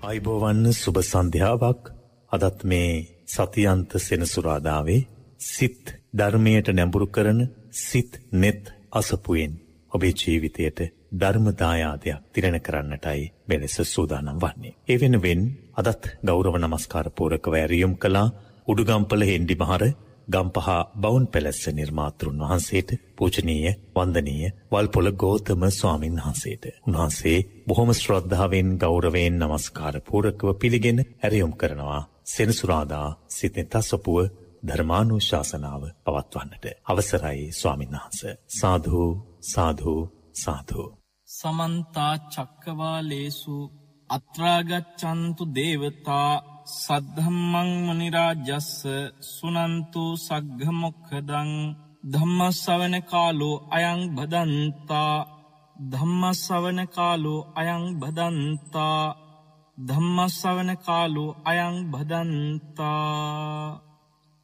අයිබෝවන්න සුබ සන්ධ්‍යාවක් අදත් මේ සතියන්ත සෙනසුරාදාවේ සිත් ධර්මයට නැඹුරු කරන සිත් නෙත් අසපුයෙන් ඔබේ ජීවිතයට ධර්මදායාදයක් තිරෙන කරන්නටයි මෙලෙස සූදානම් වන්නේ. ඒ වෙනුවෙන් අදත් ගෞරව නමස්කාර පූරකව ඇරියුම් කළා උඩුගම්පල හෙන්ඩි මහර ගම්පහ බවුන් පැලැස්ස නිර්මාතෘන් වහන්සේට පූජනීය වන්දනීය වල්පොල ගෝතම ස්වාමින් වහන්සේට. උන්වහන්සේ බොහොම ශ්‍රද්ධාවෙන් ගෞරවයෙන් නමස්කාර පූරකව පිළිගෙන ඇරයුම් කරනවා සෙනසුරාදා සිතෙන් තස්සපුුව ධර්මානු ශාසනාව පවත්වන්නට. අවසරයි ස්වාමින් වහන්ස. සාධූ සාධූ සාධූ. සමන්තා චක්කවාලේසු අත්‍රාගච්චන්තු දේවතා සද්ධම්මං මනිරාජස්ස සුනන්තු සග්ගමොක්කදං ධම්මස්සවන කාලෝ අයං බදන්තා ධම්මස්සවන කාලෝ අයං බදන්තා ධම්මස්සවන කාලෝ අයං බදන්තා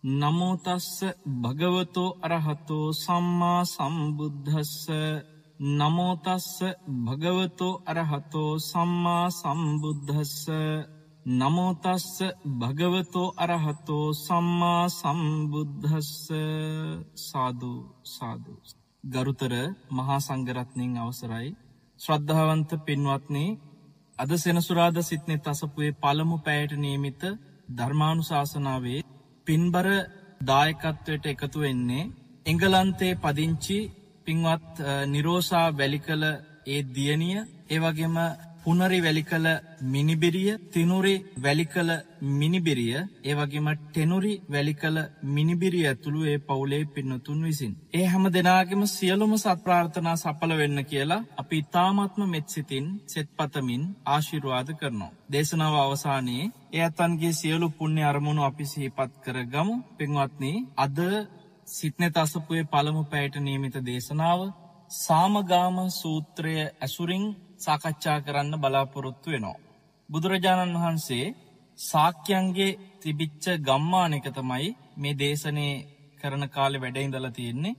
නමෝතස්ස භගවතෝ අරහතෝ සම්මා සම්බුද්ධස්ස නමෝතස්ස භගවතෝ අරහතෝ සම්මා සම්බුද්ධස්ස නමෝතස්ස භගවතෝ අරහතෝ සම්මා සම්බුද්ධස්ස සාධු සාධු. ගරුතර මහා සංගරත්නයෙන් අවසරයි. ශ්‍රද්ධාවන්ත පින්වත්නේ අද සෙනසුරාද සිත්නෙ තසපුේ පළමු පැයට නියමිත ධර්මානු ශාසනාවේ පින්බර දායකත්වයට එකතු වෙන්නේ එංගලන්තේ පදිංචි පින්වත් නිරෝසා වැලිකල ඒ දියනිය ඒවගේම පුනරි වැලිකල මිනිබිරිය තිනුරි වැලිකල මිනිබිරිය ඒවගේම ටෙනුරි වැලිකල මිනිබිරිය ඇතුළු ඒ පවුලේ පින්නතුන් විසින්. ඒ හැම දෙනාගෙම සියලුම සත්ප්‍රාර්ථනා සපල වෙන්න කියලා අපි ඉතාමත්ම මෙත්සිතින් සෙත් පතමින් ආශිරවාද කරනවා. දේශනාව අවසානයේ ඒ අත්තන්ගේ සියලු පුුණ්‍ය අරමුණු අපි සිහිපත් කර ගමු පින්වත්න්නේ අද සිත්නෙ තසපුේ පළමු පැයට නියමිත දේශනාව සාමගාම සූත්‍රය ඇසුරින් සාකච්ඡා කරන්න බලාපොරොත්තු වෙනවා. බුදුරජාණන් වහන්සේ සාක්‍යයන්ගේ තිබිච්ච ගම්මානක තමයි මේ දේශනය කරන කාලෙ වැඩයිඳල තියෙන්නේ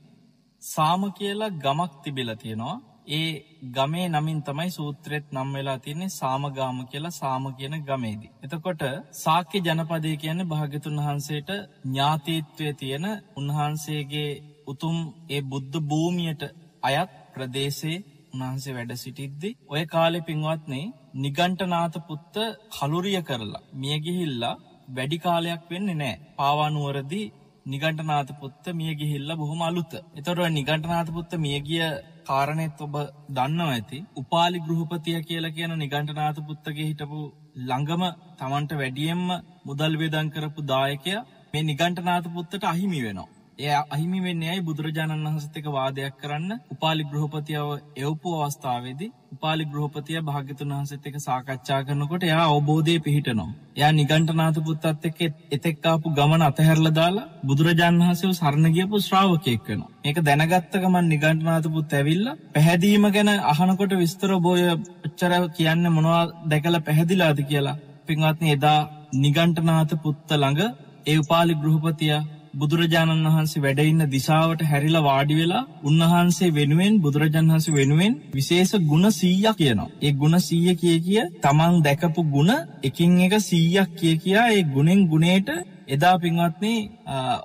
සාම කියලා ගමක් තිබිල තියෙනවා ඒ ගමේ නමින් තමයි සූත්‍රෙත් නම් වෙලා තියන්නේ සාමගාම කියලා සාම කියන ගමේදී. එතකොට සාක්‍ය ජනපදය කියන භාගතුන් වහන්සේට ඥාතීත්වය තියෙන උන්වහන්සේගේ උතුම් ඒ බුද්ධ භූමියයට අයත් ප්‍රදේශයේ උන්වහන්සේ වැඩ සිටිද්දි ඔය කාලෙ පින්වත්නේ නිගන්ටනාත පුත්ත කලුරිය කරලා මියගිහිල්ලා වැඩි කාලයක් වෙන්න නෑ පාවානුවරදි නිගටනාත පුත්ත මියගිහිල්ල බොහොම අලුත. එතොට නිගටනාත පුත්ත මියගිය කාරණෙත් ඔබ දන්නව ඇති උපාලි ගෘහපතිය කියලා කියන නිගණ්ටනාත පුත්තගේ හිටපු ළඟම තමන්ට වැඩියෙන්ම මුදල් වේදන් කරපු දායකය මේ නිගණ්ටනාත පුත්තට අහිමි වෙනවා. එය අහිමි වෙන්නේ ඇයි බුදුරජාණන් වහන්සේත් එක්ක වාදයක් කරන්න උපාලි ගෘහපතියව එවපු අවස්ථාවේදී උපාලි ගෘහපතිය භාග්‍යතුන් වහන්සේත් එක්ක සාකච්ඡා කරනකොට එයා අවබෝධය පිහිටනවා. එයා නිගණ්ඨනාථ පුත්තත් එක්ක එතෙක් ආපු ගමන අතහැරලා දාලා බුදුරජාණන් වහන්සේව සරණ ගියපු ශ්‍රාවකයෙක් වෙනවා. මේක දැනගත්ත ගමන් නිගණ්ඨනාථ පුත් ඇවිල්ලා පැහැදීම ගැන අහනකොට විස්තර බොය ඔච්චර කියන්නේ මොනවා දැකලා පැහැදිලාද කියලා. පින්වත්නි එදා නිගණ්ඨනාථ පුත්ත ළඟ ඒ උපාලි ගෘහපතියා බුදුරජාණන් වහන්සේ වැඩඉන්න දිසාවට හැරිලා වාඩි වෙලා උන්වහන්සේ වෙනුවෙන් බුදුරජාණන් වහන්සේ වෙනුවෙන් විශේෂ ගුණ සීය කියනවා. ඒ ගුණ සීය කිය කිය තමන් දැකපු ගුණ එකින් එක සීයක් කිය කියා ඒ ගුණෙන් ගුණේට එදා පින්වත්නේ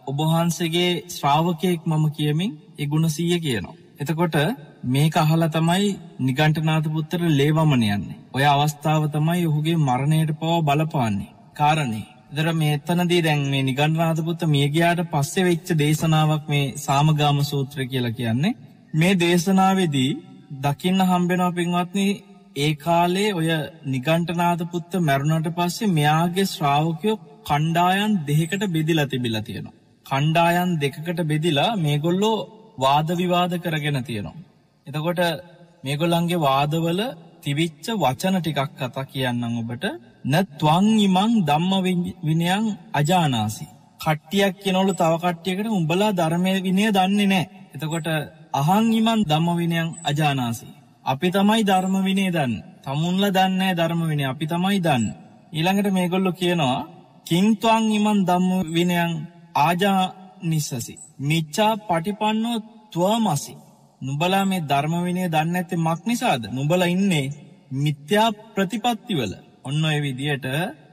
ඔබහන්සේගේ ශ්‍රාවකයෙක් මම කියමින් ඒ ගුණ සීය කියනවා. එතකොට මේක අහලා තමයි නිගණ්ඨනාථ පුත්තර ලේවමන යන්නේ. ඔය අවස්ථාව තමයි ඔහුගේ මරණයට පව බලපාන්නේ. කාරණේ දර මේ එතනදී දැන් මේ නිගණ්නාථපුත්ත මියගයාට පස්සෙ වෙච්ච දේශනාවක් මේ සාමගාම සූත්‍ර කියලා කියන්නේ. මේ දේශනාවේදී දකින්න හම්බෙනවා පින්වත්න ඒ කාලේ ඔය නිගණ්ටනාථපුත්ත මැරුණට පස්සේ මෙයාගේ ශ්‍රාවකයෝ කණ්ඩායන් දෙකට බෙදිලා තිබිලා තියෙනවා. කණ්ඩායන් දෙකකට බෙදිලා මේගොල්ලෝ වාද විවාද කරගෙන තියෙනවා. එතකොට මේගොල්ලන්ගේ වාදවල තිවිච්ච වචන ටිකක් කතා කියන්නම් ඔබට න තුවන් ඉමං ධම්ම විනයන් අජානාසි. කට්ටියක් කියනවලු තව කට්ටියකට උඹලා ධර්මය විනය දන්නේ නෑ. එතකොට අහං ඉමන් ධම්ම විනයන් අජානාසි. අපි තමයි ධර්ම විනේ දන්න. තමුන්ල දන්නේ ධර්ම විනය අපි තමයි දන්න. ඊළඟට මේගොල්ලො කියනවා කින්තුවන් ඉමන් ධම්ම විනයන් ආජා නිස්සසි. මිච්චා පටිපන්නෝ තුවමසි. නුබලා මේ ධර්ම විනය දන්න ඇත්තේ මක් නිසාද නුබල ඉන්නේ මිත්‍යා ප්‍රතිපත්තිවල ඔන්න ඔය විදියට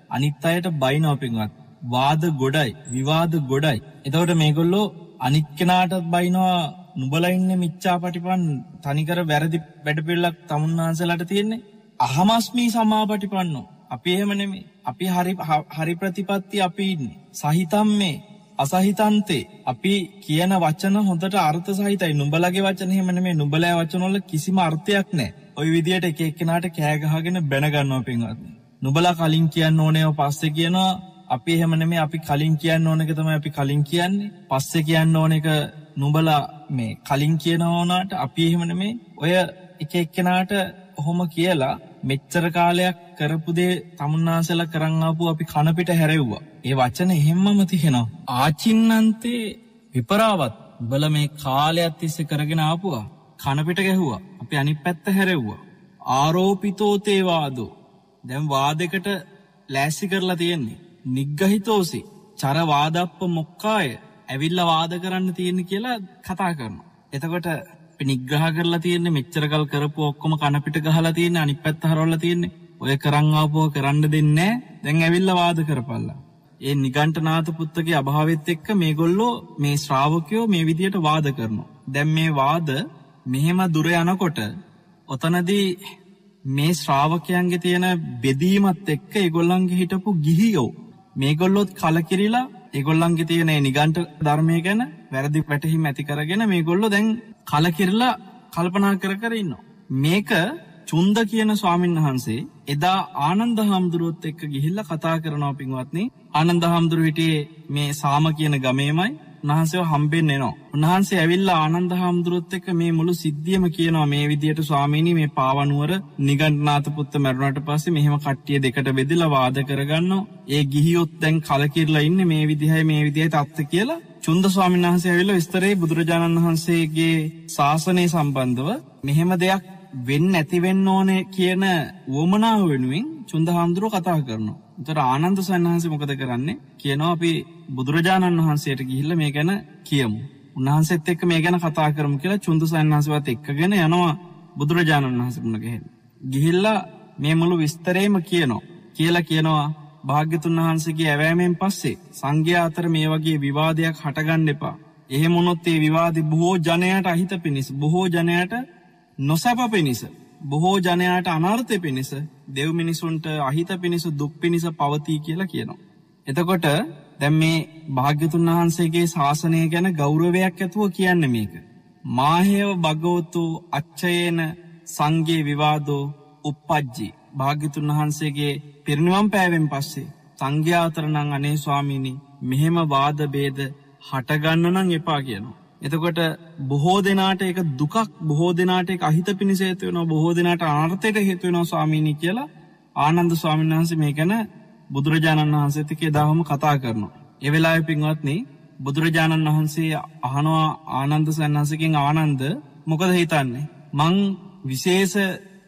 අනිත් අයට බයිනෝ පින්වත්. වාද ගොඩයි, විවාද ගොඩයි. එතකොට මේගොල්ලෝ අනිත් කෙනාටත් බයිනවා නුඹලා ඉන්නේ මිච්ඡාපටිපන් තනිකර වැරදි වැඩපිළිවෙලක් තමුන්නාන්සලාට තියෙන්නේ. අහමස්මී සමාපටිපන්නෝ. අපි එහෙම නෙමෙයි. අපි හරි හරි ප්‍රතිපත්ති අපි ඉන්නේ. සහිතම් මේ අසහිතන්තේ අපි කියන වචන හොඳට අර්ථ සහිතයි. නුඹලගේ වචන එහෙම නෙමෙයි. නුඹලා වචන වල කිසිම අර්ථයක් නැහැ. ওই විදියට එක එක්කෙනාට කෑ ගහගෙන බැන ගන්නවා පින්වත්නි. නුඹලා කලින් කියන්න ඕනේව පස්සේ කියනවා අපි එහෙම නෙමෙයි අපි කලින් කියන්න ඕන එක තමයි අපි කලින් කියන්නේ. පස්සේ කියන්න ඕන එක නුඹලා මේ කලින් කියනවනාට අපි එහෙම නෙමෙයි. ඔය එක එක්කෙනාට ඔහොම කියලා මෙච්චර කාලයක් කරපු දේ තමුන්නාසලා කරන් ආපු අපි කන පිට හැරෙව්වා. ඒ වචන එහෙම්මම තියෙනවා. ආචින්නන්තේ විපරාවත් බල මේ කාලයක් තිස්සේ කරගෙන ආපුවා. කන පිට ගැහුවා. අපි අනිත් පැත්ත හැරෙව්වා. ආරෝපිතෝ තේවාදෝ. දැන් වාදයකට ලෑස්ති කරලා තියෙන්නේ. නිග්ගහිතෝසි. චර වාදප්ප මොක්කාය ඇවිල්ලා වාද කරන්න තියෙන කියලා කතා කරනවා. එතකොට නිග්‍රහ කරලා තියෙන්නේ මෙච්චරකල් කරපු ඔක්කොම කනපිට ගහලා තියෙන්නේ අනිත් පැත්ත හරවලා තියෙන්නේ. ඔය කරන් ආපුව කරන්න දෙන්නේ දැන් ඇවිල්ලා වාද කරපල්ලා. ඒ නිගණ්ඨනාත පුත්තගේ අභාවෙත් එක්ක මේගොල්ලෝ මේ ශ්‍රාවකයෝ මේ විදියට වාද කරනවා. දැන් මේ වාද මෙහෙම දුර යනකොට ඔතනදී මේ ශ්‍රාවකයන්ගේ තියෙන බෙදීමත් එක්ක ඒගොල්ලන්ගේ හිටපු ගිහියෝ මේගොල්ලොත් කලකිරිලා ඒගොල්ලන්ගේ තියෙන නිගන්ට ධර්මය ගැන වැරදි වැටහිම ඇති කරගෙන මේ ගොල්ලො දැන් කලකිරලා කල්පනා කර කර ඉන්න. මේක චුන්ද කියන ස්වාමීන් වහන්සේ එදා ආනන්ද හාමුදුරුවොත් එක්ක ගිහිල්ල කතා කරනවා පින්වත්න්නේ ආනන්ද හාමුදුරු හිටියේ මේ සාම කියන ගමේමයි උන්හන්සේව හම්බෙන් එනවා. උන්හන්සේ ඇවිල්ලා ආනන්ද හාමුදුරුවොත් එක්ක මේ මුළු සිද්ධියම කියනවා මේ විදියට ස්වාමීනි මේ පාවනුවර නිගණ්ඨනාත පුත්ත මැරුණාට පස්සේ මෙහෙම කට්ටිය දෙකට බෙදලා වාද කරගන්නවා. ඒ ගිහියොත් දැන් කලකිරලා ඉන්නේ මේ විදිහයි මේ විදිහයි තත්ත්ව කියලා චුන්ද ස්වාමීන් වහන්සේ ඇවිල්ලා විස්තරේ බුදුරජාණන් වහන්සේගේ ශාසනය සම්බන්ධව මෙහෙම දෙයක් වෙන්න ඇති වෙන්න ඕනේ කියන වොමනාව වෙනුවෙන් චුන්ද හාමුදුරුව කතා කරනවා. උතර ආනන්ද සන්නහන්සේ මොකද කරන්නේ කියනවා අපි බුදුරජාණන් වහන්සේට ගිහිල්ල මේ ගැන කියමු. උන්හන්සේත් එක්ක මේ ගැන කතා කරමු කියලා චුන්ද සන්නහන්සවත් එක්කගෙන යනවා බුදුරජාණන් වහන්සේමුණ ගෙහෙන්. ගිහිල්ලා මේ මුළු විස්තරේම කියනවා. කියලා කියනවා භාග්‍යතුන් වහන්සේගේ ඇවෑමෙන් පස්සේ සංඝයා අතර මේ වගේ විවාදයක් හටගන්න එපා. එහෙම වුණොත් ඒ විවාදේ බොහෝ ජනයාට අහිත පිණිස බොහෝ ජනයාට නොසැප පිණිස බොහෝ ජනයාට අනර්ථය පිණිස දෙව් මිනිසුන්ට අහිත පිණිස දුක් පිණිස පවතිී කියලා කියනවා. එතකොට දැම් මේ භාග්‍යතුන් වහන්සේගේ ශාසනය ගැන ගෞරවයක් ඇතුව කියන්න මේක. මාහේව භගවතු අච්චයන සංගේ විවාදෝ උපපජ්ජි භාග්‍යතුන් වහන්සේගේ පිරිනිවම් පෑවෙන් පස්සේ සංඝ්‍යාතරනං අනේ ස්වාමීණි මෙහෙම වාද බේද හටගන්න නං එපා කියනවා. එතකොට බොහෝ දෙනාට එක දුකක් බොහෝ දෙනාට එක අහිත පිණිස හේතුවෙන බොහෝ දෙනාට ආර්ථයට හේතුවෙන ස්වාමීණි කියලා ආනන්ද ස්වාමීන් වහන්සේ මේ ගැන බුදුරජාණන් වහන්සේතිකේ දහම කතා කරනවා. එවෙලා පින්වත්න බුදුරජාණන් වහන්සේ අහනවා ආනන්ද සන්නහසකින් ආනන්ද මොකද හිතන්නේ. මං විශේෂ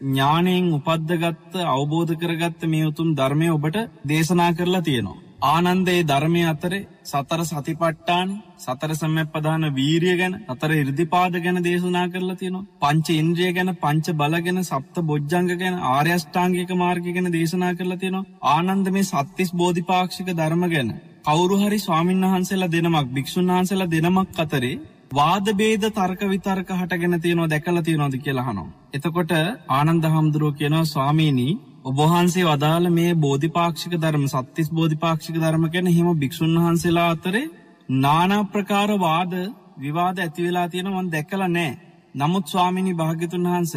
ඥානයෙන් උපද්දගත්ත අවබෝධ කරගත්ත මේ උතුම් ධර්මය ඔබට දේශනා කරලා තියෙනවා. ආනන්දයේ ධර්මය අතරේ සතර සතිපට්ටාන් සතර සම්‍යප්පදාන වීරිය ගැන අතර ඉර්දිපාද ගැන දේශනා කරලා තියෙනවා. පංච ඉන්ද්‍රිය ගැන පංච බල ගැන සප්ත බොජ්ජංග ගැන ආර්යෂ්ඨාංගික මාර්ගය ගැන දේශනා කරලා තියෙනවා. ආනන්ද මේ සත්‍තිස් බෝධිපාක්ෂික ධර්ම ගැන කවුරු හරි ස්වාමීන් වහන්සේලා දෙනමක් භික්ෂුන් වහන්සේලා දෙනමක් අතරේ වාද බේද තර්ක විතර්ක හටගෙන තියෙනවා දැකලා තියෙනවද කියලා අහනවා. එතකොට ආනන්ද හාමුදුරුවෝ කියනවා ස්වාමීනි ඔබහන්සේ වදාළ මේ බෝධිපාක්ෂික ධර්ම සත්තිස් බෝධිපාක්ෂික ධර්ම ගැන හිම භික්ෂුන් වහන්සේලා අතරේ නානා ප්‍රකාර වාද විවාද ඇති වෙලා තියෙන මන් දැකලා නෑ. නමුත් ස්වාමිනී භාග්‍යතුන් වහන්ස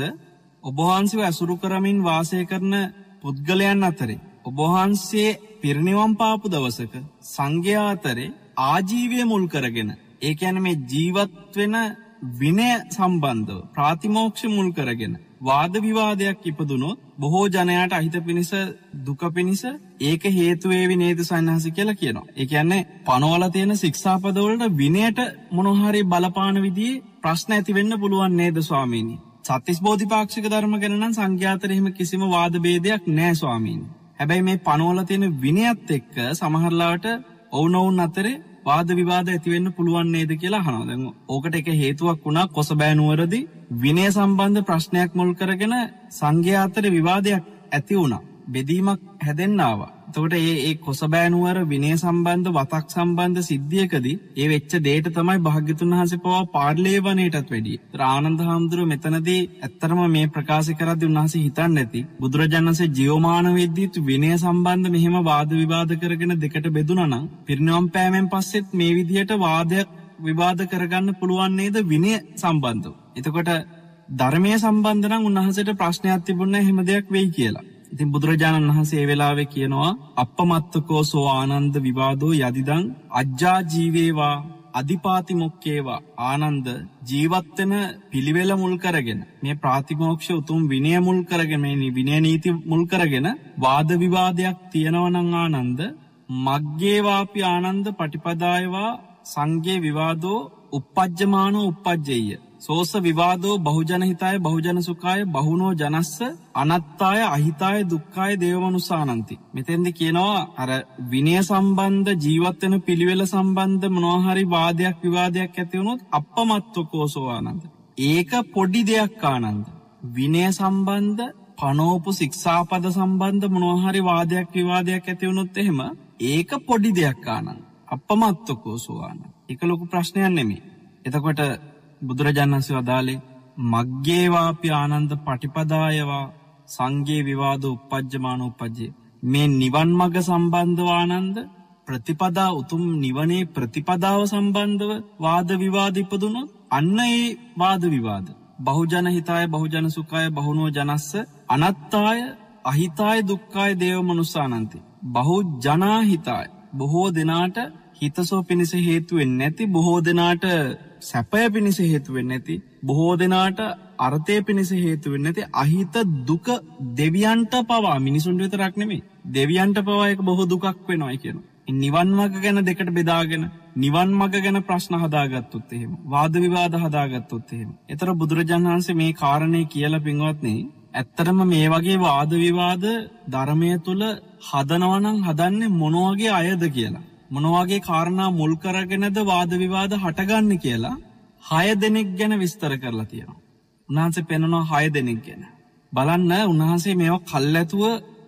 ඔබහන්සව ඇසුරු කරමින් වාසය කරන පුද්ගලයන් අතරේ. ඔබහන්සේ පිරිනිවම් පාපු දවසක සංඝයා අතරේ ආජීවය මුල් කරගෙන ඒ ඇන මේ ජීවත් වෙන විනය සම්බන්ධව ප්‍රාතිමෝක්ෂ මුල් කරගෙන වාද විවාදයක් ඉපදුනොත් බොහෝ ජනයාට අහිත පිණිස දුක පිණිස ඒක හේතුවේවි නේද සන්නහස කියලා කියනවා. ඒ කියන්නේ පනවල තියෙන ශික්ෂාපදවලට විනයට මොනොහරි බලපාන විදිහේ ප්‍රශ්න ඇති වෙන්න පුළුවන් නේද ස්වාමීනි. සත්‍තිස් බෝධිපාක්ෂික ධර්ම ගැන නම් සංඝයාතරෙහිම කිසිම වාද ભેදයක් නැහැ ස්වාමීනි. හැබැයි මේ පනවල තියෙන විනයත් එක්ක සමහරලාවට ඔවුනොවුන් අතරේ වාද විවාද ඇතිවෙන්න පුළුවන් නේද කියලා අහනවා. දැන් ඕකට එක හේතුවක් වුණා කොසබෑ විනය සම්බන්ධ ප්‍රශ්නයක් මුල් කරගෙන සංඝයා අතර විවාදයක් ඇති වුණා. බෙදීමක් හැදෙන්න්නවා. තකොට ඒ ඒ කොසබෑනුවර විනය සම්බන්ධ වතක් සම්බන්ධ සිද්ධියකදී ඒ වෙච්ච දේට තමයි භාග්‍යතුන් වහස පවා පාර්ලේවනයටත් වැඩිය. ආනන්ද හාමුදුරුව මෙතනදී ඇත්තරම මේ ප්‍රකාශ කරදි උන්හස හිතන්න ඇති. බුදුරජාණන්සේ ජියෝමාන වෙද්දීත් විනය සම්බන්ධ මෙහෙම වාද විවාද කරගෙන දෙකට බෙදුනනම් පිරිනිවම් පෑමෙන් පස්සෙත් මේ විදිහට වාදයක් විවාද කරගන්න පුළුවන් නේද විනය සම්බන්ධව. එතකොට ධර්මය සම්බන්ධනම් උන්වහසට ප්‍රශ්නයක් තිබුණ හෙම දෙයක් වෙයි කියලා. ඉතින් බුදුරජාණන් වහන්සේ ඒ වෙලාවේ කියනවා අපමත්තකෝ සෝ ආනන්ද විවාදෝ යදිදං අජ්ජා ජීවේවා අධිපාති මොක්කේවා ආනන්ද ජීවත්වන පිළිවෙල මුල් කරගෙන මේ ප්‍රාතිමෝක්ෂ උතුම් විනය මුල් කරගෙන මේ විනය නීති මුල් කරගෙන වාද විවාදයක් තියෙනවනං ආනන්ද මග්ගේවාපි ආනන්ද පටිපදායවා සංගේ විවාදෝ උපපජ්ජමානෝ උපපජ්ජෙය සෝස විවාදෝ බහුජන හිතාය බහුජන සුකාය බහුනෝ ජනස්ස අනත්තාය අහිතාය දුක්කාය දේවමනුසානන්ති. මෙතැන්දි කියනවා අර විනය සම්බන්ධ ජීවත්වන පිළිවෙල සම්බන්ධ මනෝහරි වාදයක් විවාදයක් ඇතිවුණොත් අපමත්ව කෝසෝවානන්ද. ඒක පොඩි දෙයක් ආනන්ද. විනය සම්බන්ධ පනෝපු සික්ෂාපද සම්බන්ධ මනෝහරි වාදයක් විවාදයක් ඇතිවුණොත් එහෙම ඒක පොඩි දෙයක් ආනන්. අපමත්ව කෝසෝවාන. එක ලොකු ප්‍රශ්නයන් නෙමේ. එතකොට බුදුරජාණන්සේ වදාලේ මග්ගේවාපි ආනන්ද පටිපදායවා සංගේ විවාද උපද්ජමාන උපජ්ජේ. මේ නිවන් මග සම්බන්ධවානන්ද ප්‍රතිපදා උතුම් නිවනේ ප්‍රතිපදාව සම්බන්ධව වාද විවාද ඉපදුනොත් අන්න ඒ වාද විවාද. බහුජන හිතාය බහුජන සුකාය බහුණෝ ජනස්ස අනත්තාය අහිතාය දුක්කාය දේව මනුස්සානන්ති. බහු ජනාහිතාය බොහෝ දෙනාට හිතසෝ පිණිස හේතුවෙන් නැති බොහෝ දෙනාට සැපය පිණිස හේතුවෙන් නැති බොහෝ දෙනාට අර්ථය පිණිස හේතුවෙන් නැති අහිත දුක දෙවියන්ට පවා මිනිසුන් විතරක් නෙමේ දෙවියන්ට පවායක බොහෝ දුකක් වෙනවා කියන. නිවන් මග ගැන දෙකට බෙදාගෙන නිවන් මග ගැන ප්‍රශ්න හදාගත්තුත් එහෙම වාද විවාද හදාගත්තුත් එහෙම. එතර බුදුරජාන් වහන්සේ මේ කාරණය කියල පින්වත්න්නේ ඇත්තරම මේ වගේ වාද විවාද ධර්මය තුළ හදනවනං හදන්නේ මොනවගේ අයද කියලා. මොනවාගේ කාරණා මුල් කරගෙනද වාද විවාද හටගන්න කියලා හය දෙනෙක් ගැන විස්තර කරලා තියෙනවා. උන්හන්සේ පෙන්නවා හය දෙනෙක් ගැන. බලන්න උන්වහන්සේ මේෝ කල්ඇතුව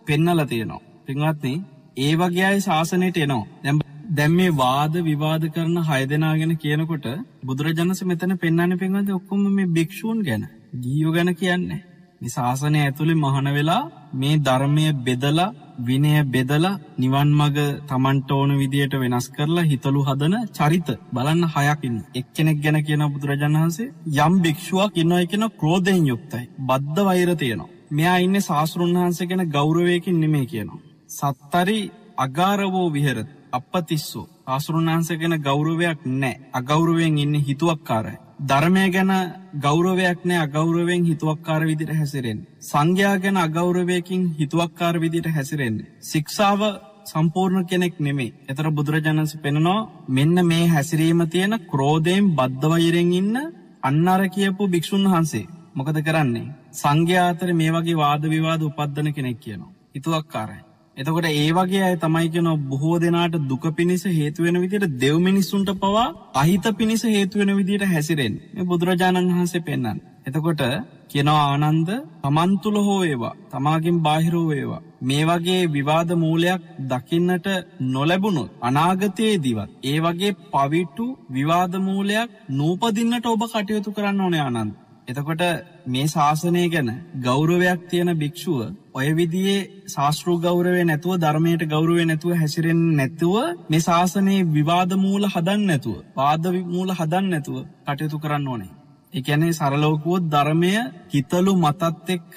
පෙන්නල තියෙනවා. පින්වත්න ඒ වගේ අයි ශාසනයට එනවා. දැම් දැම් මේ වාද විවාද කරන හය දෙනාගෙන කියනකොට බුදුරජනස මෙතන පෙන්න්න පෙන්වද ඔක්කොම මේ භික්ෂූන් ගැන ගියෝ ගැන කියන්නේ. නිශාසනය ඇතුළි මහන වෙලා මේ ධර්මය බෙදලා විනය බෙදලා නිවන් මග තමන්ට ඕන විදියට වෙනස් කරලා හිතලු හදන චරිත බලන්න හයකින් එක්කෙනෙක් ගැන කියන බුදුරජාණන් වහන්සේ යම් භික්ෂුවක් ඉන්නව කෙන ක්‍රෝධයෙන් යුක්තයි. බද්ධ වෛර තියෙනවා. මෙයා ඉන්න ශාස්තෘන් වහන්සේ ගැන ගෞරවයකින් නෙමේ කියනවා. සත්තරි අගාරවෝ විහරත්. අපතිස්සෝ ආසුරුන්හන්සේ ගැන ගෞරවයක් නෑ අගෞරවයෙන් ඉන්න හිතුවක්කාරයි ධර්මය ගැන ගෞරවයක් නෑ අගෞරවයෙන් හිතුවක්කාර විදිට හැසිරෙන්. සංඝයා ගැන අගෞරවයකින් හිතුවක්කාර විදිට හැසිරෙන්නේ. ශික්ෂාව සම්පූර්ණ කෙනෙක් නෙමේ. එතර බුදුරජාණන්ස පෙනනවා මෙන්න මේ හැසිරීම තියෙන ක්‍රෝධයෙන් බද්ධවයිරෙන් ඉන්න අන්නර කියපු භික්‍ෂූන් වහන්සේ. මොකද කරන්නේ. සංඝ්‍යාතර මේ වගේ වාද විවාද උපද්ධන කෙනෙක් කියනවා. හිතුවක්කාරයි. එතකොට ඒ වගේ අය තමයි කියන බොහෝ දෙනාට දුක පිණිස හේතුවෙන විදිට දෙව් මිනිස්සුන්ට පවා අහිත පිණිස හේතුවෙන විදිට හැසිරෙන් බුදුරජාණන් වහන්සේ පෙන්න්න. එතකොට කියනවා ආනන්ද තමන්තුළ හෝ ඒවා තමාගින් බාහිරෝ ඒවා. මේ වගේ විවාද මූලයක් දකින්නට නොලැබුණු අනාගතයේ දිවත්. ඒ වගේ පවිට්ටු විවාද මූලයක් නූපදින්නට ඔබ කටයුතු කරන්න ඕනේ ආනන්ද. එතකොට මේ ශාසනය ගැන ගෞරවයක් තියෙන භික්‍ෂුව ඔය විදියේ ශාස්තෘ ගෞරවය නැතුව ධර්මයට ගෞරවය නැතුව හැසිරෙන් නැතුව මේ ශාසනයේ විවාද මූල හදන් නැතුව පාද මූල හදන් නැතුව කටයුතු කරන්න ඕනේ. එකැනේ සරලෝකුවොත් ධර්මය හිතලු මතත් එක්ක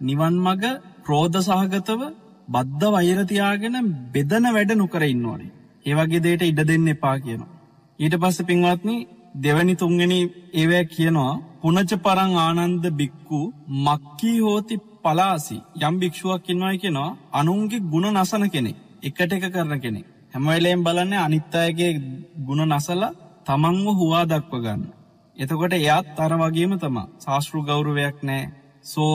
නිවන් මග ක්‍රෝධ සහගතව බද්ධ වෛරතියාගෙන බෙදන වැඩ නොකර ඉන්න ඕනේ. ඒවගේ දේට ඉඩ දෙන්න එපා කියනවා. ඊට පස්ස පින්වත්න දෙවැනි තුන්ගෙන ඒවැ කියනවා පුනච පරං ආනන්ද බික්කු මක්කී හෝති පලාසි. යම් භික්ෂුවක් ඉන්නවයි කෙනවා අනුන්ගේ ගුණ නසන කෙනෙ එකට එක කරන කෙනෙ හැමයිලයෙන් බලන්න අනිත්තායගේ ගුණ නසල තමන්ව හුවා දක්ව ගන්න. එතකොට එයත් අර වගේම තම. ශාස්තෘ ගෞරවයක් නෑ. සෝ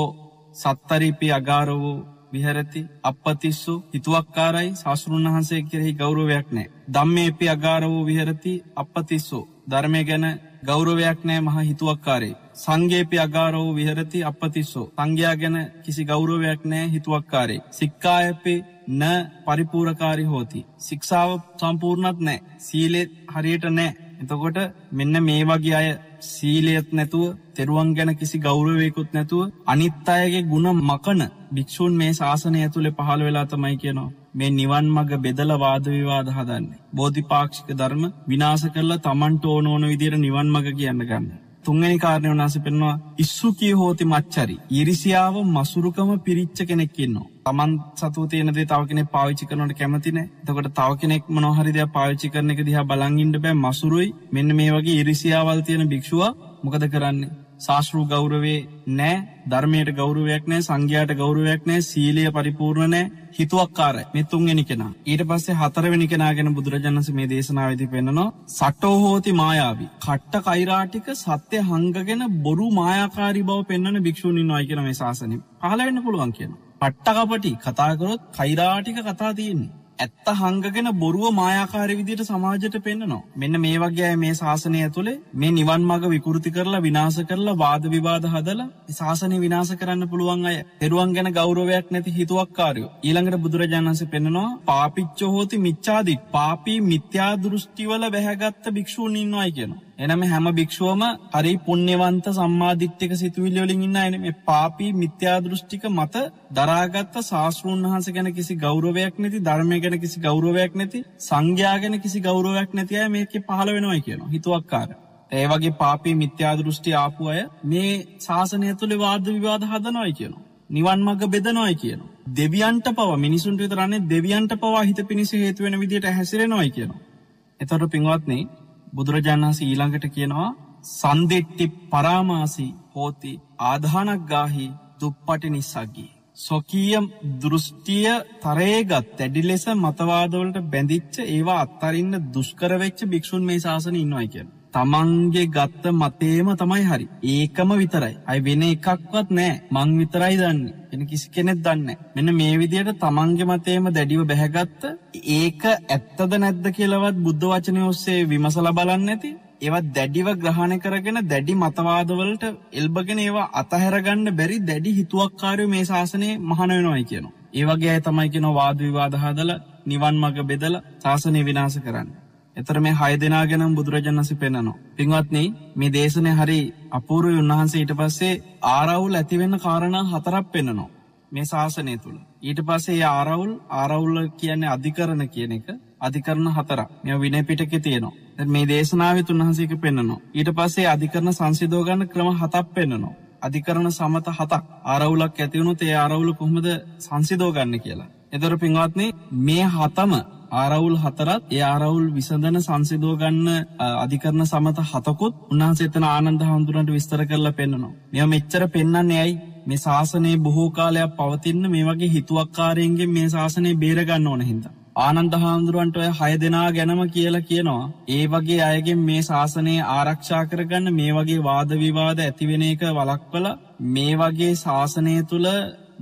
සත්තරිපි අගාරවූ විහරති අපපතිස්සු හිතුවක්කාරයි ශාස්තෘන් වහන්සේ කෙරෙහි ගෞරවයක් නෑ. දම්මේපි අගාර වූ විහරති අපපතිස්සු ධර්මය ගැන ගෞරවයක් නෑ මහ හිතුවක්කාරේ. සංගේපි අගාරෝ විහරති අපතිස්සෝ සංඝයා ගැන කිසි ගෞරවයක් නෑ හිතුවක්කාරේ. සික්කායපි න පරිපූරකාරි හෝති. ශික්ෂාව සම්පූර්ණත් නෑ සීලෙත් හරියට නෑ. එතකොට මෙන්න මේ වගේ අය සීලයත් නැතුව තෙරුවන් ගැන කිසි ගෞරවයකුත් නැතුව අනිත් අයගේ ගුණ මකන භික්‍ෂූන් මේ ශාසනය ඇතුළේ පහළ වෙලා තමයි කියනවා. මේ නිවන් මග බෙදල වාදවිවාද හදන්නේ. බෝධිපාක්ෂික ධර්ම විනාස කරලා තමන්ට ඕන ඕන විදිර නිවන් මග කියන්න ගන්න. තුන්ගනි කාරණය වනාස පෙන්වා ඉස්සු කිය හෝති මච්චරි. ඉරිසියාව මසුරුකම පිරිච්ච කෙනෙක්කින්නවා. තමන් සතු තියනදේ තව කෙනෙ පාවිච්චි කරනට කැමතින තකොට තව කෙනෙක් මනොහරිදය පාවිච්චි කරන එක දිහා බලංගින්ට බෑ. මසුරුයි. මෙන්න මේ වගේ ඉරිසියාවල් තියෙන භික්ෂුව මොකද කරන්නේ. ශාස්ෘ ගෞරවේ නෑ. ධර්මයට ගෞරුවයක් නෑ. සංඝයාට ගෞරුවයක් නෑ. සීලය පරිපූර්ණ නෑ හිතුවක්කාර මෙතුන්ගෙන කෙන. ඊට පස්සේ හතරවෙනි කෙනගෙන බුදුරජාණන්ස මේ දේශනාවති පෙන්න්නනවා සටෝහෝති මායාවි. කට්ට කයිරාටික සත්‍යය හංගගෙන බොරු මායාකාරි බව පෙන්න්න භික්ෂූනින් අයි කියන මේ ශාසනය. පහලවෙන්න පුළුවන් කියන. පට්ටකපටි කතාකරොත් කයිරාටික කතා තියෙන්නේ. ඇත්ත හංගගෙන බොරුව මායාකාර විදිට සමාජයට පෙන්න්නනවා. මෙන්න මේ වගේ මේ ශාසනය තුළේ මේ නිවන් මග විකෘති කරලා විනාස කරලා වාද විවාද හදලා ශාසනය විනාස කරන්න පුළුවන් අය තෙරුවන් ගැන ගෞරවයක් නැති හිතුවක්කාරයෝ. ඊළඟට බුදුරජාණන්ස පෙන්නවා පාපිච්ච හෝති මිච්චාදි පාපී මිත්‍යා දෘෂ්ටිවල වැහැගත්ත භික්ෂූන් ඉන්නවායි කියනවා. එනම හැම භික්ෂුවම හරි පුුණ්‍යවන්ත සම්මාධිට්්‍යක සිතුවිල්ලියලින් ඉන්න එන මේ පාපී මිත්‍යාදෘෂ්ටික මත දරාගත්ත ශාස්තෘන් වහස ගැන කිසි ගෞරවයක් නැති ධර්මය ගැන කිසි ගෞරවයක් නැති සංඝ්‍යාගෙන කිසි ගෞරවයක් නැතිය මේක පහළ වෙනවා කියන හිතුවක්කාර. ඒවගේ පාපී මිත්‍යාදෘෂ්ටි ආපු අය මේ ශාසනය තුළ වාද විවාද හදනොයි කියනවා. නිවන් මග බෙදනොයි කියන. දෙවියන්ට පව මිනිසුන්ට විතරන්නේ දෙවියන්ට පවා හිත පිණිස හේතුවෙන විදිට හැසිරෙනොයි කියනවා. එතොට පින්වත්න්නේ බුදුරජාණන්ස ඊළඟට කියනවා සන්දෙට්ටි පරාමාසි හෝති ආධානක්ගාහි දුප්පටි නිස්සක්ගී. ස්වකීය දෘෂ්ටිය තරේගත් තැඩි ලෙස මතවාදවලට බැඳිච්ච ඒවා අත්තරන්න දුෂ්කරවෙච්ච භික්ෂුන් මේ ශාසන ඉන්නවයි කියෙන්. තමන්ගේ ගත්ත මතේම තමයි හරි ඒකම විතරයි අයි වෙන එකක්වත් නෑ මං විතරයි දන්න එන කිසි කෙනෙත් දන්න මෙන්න මේ විදියට තමන්ගේ මතේම දැඩිව බැහැගත්ත ඒක ඇත්තද නැද්ද කියලවත් බුද්ධ වචනය ඔස්සේ විමසල බලන්න ඇති ඒවත් දැඩිව ග්‍රහණය කරගෙන දැඩි මතවාදවලට එල්බගෙන ඒවා අතහැරගන්න බැරි දැඩි හිතුවක්කාරය මේ ශාසනය මහනවෙනවයි කියනවා. ඒවගේ අය තමයි කියෙන වාද විවාදහදල නිවන් මග බෙදල ශාසනය විනාස කරන්න. එතර මේ හය දෙනා ගැනම් බුදුරජන්නසි පෙන්න්නනවා. පින්වත්න මේ දේශනය හරි අපූරු උන්වහන්සේ ඊට පස්සේ ආරවුල් ඇතිවෙන්න කාරණ හතරක් පෙන්න්නනවා. මේ ශාසනය තුළ. ඊට පස්සේ ආරවුල් ආරවුල්ල කියන්නේ අධිකරන කියන එක අධිකරන හතර මෙ විනය පිටක තියෙනවා. මේ දේශනාව තුන්හන්සේක පෙන්න්නනවා. ඊට පස්සේ අධිකරන සංසිදෝගන්න ක්‍රම හතක් පෙන්න්නනවා. අධිකරන සමත හතක් ආරවුලක් ඇතිවුණු ඒ ආරවුල කොහොමද සංසිදෝගන්න කියලා. එදර පින්වත්න්නේ මේ හතම ආරවුල් හතරත් ඒ ආරවුල් විසඳන සංසිදෝගන්න අධිකරන සමත හතකුත් උන්හන්සේතන ආනන්ද හාමුදුරන්ට විස්තර කරලා පෙන්න්නනවා. මෙ මෙච්චර පෙන්න්නන්නේ ඇයි මේ ශාසනයේ බොහෝ කාලයක් පවතින්න මේ වගේ හිතුවක්කාරයෙන්ගේ මේ ශාසනය බේරගන්න ඕන හිද. ආනන්ද හාමුදුරුවන්ට ඔය හය දෙනා ගැනම කියලා කියනවා. ඒ වගේ අයගෙන් මේ ශාසනයේ ආරක්ෂා කරගන්න මේ වගේ වාද විවාද ඇතිවෙන එක වලක්වල මේ වගේ ශාසනය තුළ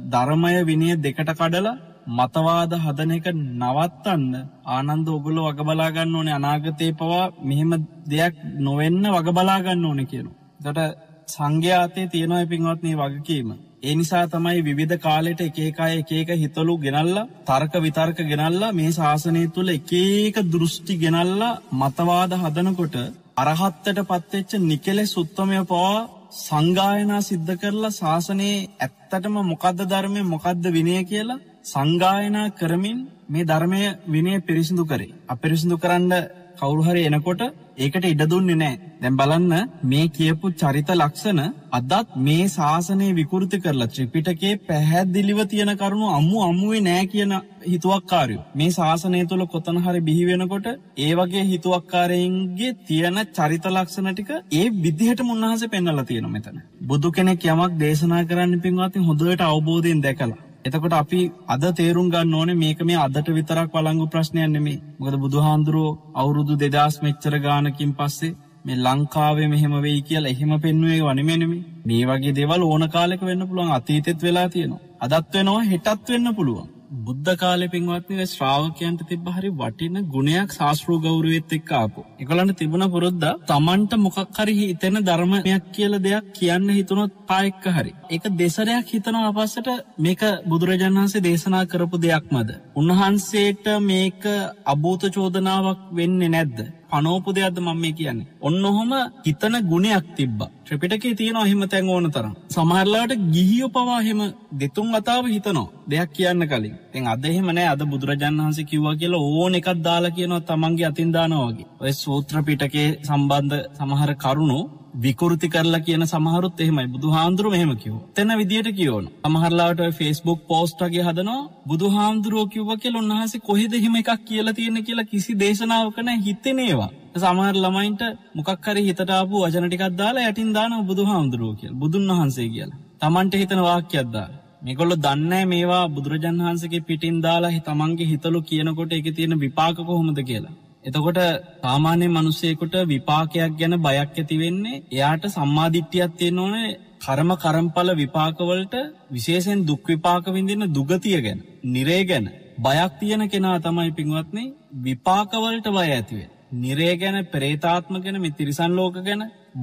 ධර්මය විනය දෙකට කඩල මතවාද හදන එක නවත්තන්න ආනන්ද ඔගුල වගබලාගන්න ඕනේ අනාගතය පවා මෙහෙම දෙයක් නොවෙන්න වගබලාගන්න ඕන කියනු. දට සංඝ්‍යාතය තියෙනවා පින්වත්නේ වගකීම. ඒ නිසා තමයි විවිධ කාලෙට එකේකාය එකක හිතලු ගෙනල්ලා තර්ක විතර්ක ගෙනල්ලා මේ ශාසනය තුළ එකඒක දෘෂ්ටි ගෙනල්ලා මතවාද හදනකොට අරහත්තට පත්වෙච්ච නිකෙලෙ සුත්තමය පවා සංගායනා සිද්ධ කරලා ශාසනයේ ඇත්තටම මොකක්ද ධර්මය මොකක්ද විනය කියලා සංගායනා කරමින් මේ ධර්මය විනය පිරිසිදු කරේ. අපිරිසිදු කරන්න කවුරුහරි එනකොට ඒකට ඉඩ දුන්නේ නෑ. දැන් බලන්න මේ කියපු චරිත ලක්ෂණ අදත් මේ ශාසනය විකෘති කරලා ත්‍රිපිටකේ පැහැදිලිව තියෙන කරුණු අම්මු අම්මුවේ නෑ කියන හිතුවක්කාරයෝ. මේ ශාසනය තුළ කොතන හරි බිහි වෙනකොට ඒ වගේ හිතුවක්කාරයන්ගේ තියෙන චරිත ලක්ෂණ ටික ඒ විදිහට මුන්වහස පෙන්වලා තියෙන මෙතන. බුදු කෙනෙක් යමක් දේශනා කරන්න පින්වත් හොඳට අවබෝධයෙන් දැකලා එතකොට අපි අද තේරුම් ගන්න ඕනේ මේක මේ අදට විතරක් වලංගු ප්‍රශ්නයක් නෙමෙයි. මොකද බුදුහාඳුරෝ අවුරුදු 2000 මෙච්චර ගානකින් පස්සේ මේ ලංකාවේ මෙහෙම වෙයි කියලා එහෙම පෙන්වුවේ වනෙමෙ නෙමෙයි. මේ වගේ දේවල් ඕන කාලෙක වෙන්න පුළුවන් අතීතෙත් වෙලා තියෙනවා. අදත් වෙනවා හෙටත් වෙන්න පුළුවන්. බුද්ධ කාලෙ පින්වත්නි ශ්‍රාවකයන්ට තිබ්බ හරි වටින ගුණයක් ශාස්ත්‍රූ ගෞරවෙත් එක්ක ආපු. ඒගොල්ලන්ට තිබුණ පුරුද්ද තමන්ට මොකක් හරි හිතෙන ධර්මයක් කියලා දෙයක් කියන්න හිතුනොත් පායක්ක හරි. ඒක දෙසරයක් හිතනවා අපස්සට මේක බුදුරජාණන් වහන්සේ දේශනා කරපු දෙයක්මද. උන්වහන්සේට මේක අභූත චෝදනාවක් වෙන්නේ නැද්ද. පනෝපු දෙයක්ද මම මේ කියන්නේ. ඔන්න ඔහොම හිතන ගුණයක් තිබ්බා. ත්‍රිපිටකේ තියෙනවා එහෙම තැන් ඕන තරම්. සමහරලාට ගිහියෝ පවා එහෙම දෙතුන් වතාව හිතනවා. දෙයක් කියන්න කලින්. දැන් අද එහෙම නෑ. අද බුදුරජාණන් වහන්සේ කිව්වා කියලා ඕන එකක් දාලා කියනවා තමන්ගේ අතින් දානවා වගේ. ඔය සූත්‍ර පිටකේ සම්බන්ධ සමහර කරුණු විකෘති කරලා කියන සමහරුත් එහෙමයි බුදුහාමුදුරුව මෙහෙම කිව්වා. තැන විදියට කියවන. සමහරලාට ඔය Facebook post වගේ හදනවා බුදුහාමුදුරුවෝ කිව්වා කියලා උන්වහන්සේ කොහෙද එහෙම එකක් කියලා තියෙන්නේ කියලා කිසි දේශනාවක නැහැ හිතෙන ඒවා. සමහර ළමයින්ට මොකක් හරි හිතට ආපු වචන ටිකක් දාලා යටින් දානවා බුදුහාමුදුරුවෝ කියලා. බුදුන් වහන්සේ කියලා. Tamanට හිතන වාක්‍යයක් දාලා. මේගොල්ලෝ දන්නේ මේවා බුදුරජාන් වහන්සේගේ පිටින් දාලා තමන්ගේ හිතලු කියනකොට ඒකේ තියෙන විපාක කොහොමද කියලා. එතකොට සාමාන්‍ය මිනිසෙකුට විපාකයක් ගැන බයක් ඇති වෙන්නේ එයාට සම්මාදිට්ඨියක් තියෙන්න ඕනේ කර්ම කර්මඵල විපාකවලට විශේෂයෙන් දුක් විපාක විඳින දුගතිය ගැන, නිරේ ගැන බයක් තියෙන කෙනා තමයි පින්වත්නි විපාකවලට බය ඇති වෙන්නේ. නිරේ ගැන, പ്രേතාත්ම ගැන, මේ තිරිසන් ලෝක ගැන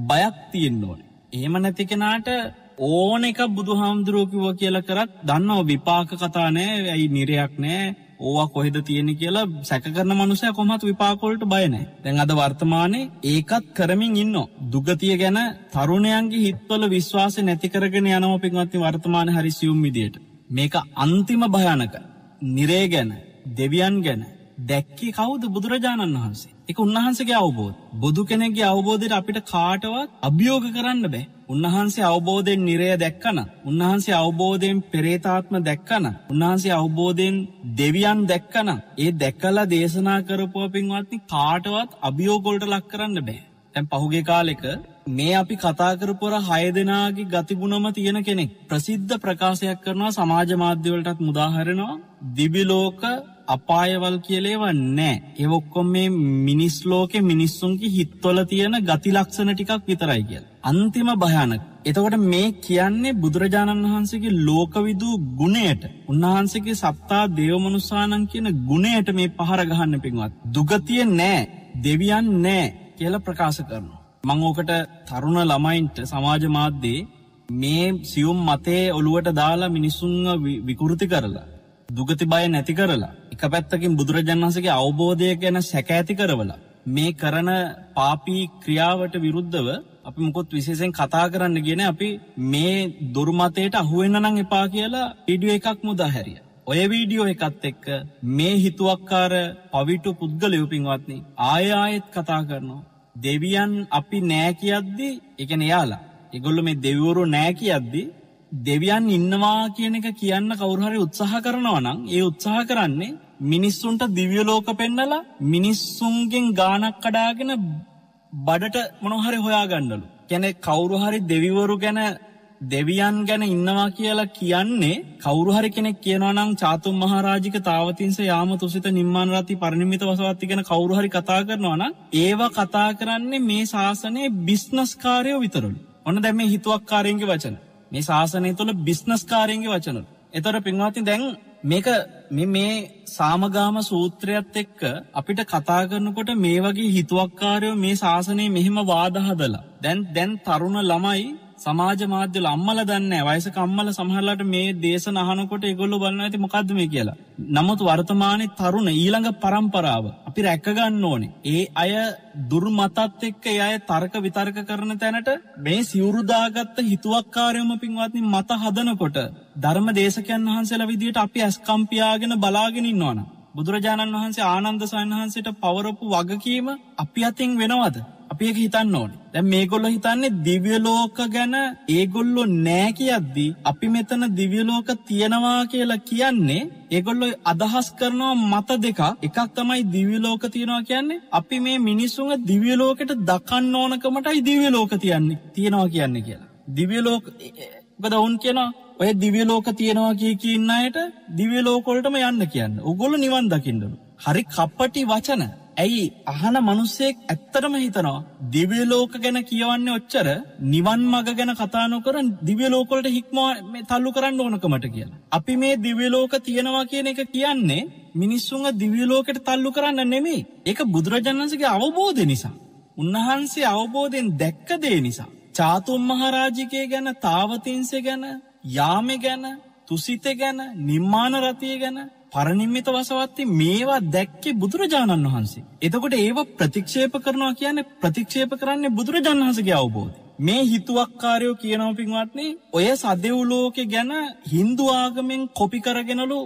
බයක් තියෙන්න ඕනේ. එහෙම නැති කෙනාට ඕන එක බුදුහාමුදුරුවෝ කිව්වා කියලා කරත් දන්නව විපාක කතා නෑ, ඇයි නිරයක් නෑ, ඕවා කොහෙද තියෙන කියලා සැක කරන මනුසය කොමත් විපාකොලට බයනෑ. දැන් අද වර්තමානයේ ඒකත් කරමින් ඉන්න. දුගතිය ගැන තරුණයන්ගේ හිත්වල විශ්වාස නැතිකරගෙන යනව පින්වත්ති වර්තමාන හරි සියුම් විදියට. මේක අන්තිම භයානක. නිරේ ගැන දෙවියන් ගැන දැක්කේ කවුද බුදුරජාණන් වහන්සේ. එක උන්වහන්සගේ අවබෝධ. බුදු කෙනෙගේ අවබෝධයට අපිට කාටවත් අභියෝග කරන්න බෑ. උන්වහන්සේ අවබෝධයෙන් නිරය දැක්කන. උන්වහන්සේ අවබෝධයෙන් පෙරේතාත්ම දැක්කන. උන්වහන්සේ අවබෝධයෙන් දෙවියන් දැක්කන. ඒ දැක්කලා දේශනා කරපුව පින්වත්නි කාටවත් අභියෝගොල්ට ලක් කරන්න බෑ. තැන් පහුගේ කාලෙක මේ අපි කතා කරපුර හය දෙනාගේ ගතිබුණම තියෙන කෙනෙක් ප්‍රසිද්ධ ප්‍රකාශයක් කරනවා සමාජ මාධ්‍යවලටත් මුදාහරෙනවා දිබිලෝක අපායවල් කියලේව නෑ එවොක්කොම් මේ මිනිස් ලෝකෙ මිනිස්සුන්ගේ හිත්වල තියෙන ගති ලක්ෂණ ටිකක් විතරයි කියල. අන්තිම භයානක. එතකොට මේ කියන්නේ බුදුරජාණන් වහන්සේගේ ලෝකවිදූ ගුණයට උන්වහන්සේගේ සත්තා දේවමනුසානන් කියන ගුණයට මේ පහර ගහන්න පින්වත්. දුගතිය නෑ දෙවියන් නෑ කියල ප්‍රකාශ කරනවා. මං ඕකට තරුණ ළමයින්ට සමාජ මාධ්‍යයේ මේ සියුම් මතේ ඔළුවට දාලා මිනිස්සුන්ව විකෘති කරලා. දුගති බය නැති කරලා. එක පැත්තකින් බුදුරජාන් වන්සගේ අවබෝධය ගැන සැක ඇති කරවලා. මේ කරන පාපී ක්‍රියාවට විරුද්ධව අපි මුකොත් විශේෂෙන් කතා කරන්න ගෙන අපි මේ දුර්මතයට අහුවෙන්න නං එපා කියලා ඉඩිය එකක් මුදා හැරිය. ඔය වීඩියෝ එකත් එක්ක මේ හිතුවක්කාර පවිටු පුද්ගලයුපින්වත්න්නේ ආය ආයෙත් කතා කරනවා. දෙවියන් අපි නෑ කියද්දි එකන යාලා එගොල්ල මේ දෙවරු නෑ කියද්දි දෙවියන් ඉන්නවා කියන එක කියන්න කවුරුහරි උත්සාහ කරනවා නම් ඒ උත්සාහ කරන්නේ මිනිස්සුන්ට දිව්‍යලෝක පෙන්නලා මිනිස්සුන්ගෙන් ගානක් කඩාගෙන බඩට මොනොහරි හොයාගන්නලු. කැනෙ කවුරුහරි දෙවිවරු ගැන දෙවියන් ගැන ඉන්නවා කියලා කියන්නේ කවුරුහරි කෙනෙක් කියනවනම් චාතුම් මහරාජික තාවතින්ස යාම තුසිත නිර්මාණ රති පරිනිමිත වසවත්ති ගැන කවුරුහරි කතා කරනවන ඒවා කතා කරන්නේ මේ ශාසනයේ බිස්නස්කාරයෝ විතරලු. ඔන්න දැම හිතුවක් කාරයන්ගේ වචන. මේ ශාසනය තුළ බිස්නස්කාරයන්ගේ වචන. එතර පින්වාති දැන් මේක මේ සාමගාම සූත්‍රයත් එක්ක අපිට කතා කරනකොට මේ වගේ හිතුවක්කාරයෝ මේ ශාසනය මෙහෙම වාදහදලා. දැන් දැන් තරුණ ළමයි සමාජ මාධ්‍යල අම්මල දන්න වයස කම්මල සහලට මේ දේශ නහනකොට එගොල්ල බලන්න ඇති මොකක්දම කියලා. නමුත් වර්තමානය තරුණ ඊළඟ පරම්පරාව අපි රැක්කගන්න ඕනේ. ඒ අය දුර්මතත් එක්ක අය තර්ක විතර්ක කරන තැනට මේ සිවුරුදාගත්ත හිතුවක්කාරයම පින්වත්නි මත හදනකොට ධර්ම දේශකයන් වහන්සේලා විදිට අපි ඇස්කම්පියාගෙන බලාගෙන ඉන්නවන. බුදුරජාණන් වහන්සේ ආනන්ද සයන්හන්සේට පවරපු වගකීම අපි අතින් වෙනවද. අපි එක හිතන්න ඕන. දැන් මේගොල්ලෝ හිතන්නේ දිව්‍ය ලෝක ගැන ඒගොල්ලෝ නෑ කියද්දි අපි මෙතන දිව්‍ය ලෝක තියනවා කියලා කියන්නේ ඒගොල්ලෝ අදහස් කරනවා මත දෙක එකක් තමයි දිව්‍ය ලෝක තියනවා කියන්නේ අපි මේ මිනිස්සුන්ගේ දිව්‍ය ලෝකෙට දකන්න ඕනකමටයි දිව්‍ය ලෝක තියන්නේ තියනවා කියන්නේ කියලා. දිව්‍ය ලෝක මොකද වුන් කියනවා ඔය දිව්‍ය ලෝක තියනවා කිය කින්න අයට දිව්‍ය ලෝකොල්ටම යන්න කියන්න. ඔගොල්ලෝ නිවන් දකින්නලු. හරි කප්පටි වචන ඇයි අහන මනුස්සෙක් ඇත්තටම හිතනවා දිව්‍යලෝක ගැන කියවන්නේ ඔච්චර නිවන් මග ගැන කතා නොකර දිව්‍යලෝකවලට හික්ම තල්ලු කරන්න ඕනකමට කියලා. අපි මේ දිව්‍යලෝක තියෙනවා කියන එක කියන්නේ මිනිස්සුන්ව දිව්‍යලෝකෙට තල්ලු කරන්න නෙමෙයි. ඒක බුදුරජාණන්සේගේ අවබෝධය නිසා. උන්වහන්සේ අවබෝධයෙන් දැක්ක දේ නිසා. චාතුම් මහරාජිකය ගැන තාවතින්සේ ගැන යාමෙ ගැන තුසිත ගැන නිර්මාණ රතිය ගැන පරනිම්මිත වසවත්ති මේවා දැක්කේ බුදුරජාණන් වහන්සේ. එතකොට ඒව ප්‍රතික්ෂේප කරනවා කියන්නේ ප්‍රතික්ෂේප කරන්නේ බුදුරජාණන් වහන්සේගේ අවබෝධය. මේ හිතුවක්කාරයෝ කියනවා පින්වත්නි ඔය සදෙව්ලෝකෙ ගැන හින්දු ආගමෙන් කොපි කරගෙනලු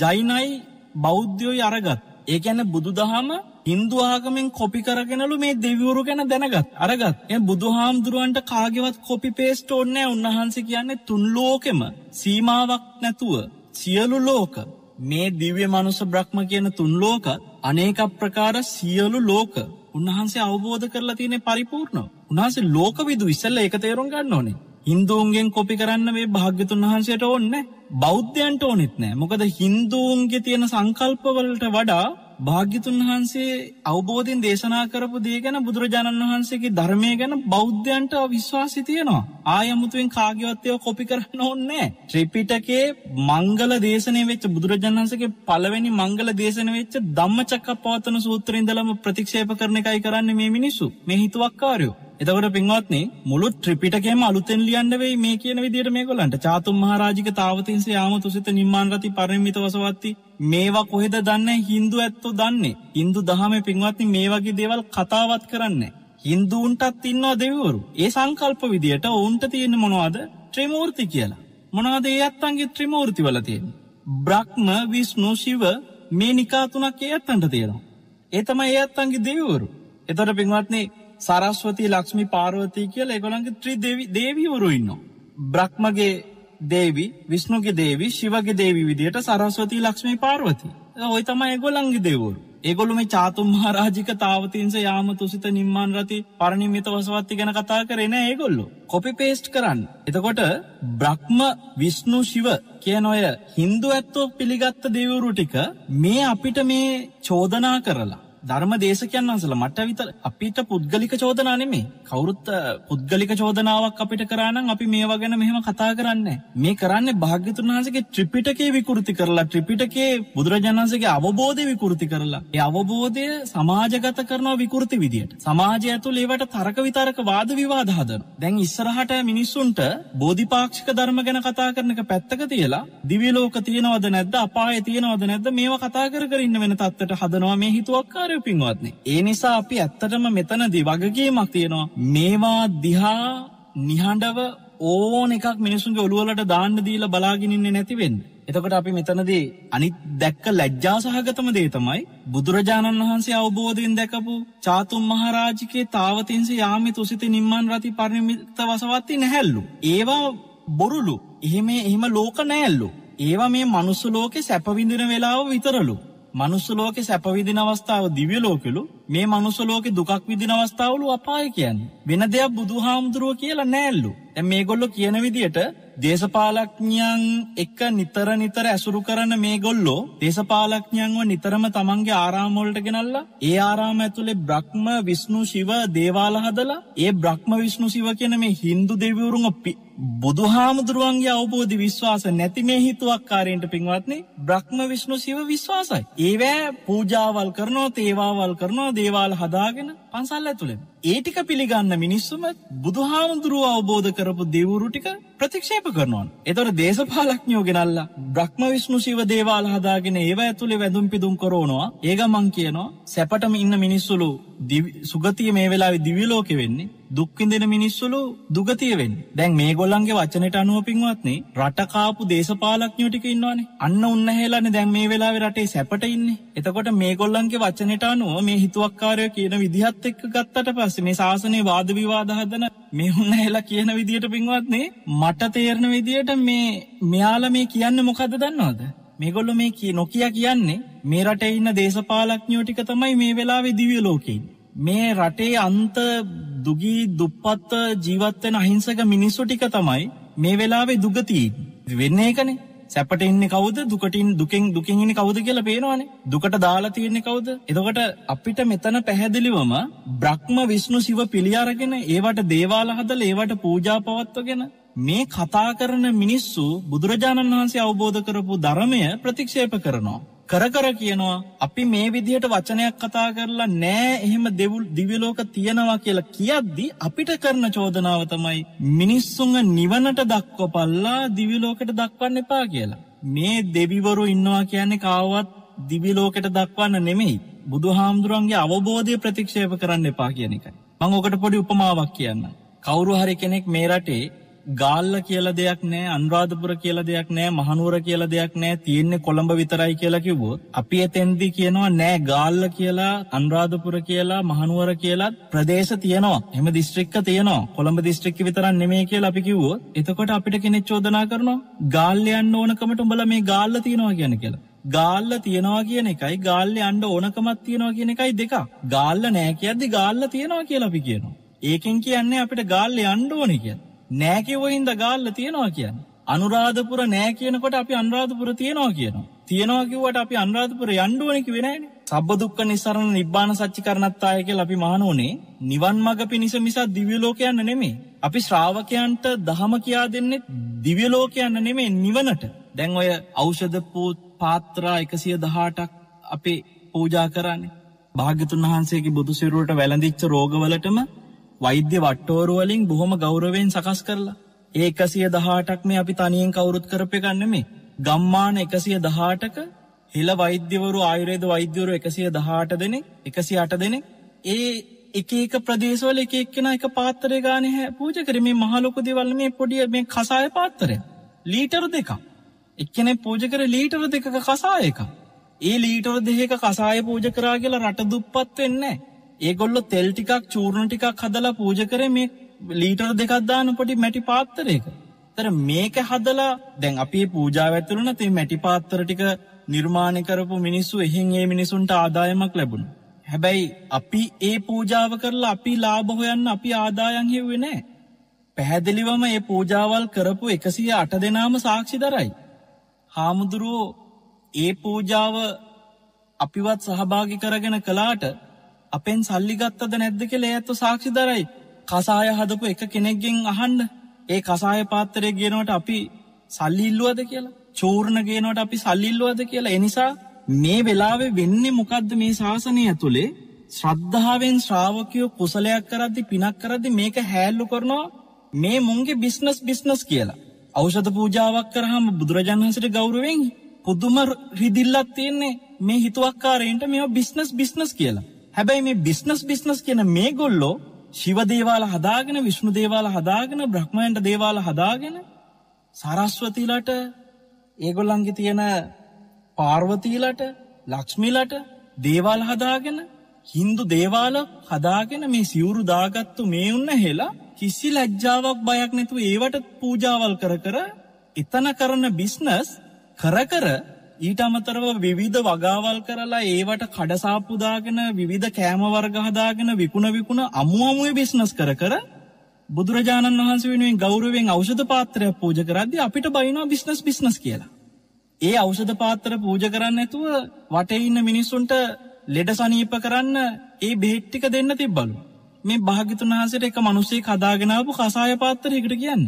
ජෛනයි බෞද්ධයෝයි අරගත්. ඒ කියන්නේ බුදුදහම හින්දු ආගමෙන් කොපි කරගෙනලු මේ දෙවිවරු ගැන දැනගත්. අරගත්. ඒ බුදුහාමුදුරුවන්ට කාගේවත් කොපි පේස්ට් ඕනේ උන්වහන්සේ කියන්නේ තුන් ලෝකෙම සීමාවක් නැතුව සියලු ලෝක මේ දිව්‍ය මනුස්ස බ්‍රහ්ම කියන තුන් ලෝකත් අනේක ප්‍රකාර සියලු ලෝක උන්වහන්සේ අවබෝධ කරලා තියෙන පරිපූර්ණව. උන්වහන්සේ ලෝකවිදු ඉස්සෙල්ලා ඒක තේරුම් ගන්න ඕනේ. හින්දුන්ගෙන් කොපි කරන්න මේ භාග්‍යතුන් වහන්සේට ඕනේ බෞද්ධයන්ට ඕනෙත් නෑ. මොකද හින්දුන්ගේ තියෙන සංකල්පවලට වඩා භාග්‍යතුන් වහන්සේ අවබෝධයෙන් දේශනා කරපු දේ ගැන බුදුරජාණන් වහන්සේගේ ධර්මය ගැන බෞද්ධයන්ට විශ්වාසි තියෙනවා. ආයමුතුවෙන් කාගවත්තයව කොපි කරන්න ඕන්නෑ. ත්‍රිපිටකේ මංගල දේශනය වෙච්ච බුදුරජාණන් වහන්සේගේ පළවෙනි මංගල දේශන වෙච්ච ධම්ම චක්ක පවතන සූත්‍රරින්දලම ප්‍රතික්ෂේප කරන එකයි කරන්න මේ මිනිස්සු මේ හිතුවක්කාරයෝ. එතකොට පින්වත්නි මුළු ත්‍රිපිටකයම අලුතෙන් ලියන්න වෙයි මේ කියන විදිහට මේගොල්ලන්ට. චාතුම් මහරජික තාවතින්සේ යාම තුසිත නිම්මාන රති පරිමිත වසවත්ති. මේවා කොහෙද දන්නේ? හින්දු ඇත්තෝ දන්නේ. හින්දු දහමේ පින්වත්නි මේ වගේ දේවල් කතාවත් කරන්නේ හින්දුන්ටත් ඉන්නවා දෙවිවරු. ඒ සංකල්ප විදියට ඔවුන්ට තියෙන මොනවද? ත්‍රිමූර්ති කියලා. මොනවද ඒ අත්තන්ගේ ත්‍රිමූර්ති වල තියෙන්නේ? බ්‍රහ්ම විෂ්ණු ශිව මේ නිකා තුනක් ඒ අත්තන්ට තියෙනවා. ඒ තමයි ඒ අත්තන්ගේ දෙවිවරු. එතකොට පින්වත්නි සරස්වතී ලක්ෂ්මි පාර්වතී කියලා ඒගොල්ලන්ගේ ත්‍රි දේවි දේවිවරු ඉන්නවා. බ්‍රහ්මගේ දේවි, විෂ්ණුගේ දේවි, ශිවගේ දේවි විදියට සරස්වතී ලක්ෂ්මි පාර්වතී. ඔය තමයි ඒගොල්ලන්ගේ දේවරු. ඒගොල්ලෝ මේ චාතුම් මහරජික තාවතින්ස යාම තුසිත නිම්මාන රති පරිනිම්මිත වසවත්ති ගැන කතා කරේ නෑ ඒගොල්ලෝ. කොපි පේස්ට් කරන්න. එතකොට බ්‍රහ්ම විෂ්ණු ශිව කියන ඔය හින්දු ඇත්තෝ පිළිගත්ත දෙවිවරු ටික මේ අපිට මේ චෝදනා කරලා ධර්ම දේශකයන් වහන්සේලා මට විතර අපිට පුද්ගලික චෝදනා නෙමෙයි. කවුරුත් පුද්ගලික චෝදනාවක් අපිට කරා නම් අපි මේවා ගැන මෙහෙම කතා කරන්නේ මේ කරන්නේ භාග්‍යතුන් වහන්සේගේ ත්‍රිපිටකය විකෘති කරලා ත්‍රිපිටකයේ බුදුරජාණන් වහන්සේගේ අවබෝධය විකෘති කරලා ඒ අවබෝධය සමාජගත කරනවා විකෘති විදියට. සමාජය ඇතුළේ ඒවට තරක විතරක වාද විවාද හදනවා. දැන් ඉස්සරහට මිනිස්සුන්ට බෝධිපාක්ෂික ධර්ම ගැන කතා කරන එක පැත්තක තියලා දිව්‍ය ලෝක තියෙනවද නැද්ද අපාය තියෙනවද නැද්ද මේවා කතා කර කර ඉන්න වෙන තත්ත්වයට හදනවා මේ හිතුවක්කාර සහෝදරයෝ පින්වත්නි. ඒ නිසා අපි ඇත්තටම මෙතනදී වගකීමක් තියෙනවා. මේවා දිහා නිහඬව ඕන එකක් මිනිසුන්ගේ ඔළුවලට දාන්න දීලා බලාගෙන ඉන්නේ නැති වෙන්න. එතකොට අපි මෙතනදී අනිත් දැක්ක ලැජ්ජා සහගතම දේ තමයි බුදුරජාණන් වහන්සේ අවබෝධයෙන් දැකපු චාතුම් මහරජිකේ තාවතින්සේ යාමි තුසිත නිම්මාන රති පරිමිත වසවත්ති නැහැල්ලු. ඒවා බොරුලු. එහෙම එහෙම ලෝක නෑල්ලු. ඒවා මේ මනුස්ස ලෝකේ සැප විඳින වෙලාව විතරලු. මනුස්ස ලෝකේ සැප විඳින අවස්ථාව දිව්‍ය ලෝකෙලු. මේ මනුස්ස ලෝකේ දුකක් විඳින අවස්ථාවලු අපාය කියන්නේ. වෙන දෙයක් බුදුහාමුදුරුවෝ කියලා නෑල්ලු. දැන් මේගොල්ලෝ කියන විදියට දේශපාලඥයන් එක්ක නිතර නිතර ඇසුරු කරන මේගොල්ලෝ දේශපාලඥයන්ව නිතරම තමන්ගේ ආරාම වලට ගෙනල්ලා ඒ ආරාම ඇතුලේ බ්‍රහ්ම විෂ්ණු ශිව දේවාල හදලා ඒ බ්‍රහ්ම විෂ්ණු ශිව කියන මේ Hindu දෙවිවරුන් බුදුහාමුදුරුවන්ගේ අවබෝධ විශ්වාස නැති මේ හිතුවක්කාරයන්ට පින්වත්නි බ්‍රහ්ම විෂ්ණු ශිව විශ්වාසයි. ඒවෑ පූජාවල් කරනවා තේවාවල් කරනවා දේවාල හදාගෙන පන්සල් ඇතුළෙන්. ඒ ටික පිළිගන්න මිනිස්සුම බුදුහාමුදුරුව අවබෝධ කරපු දෙවුරු ටික ප්‍රතික්ෂේප කරනවා. එතකොට දේශපාලඥයෝ ගෙනල්ලා බ්‍රහ්ම විෂ්ණු ශිව දේවාල හදාගෙන ඒව ඇතුලේ වැඳුම් පිදුම් කරනවා. ඒ ගමන් කියනවා සැපටම ඉන්න මිනිස්සුලු සුගතිය මේ වෙලාවේ දිව්‍ය ලෝකෙ වෙන්නේ. දුක් විඳින මිනිස්සුලු දුගතිය වෙන්නේ. දැන් මේගොල්ලන්ගේ වචනෙට අනුව පින්වත්නි රට කාපු දේශපාලඥයෝ ටික ඉන්නවනේ. අන්න උන්නහැලානේ දැන් මේ වෙලාවේ රටේ සැපට ඉන්නේ. එතකොට මේගොල්ලන්ගේ වචනෙට අනුව මේ හිතුවක්කාරයෝ කියන විදිහත් එක්ක ගත්තට පස්සේ මේ ශාසනයේ වාද විවාද හදන මේ උන්නහැලා කියන විදිහට පින්වත්නි මට තේරෙන විදිහට මේ මෙයාලා මේ කියන්නේ මොකද්ද දන්නවද? මේගොල්ලෝ මේ නොකිය කියන්නේ මේ රටේ ඉන්න දේශපාලඥයෝ ටික තමයි මේ වෙලාවේ දිව්‍ය ලෝකේ මේ රටේ අන්ත දුගී දුප්පත් ජීවත් වෙන අහිංසක මිනිස්සු ටික තමයි මේ වෙලාවේ දුගතියි වෙන්නේ ඒකනේ. සැපට ඉන්න කවුද දුකටින් දුකෙන් දුකින් ඉන්න කවුද කියලා පේනවනේ. දුකට දාලා තියෙන්නේ කවුද? එතකොට අපිට මෙතන පැහැදිලිවම බ්‍රහ්ම විෂ්ණු ශිව පිළි අරගෙන ඒවට දේවාල හදලා ඒවට පූජා පවත්වගෙන මේ කතා කරන මිනිස්සු බුදුරජාණන් වහන්සේ අවබෝධ කරපු ධර්මය ප්‍රතික්ෂේප කරනවා. කර කර කියනවා අපි මේ විදිහට වචනයක් කතා කරලා නෑ එහෙම දෙවුල් දිව්‍යලෝක තියෙනවා කියලා කියද්දි අපිට කරන චෝදනාව තමයි මිනිස්සුන්ව නිවනට දක්වපල්ලා දිව්‍යලෝකෙට දක්වන්න එපා කියලා. මේ දෙවිවරු ඉන්නවා කියන්නේ කාවවත් දිව්‍යලෝකෙට දක්වන්න නෙමෙයි. බුදුහාමුදුරන්ගේ අවබෝධය ප්‍රතික්ෂේප කරන්න එපා කියන එකයි. මම ඔකට පොඩි උපමාවක් කියන්න. කවුරු හරි කෙනෙක් මේ රටේ ගාල්ල කියල දෙයක් නෑ අන්රාධපුර කියල දෙයක් නෑ මහනුවර කියල දෙයක් නෑ තියෙන්නේ කොළඹ විතරයි කියලා කිව්වොත් අපි එතැන්දි කියනවා නෑ ගාල්ල කියලා අන්රාධපුර කියලා මහනුවර කියලාත් ප්‍රදේශ තියෙනවා. එම දිස්ත්‍රික්ක තියෙනවා. කොළඹ දිස්ත්‍රික්ක විතරන් නෙමේ කියලා අපි කිව්වොත් එතකොට අපිට කෙනෙක් චෝදනා කරනවා ගාල්ලයන්න ඕනකමට උඹල මේ ගාල්ල තියෙනවා කියන කියලා. ගාල්ල තියෙනවා කියන එකයි ගාල්ල අන්ඩ ඕනකමත් තියෙනවා කියන එකයි දෙක ගාල්ල නෑ කියද්දි ගාල්ල තියෙනවා කියලා අපි කියනවා. ඒකෙන් කියන්නේ අපිට ගාල්ල අන්ඩ ඕන කිය නෑකිවහින්ද ගාල්ල තියෙනවා කියන්න. අනුරාධපුර නෑ කියනකොට අපි අන්රාධපුර තියෙනවා කියනවා. තියෙනවා කිවට අපි අන්රාධපුර යන්ඩුවනකි වෙනයින සබ්බදුක්ක නිසරණ නිබ්බාන සච්චි කරනත්තායක අපි මහනුවනේ නිවන් මග පිණිස මිසා දිවියලෝකයන්න නෙමේ. අපි ශ්‍රාවකයන්ට දහම කියා දෙන්නේ දිවියලෝකයන්න නෙමේ නිවනට. දැන් ඔය ඖෂධපූත් පාත්‍රා එකසිය දහටක් අපේ පූජා කරන්නේ. භාගතුන් වහන්සේගේ බුදුසිරුවට වැළඳිච්ච රෝගවලටම වෛද්‍ය වට්ටෝරුවලින් බොහොම ගෞරවෙන් සකස් කරලා. ඒ එකසිය දහටක් මේ අපි තනියෙන් කවුරුත් කරපය ගන්නෙමේ. ගම්මාන එකසිය දහටක හෙළ වෛද්‍යවරු ආයුරේද වෛද්‍යවරු එකසිය දහට දෙනෙ එකසි අට දෙනෙ ඒ එක එක ප්‍රදේශවල එක එක්කෙන එක පාත්තරය ගානය පූජ කරම මහලොක දෙවල් මේ පොඩිය මේ කසාය පාත්තරය. ලීටර් දෙක. එක්කනෙ පූජ කර ලීටර දෙක කසායක. ඒ ලීටර් දෙක කසාය පූජ කරා කියලා රට දුප්පත් වෙන්නේ. ඒගොල්ල තෙල් ටිකක් චූර්ණ ටිකක් හදලා පූජ කර මේ ලීටර් දෙකක්දාන පොටි මැටි පාත්තරයක. තර මේක හදලා දැන් අපි පූජා ඇතුරන ති මැටි පාත්තර ටික නිර්මාණය කරපු මිනිස්සු එහෙන් ඒ මිනිසුන්ට ආදායමක් ලැබුණ. හැබැයි අපි ඒ පූජාව කරලා අපි ලාබ හොයන්න අපි ආදායන් හෙව්වෙ නෑ. පැහැදිලිවම ඒ පූජාවල් කරපු එකසිය අට දෙනාම සාක්ෂි දරයි. හාමුදුරුවෝ ඒ පූජාව අපිවත් සහභාගි කරගෙන කලාට අපෙන් සල්ලිගත්තද නැද්ද කෙළේ ඇත්තු සාක්ෂි දරයි. කසාය හදපු එක කෙනෙක්ගෙන් අහන්න. ඒ කසාය පාත්තරය ගෙනවට අපි සල්ලිල්ලුවද කියලා? චූර්ණ ගේනවට අපි සල්ලිල්ලුවද කියලා? එනිසා මේ වෙලාවෙ වෙන්නේ මොකක්ද මේ ශාසනය ඇතුළේ ශ්‍රද්ධාවෙන් ශ්‍රාවකයෝ කුසලයක් කරද්දි පිනක් කරදදි මේක හැල්ලු කරනවා මේ මුන්ගේ බිස්නස් බිස්නස් කියලා. අවෂධ පූජාවක් කරහම බුදුරජාණන්සට ගෞරුවෙන් පුදුම රිදිල්ලත් තියෙන්නේ මේ හිතුවක්කාරයන්ට මේ බිස්නස් බිස්නස් කියලා. හැබැයි මේ බිස්නස් බිස්නස් කියන මේ ගොල්ලෝ ශිවදේවාල හදාගෙන විශ්ණු දේවාල හදාගෙන බ්‍රහ්මයන්ට දේවාල හදාගෙන සරස්වතිලට ඒගොල්ලන්ගේ තියෙන පාර්වතීලට ලක්ෂ්මිලට දේවල් හදාගෙන හින්දු දේවාල හදාගෙන මේ සිවුරු දාගත්තු මේ උන්න හෙලා කිසි ලැජ්ජාවක් බයක් නැතුව ඒවට පූජාවල් කර කර එතන කරන බිස්නස් කර කර ඊට අමතරව විවිධ වගාවල් කරලා ඒවට කඩසාපුදාගෙන විවිධ කෑමවර්ග හදාගෙන විකුණ විකුණ අමුුවමුවේ බිස්නස් කර කර බුදුරජාණන් වහන්ස වෙනුවෙන් ගෞරුවෙන් අවෂධ පාත්‍රයක් පූජ කරද්දි අපිට බයිනවා බිස්නස් බිස්නස් කියලා. ඒ අවෂධ පාත්‍ර පූජ කරන්න ඇතුව වටඉන්න මිනිස්සුන්ට ලෙඩ සනීප කරන්න ඒ බෙහෙට්ටික දෙන්න තිබ්බලු. මේ භාගිතුන් වහසට එක මනුසේ කදාගෙනාපු කසාය පාත්තර එකට කියන්න.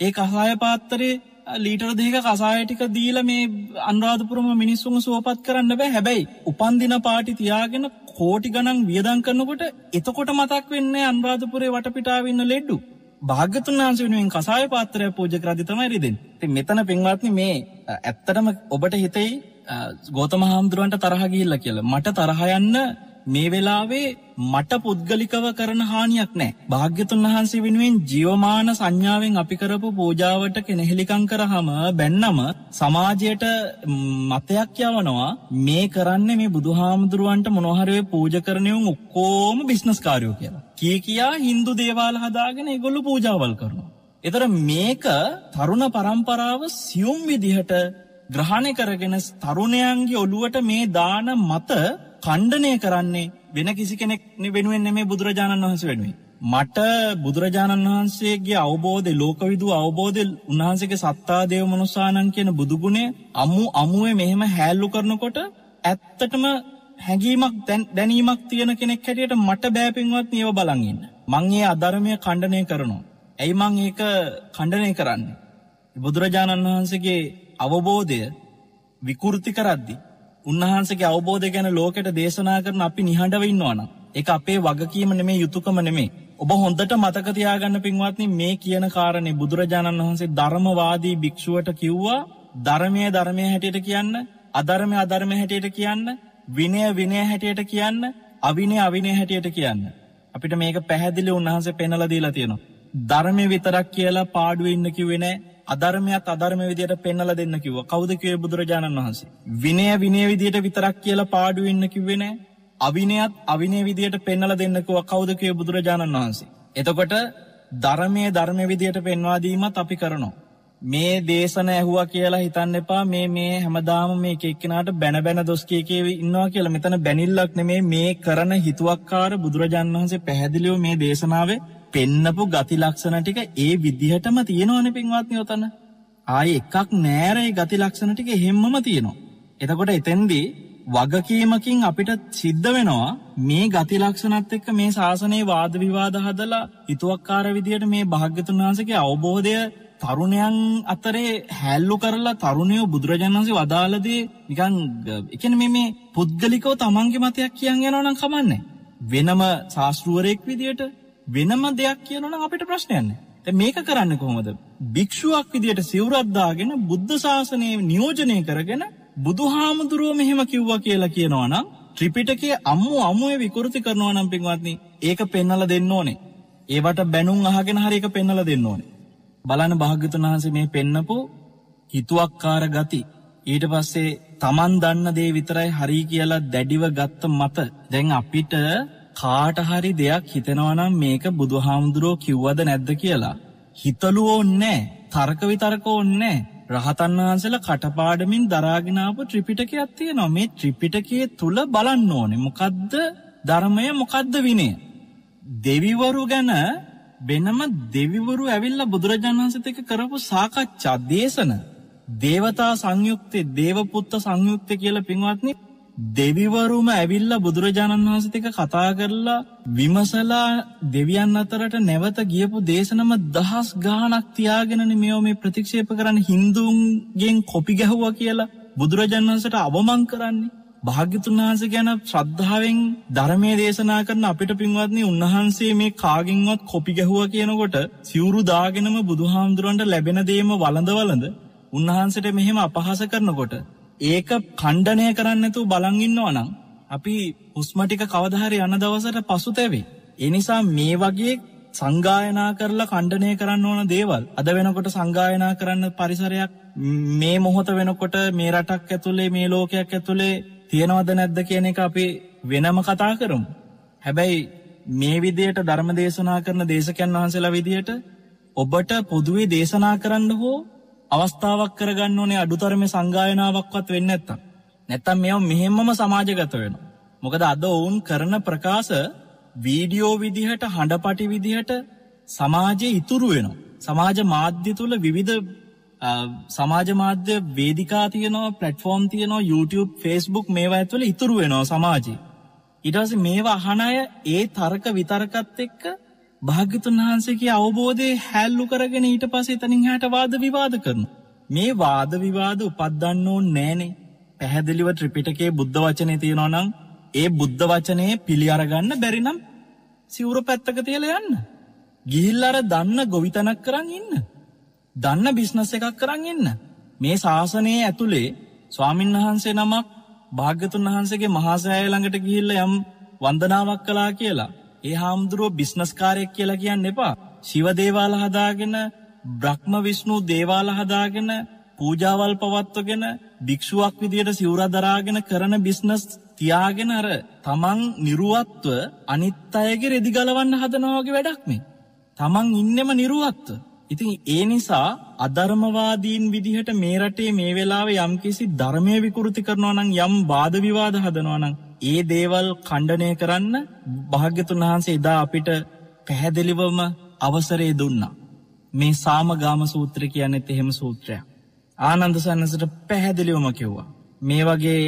ඒ කසාය පාත්තරේ ලීටර් දෙක කසායටික දීල මේ අන්රාධපුරම මිනිස්සුම සුවපත් කරන්න බෑ. හැබැයි උපන්දින පාටි තියාගෙන කෝටි ගණන් වියදං කරනකොට එතකොට මතක් වෙන්න අන්රාධපුරේ වටපිටාවන්න ලෙඩ්ඩු. භාගතුන් වහන්ස වෙනුවෙන් කසාය පාත්‍රය පූජ කරදිතමයි රිදෙන් මෙතන පෙන්වත්න මේ ඇත්තටම ඔබට හිතෙයි ගෝතම හාමුදුරුවන්ට තරහගිල්ල කියල. මට තරහයන්න මේ වෙලාවේ මට පුද්ගලිකව කරන හානියක් නෑ. භාග්‍යතුන් වහන්සේ වෙනුවෙන් ජීවමාන සංඥාවෙන් අපි කරපු පූජාවට කෙනෙහෙලිකං කරහම බැන්නම සමාජයට මතයක් යවනවා මේ කරන්න මේ බුදුහාමුදුරුවන්ට මොනොහරේ පූජ කරනයුම් ඔක්කෝම බිස්නස් කාරයෝ කියලා. කිය කියා හින්දු දේවාල හදාගෙන ගොල්ලු පූජාවල් කරනවා. එතර මේක තරුණ පරම්පරාව සියුම් විදිහට ග්‍රහණය කරගෙන තරුණයන්ගේ ඔළුවට මේ දාන මත කණ්ඩනය කරන්නේ වෙන කිසි කෙනෙක් වෙනුවෙන් මේ බුදුරජාණන් වහස වෙනුවේ. මට බුදුරජාණන් වහන්සේගේ අවබෝධය ලෝකවිදු අවබෝධය උන්වහන්සේගේ සත්තාදේව මනුසානන් කියන බුදුගුණේ අමු අමුවේ මෙහෙම හැල්ලු කරනකොට ඇත්තටම හැඟීමක් දැනීමක් තියෙන කෙනෙක් හැටියට මට බෑපින්වත් නියව බලංගන්න. මංගේ අධර්මය කණ්ඩනය කරනවා. ඇයි මං ඒක කණ්ඩනය කරන්නේ. බුදුරජාණන් වහන්සේගේ අවබෝධය විකෘති කරද්දි. උන්වහන්සගේ අවබෝධ ගැන ලෝකට දේශනා කරන අපි නිහඬව ඉන්නවාන. එක අපේ වගකීම නෙමේ යුතුකම නෙමේ. ඔබ හොඳට මතකතියාගන්න පින්වත්න මේ කියන කාරණය බුදුරජාණන් වහන්සේ ධර්මවාදී භික්ෂුවට කිව්වා ධර්මය ධර්මය හැටියට කියන්න අධර්මය අධර්මය හැටියට කියන්න විනය විනය හැටියට කියන්න අවිනය අවිනය හැටියට කියන්න. අපිට මේක පැහැදිලි උන්වහන්සේ පෙනල දීලා තියෙනවා. ධර්මය විතරක් කියලා පාඩුව ඉන්න කිවෙනෑ අධර්මයක් අධර්ම විදියට පෙන්නල දෙන්න කිව කවුද කිය බුදුරජාණන් වහන්සේ. විනය විනය විදියට විතරක් කියලා පාඩු ඉන්න කිවෙනෑ අවිනයත් අවිනය විදියට පෙන්නල දෙන්නකුව කවුද කිය බුදුරජාණන් වහන්සේ. එතකොට ධර්මය ධර්ම විදියට පෙන්වාදීමත් අපි කරනවා. මේ දේශන ඇහුවා කියලා හිතන්න එපා මේ මේ හැමදාම මේ එක්කෙනාට බැන බැන දොස්කේකේ ඉන්නවා කියලා මෙතන බැනිල්ලක් නෙමේ මේ කරන හිතුවක්කාර බුදුරජාණන් වහන්සේ පැහැදිලිව මේ දේශනාවේ පෙන්නපු ගති ලක්ෂණ ටික ඒ විදිහටම තියෙනවන පින්වත්නය ඔතන ආය එකක් නෑරයි ගති ලක්ෂණ ටික හෙම්මම තියෙනවා. එතකොට එතැන්දී වගකීමකින් අපිට සිද්ධ වෙනවා මේ ගති ලක්ෂණත් එක්ක මේ ශාසනයේ වාද විවාද හදලා හිතුවක්කාර විදියට මේ භාග්‍යතුන් වහන්සේගේ අවබෝධය තරුණයන් අතරේ හැල්ලු කරලා තරුණයෝ බුදුරජාණන්සේ වදාලදේ නිකන් එකන මේ පුද්ගලිකව තමන්ගේ මතයක් කියන්න යනවනම් කමන්නේ. වෙනම ශාස්තෘුවරයෙක් විදියට වෙනම දෙයක් කියනනම් අපිට ප්‍රශ්නයන්න. මේක කරන්න කොහොමද. භික්ෂුවක් විදියට සිවරද්දාගෙන බුද්ධ ශාසනය නියෝජනය කරගෙන බුදු හාමුදුරුව මෙහෙම කිව්වා කියලා කියනවනම් ත්‍රිපිටකේ අම්මු අමුවේ විකෘති කරනවා නම් පින්වත්නි ඒක පෙන්නල දෙන්න ඕනේ. ඒවට බැනුම් අහගෙන හරි එක පෙන්නල දෙන්න ඕනේ. බලන භාග්‍යතුන් වහන්සේ මේ පෙන්නපු හිතුවක්කාර ගති ඊට පස්සේ තමන් දන්න දේ විතරයි හරි කියලා දැඩිව ගත්ත මත දැන් අපිට කාට හරි දෙයක් හිතෙනවනම් මේක බුදුහාමුදුරුවෝ කිව්වද නැද්ද කියලා. හිතලු ඕන්නෑ තර්ක විතර්ක ඕන්නෑ රහතන් වහන්සේලා කටපාඩමින් දරාගෙනාපු ත්‍රිපිටකයක් තියෙනවා. මේ ත්‍රිපිටකයේ තුල බලන්න ඕනේ. මොකද්ද ධර්මය? මොකද්ද විනය? දෙවිවරු ගැන වෙනම දෙවිවරු ඇවිල්ලා බුදුරජාණන් වහන්සේත් එක්ක කරපු සාකච්ඡා දේශන. දේවතා සංයුක්තේ දේවපුත්ත සංයුක්තේ කියලා පින්වත්නි දෙවිවරුම ඇවිල්ලා බුදුරජාණන් වහන්සතික කතා කරලා විමසලා දෙවියන් අතරට නැවත ගියපු දේශනම දහස් ගානක් තියාගෙනන මෙෝ මේ ප්‍රතික්ෂේප කරන්න හින්දුන්ගෙන් කොපි ගැහුව කියලා බුදුරජාණන් වන්සට අවමං කරන්නේ. භාග්‍යතුන් වහන්ස ගැන ශ්‍රද්ධාවෙන් ධර්මය දේශනා කරන අපිට පින්වත්නි උන්වහන්සේ මේ කාගින්වත් කොපි ගැහුව කියනකොට සිවුරු දාගෙනම බුදුහාමුදුරන්ට ලැබෙන දේම වලඳ වලඳ උන්වහන්සට මෙහෙම අපහස කරනකොට ඒක කණ්ඩනය කරන්නතු බලංගින්නවා නම් අපි හුස්මටික කවදහරි යන දවසට පසු තැවේ. එනිසා මේ වගේ සංගායනා කරලා කණ්ඩනය කරන්න ඕන දේවල් අද වෙනකොට සංගායනා කරන්න පරිසරයක් මේ මොහොත වෙනකොට මේ රටක් ඇතුළේ මේ ලෝකයක් ඇතුළේ තියෙනවද නැද්ද කියන එක අපි වෙනම කතා කරමු. හැබැයි මේ විදියට ධර්ම දේශනා කරන දේශකයන් වහන්සේලා විදියට ඔබට පොදුවේ දේශනා කරන්න හෝ අවස්ථාවක් කරගන්න ඕනේ අඩුතරම සංගායනාවක්වත් වෙන්න ඇත්තම්. නැත්තම් මෙ මෙහෙම්මම සමාජගත වෙන. මොකද අද ඔවුන් කරන ප්‍රකාශ වීඩියෝ විදිහට හඬපටි විදිහට සමාජය ඉතුරු වෙන. සමාජ මාධ්‍ය තුළ විවිධ සමාජ මාධ්‍ය වේදිකා තියනවා පලටෆෝර්ම් තියනවා YouTube ෆස්බුක් මේවා ඇතුළ ඉතුරු වෙනවා සමාජී. ඉටස මේවා අහනය ඒ තර්ක විතර්කත් එක්ක භාග්‍යතුන් වහන්සේගේ අවබෝධය හැල්ලු කරගෙන ඊට පසේ තනින් හට වාද විවාද කරනු. මේ වාද විවාද උපද්දන්න ඕන් නෑනේ පැහැදිලිව ත්‍රිපිටකේ බුද්ධ වචනය තියෙනවනං ඒ බුද්ධ වචනය පිළි අරගන්න බැරිනම් සිවුර පැත්තක තියල යන්න. ගිහිල්ලර දන්න ගොවිතනක් කරන්න ඉන්න. දන්න බිස්නස් එකක් කරන්න ඉන්න. මේ ශාසනයේ ඇතුළේ ස්වාමින් වහන්සේ නමක් භාග්‍යතුන් වහන්සේගේ මහාසෑය ළඟට ගිහිල්ල යම් වන්දනාවක් කලා කියලා ඒ හාමුදුරුව බිස්නස්කාරයක් කියලා කියන්න එපා. ශිව දේවාල හදාගෙන බ්‍රහ්ම විශ්ණු දේවාල හදාගෙන පූජාවල් පවත්වගෙන භික්ෂුවක් විදියට සිවරදරාගෙන කරන බිස්නස් තියාගෙන අර තමන් නිරුවත්ව අනිත් අයගේ රෙදිගලවන්න හදනවාගේ වැඩක්මේ. තමන් ඉන්නෙම නිරුවත්ව. ඉතින් ඒ නිසා අධර්මවාදීන් විදිහට මේ රටේ මේ වෙලාව යම්කිසි ධර්මය විකෘති කරනවනං යම් බාධ විවාද හදනවනං ඒ දේවල් කණ්ඩනය කරන්න භාග්‍යතුන් වහන්සේ එදා අපිට පැහැදිලිවම අවසරේ දුන්නා. මේ සාමගාම සූත්‍ර කියන්නෙත් එහෙම සූත්‍රයක්. ආනන්ද සන්නසට පැහැදිලිවම කිව්වා. මේ වගේ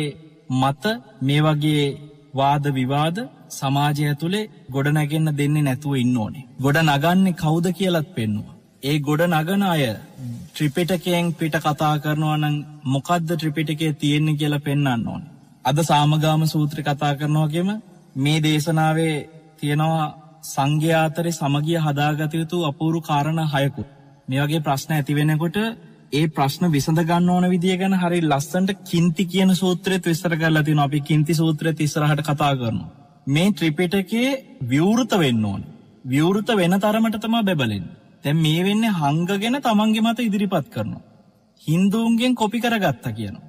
මත මේ වගේ වාද විවාද සමාජය ඇතුළේ ගොඩ නැගෙන්න්න දෙන්නේ නැතුව ඉන්න ඕනේ. ගොඩ නගන්නේ කෞුද කියලත් පෙන්නවා. ඒ ගොඩ නගන අය ත්‍රිපිටකයෙන් පිට කතා කරනවනං මොකක්ද ත්‍රිපිටකේ තියෙන්නේ කියලා පෙන්න්න ඕන. අද සාමගාම සූත්‍ර කතා කරනවාගෙම මේ දේශනාවේ තියෙනවා සංඝ්‍යාතරය සමගිය හදාගතයුතු අපූරු කාරණ හයකු. මේ වගේ ප්‍රශ්න ඇතිවෙනකොට ඒ ප්‍රශ්න විසඳ ගන්න ඕන විදිිය ගැන හරි ලස්සන්ට කින්ති කියන සූත්‍රයත් විස්තර කරලා තින අපි කින්ති සූත්‍රය තිස්සරහට කතා කරනවා. මේ ත්‍රිපිටකේ විවෘත වෙන්න ඕන. විවෘත වෙන තරමට තමා බැබලෙන්. තැන් මේ වෙන්න හංගගෙන තමන්ගේ මත ඉදිරිපත් කරනවා. හින්දුවන්ගෙන් කොපි කරගත්ත කියනවා.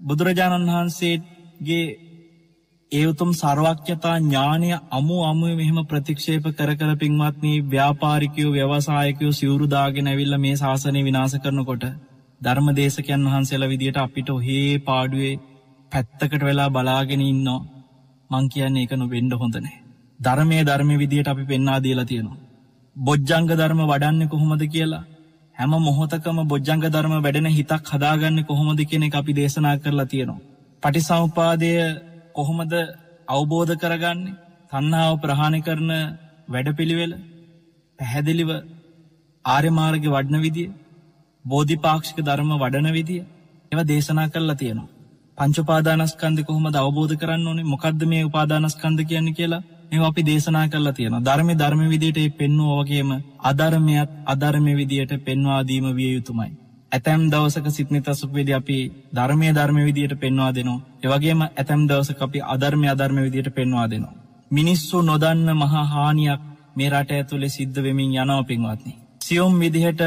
බුදුරජාණන් වහන්සේගේ ඒ උතුම් සර්වක්්‍යතා ඥානය අමු අමුව මෙහෙම ප්‍රතික්ෂේප කර කර පින්වත්නී ව්‍යාපාරිකයෝ ව්‍යවසායකයෝ සිවුරුදාගෙන ඇවිල්ල මේ ශාසනය විනාස කරනකොට ධර්ම දේශකයන් වහන්සේලා විදියට අපිට ඔහේ පාඩුවේ පැත්තකට වෙලා බලාගෙන ඉන්නවා මං කියන්නේ ඒක නොවෙන්ඩ හොඳනෑ. ධර්මය ධර්ම විදියට අපි පෙන්නා දීලා තියෙනවා. බොජ්ජංග ධර්ම වඩන්න කොහොමද කියලා හැම මොහොතකම බොජ්ජංග ධර්ම වැඩෙන හිතක් හදාගන්න කොහොමද කියෙනෙ අපි දේශනා කරලා තියෙනවා. පටිසංපාදය කොහොමද අවබෝධ කරගන්නේ තන්නාව ප්‍රහාණය කරන වැඩපිළිවෙල පැහැදිලිව ආර්යමාර්ග වඩන විදිිය බෝධිපාක්ෂික ධර්ම වඩන විදිිය එව දේශනා කරලා තියෙනවා. පංචුපාදානස්කන්ද කොහොම අවබෝධ කරන්න ඕනේ මොකක්ද මේ උපාදානස්කන්ද කියන්න කියලා මේ අපි දේශනා කරලා තියෙන ධර්ම ධර්ම විදියට පෙන්නුවෝගේම අධර්මයත් අධර්ම විදියට පෙන්වාදීම විය යුතුමයි. ඇතැම් දවසක සිත්නි තසුපේද අපි ධර්මය ධර්ම විදියට පෙන්වා දෙනවා. එවගේම ඇතැම් දවස අපි අධර්මය අධර්ම විදියට පෙන්වා දෙනවා. මිනිස්සු නොදන්න මහා හානියක් මේ රට ඇතුළේ සිද්ධ වෙමින් යනව පින්වත්නි. සියුම් විදිහට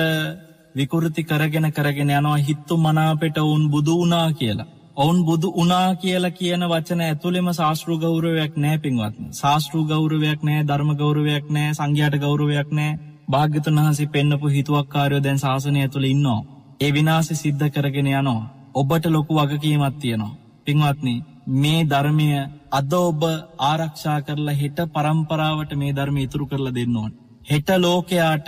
විකෘති කරගෙන කරගෙන යනවා හිත්තු මනාපෙට ඔවුන් බුදු වනා කියලා. ඔවුන් බුදු උනා කියලා කියන වචන ඇතුළෙම ශාස්තෘ ගෞරවයක් නෑ පින්වත්න. ශාස්තෘ ගෞරවයක් නෑ ධර්ම ගෞරවයක් නෑ සංඝයාට ගෞරවයක් නෑ භාග්‍යතුන් වහසේ පෙන්න්නපු හිතුවක්කාරයෝ දැන් ශාසනය ඇතුළ ඉන්නවා. ඒ විනාසි සිද්ධ කරගෙන යනවා. ඔබට ලොකු වගකීමත් තියෙනවා. පින්වත්න මේ ධර්මය අද ඔබ ආරක්ෂා කරලා හෙට පරම්පරාවට මේ ධර්ම ඉතුරු කරලා දෙන්න ඕන්. හෙට ලෝකයාට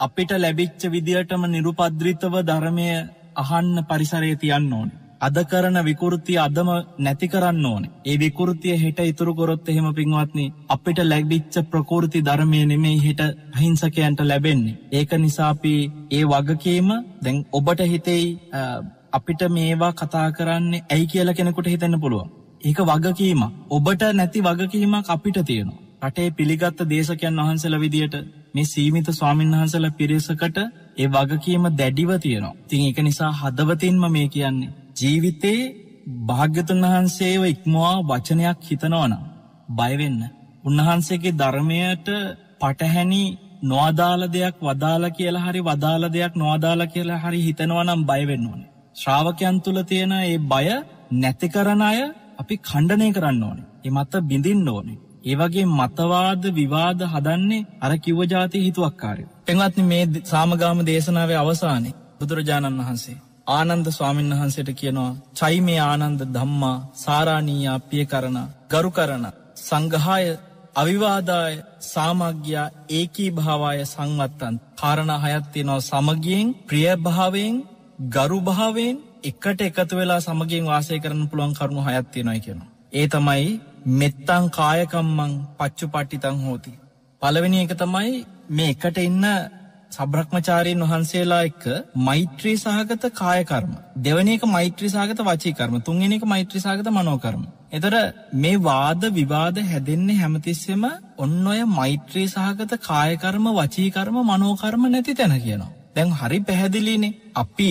අපිට ලැබිච්ච විදිහටම නිරුපද්‍රිතව ධර්මය අහන්න පරිසරය තියන්න ඕන. අද කරන විකෘතිය අදම නැති කරන්න ඕන. ඒ විකෘතිය හෙට ඉතුරු කොරොත් එහෙම පින්වත්න අපිට ලැබිච්ච ප්‍රකෘති ධර්මය නෙමේ හිට අහිංසකයන්ට ලැබෙන්නේ. ඒක නිසාපි ඒ වගකීම දැන් ඔබට හිතෙයි අපිට මේවා කතා කරන්නේ ඇයි කියලා කෙනෙකුට හිතන්න පුළුවන්. ඒක වගකීම ඔබට නැති වගකීමක් අපිට තියෙනවා. රටේ පිළිගත්ත දේශකයන් වහන්සල විදියට මේ සීමිත ස්වාමීන් වහන්සල පිරිසකට ඒ වගකීම දැඩිව තියෙනවා. තින් එක නිසා හදවතින්ම මේ කියන්නේ. ජීවිතේ භාග්‍යතුන් වහන්සේව ඉක්මවා වචනයක් හිතනවන බයවෙන්න. උන්වහන්සේගේ ධර්මයට පටහැනි නොවාදාල දෙයක් වදාල කියලා හරි වදාල දෙයක් නොවාදාල කියලා හරි හිතනවනම් බයවෙන්න ඕන. ශ්‍රාවකයන් තුළ තියෙන ඒ බය නැති කරන අය අපි කණ්ඩනය කරන්න ඕනේ. එ මත බිඳින්න ඕනේ. ඒවගේ මතවාද විවාද හදන්නේ අර කිව්ව ජාති හිතුවක්කාරය. පෙන්වත්න මේ සාමගාම දේශනාව අවසානය බුදුරජාණන් වහන්සේ. ආනන්ද ස්වාමීන් වහන්සේට කියනවා චයිමේ ආනන්ද ධම්මා සාරාණීයා පිය කරන ගරු කරන සංගහාය අවිවාදාය සාමග්‍යයා ඒකී භාවාය සංවත්තන් කාරණ හයත්තිනවා සමගියෙන් ප්‍රියභාවයෙන් ගරුභාවෙන් එකට එකතු වෙලා සමගින් වාසය කරන පුළුවන් කරුණු හයත්තියෙනයි කියෙන. ඒ තමයි මෙත්තං කායකම්මං පච්චු පට්ටිතං හෝති. පළවෙනි එක තමයි මේ එකට ඉන්න සබ්‍රක්්මචාරීන් වහන්සේලා එක්ක මෛත්‍රී සහගත කායකර්ම. දෙවනි එක මෛත්‍රී සාගත වචීකර්ම තුන්ගෙන එක මෛත්‍රී සාගත මනෝකර්ම. එතර මේ වාද විවාද හැදෙන්නේ හැමතිස්සෙම ඔන්න ඔය මෛත්‍රී සහගත කායකර්ම වචීකර්ම මනෝකර්ම නැති තැන කියනවා. දැන් හරි පැහැදිලිනේ අපි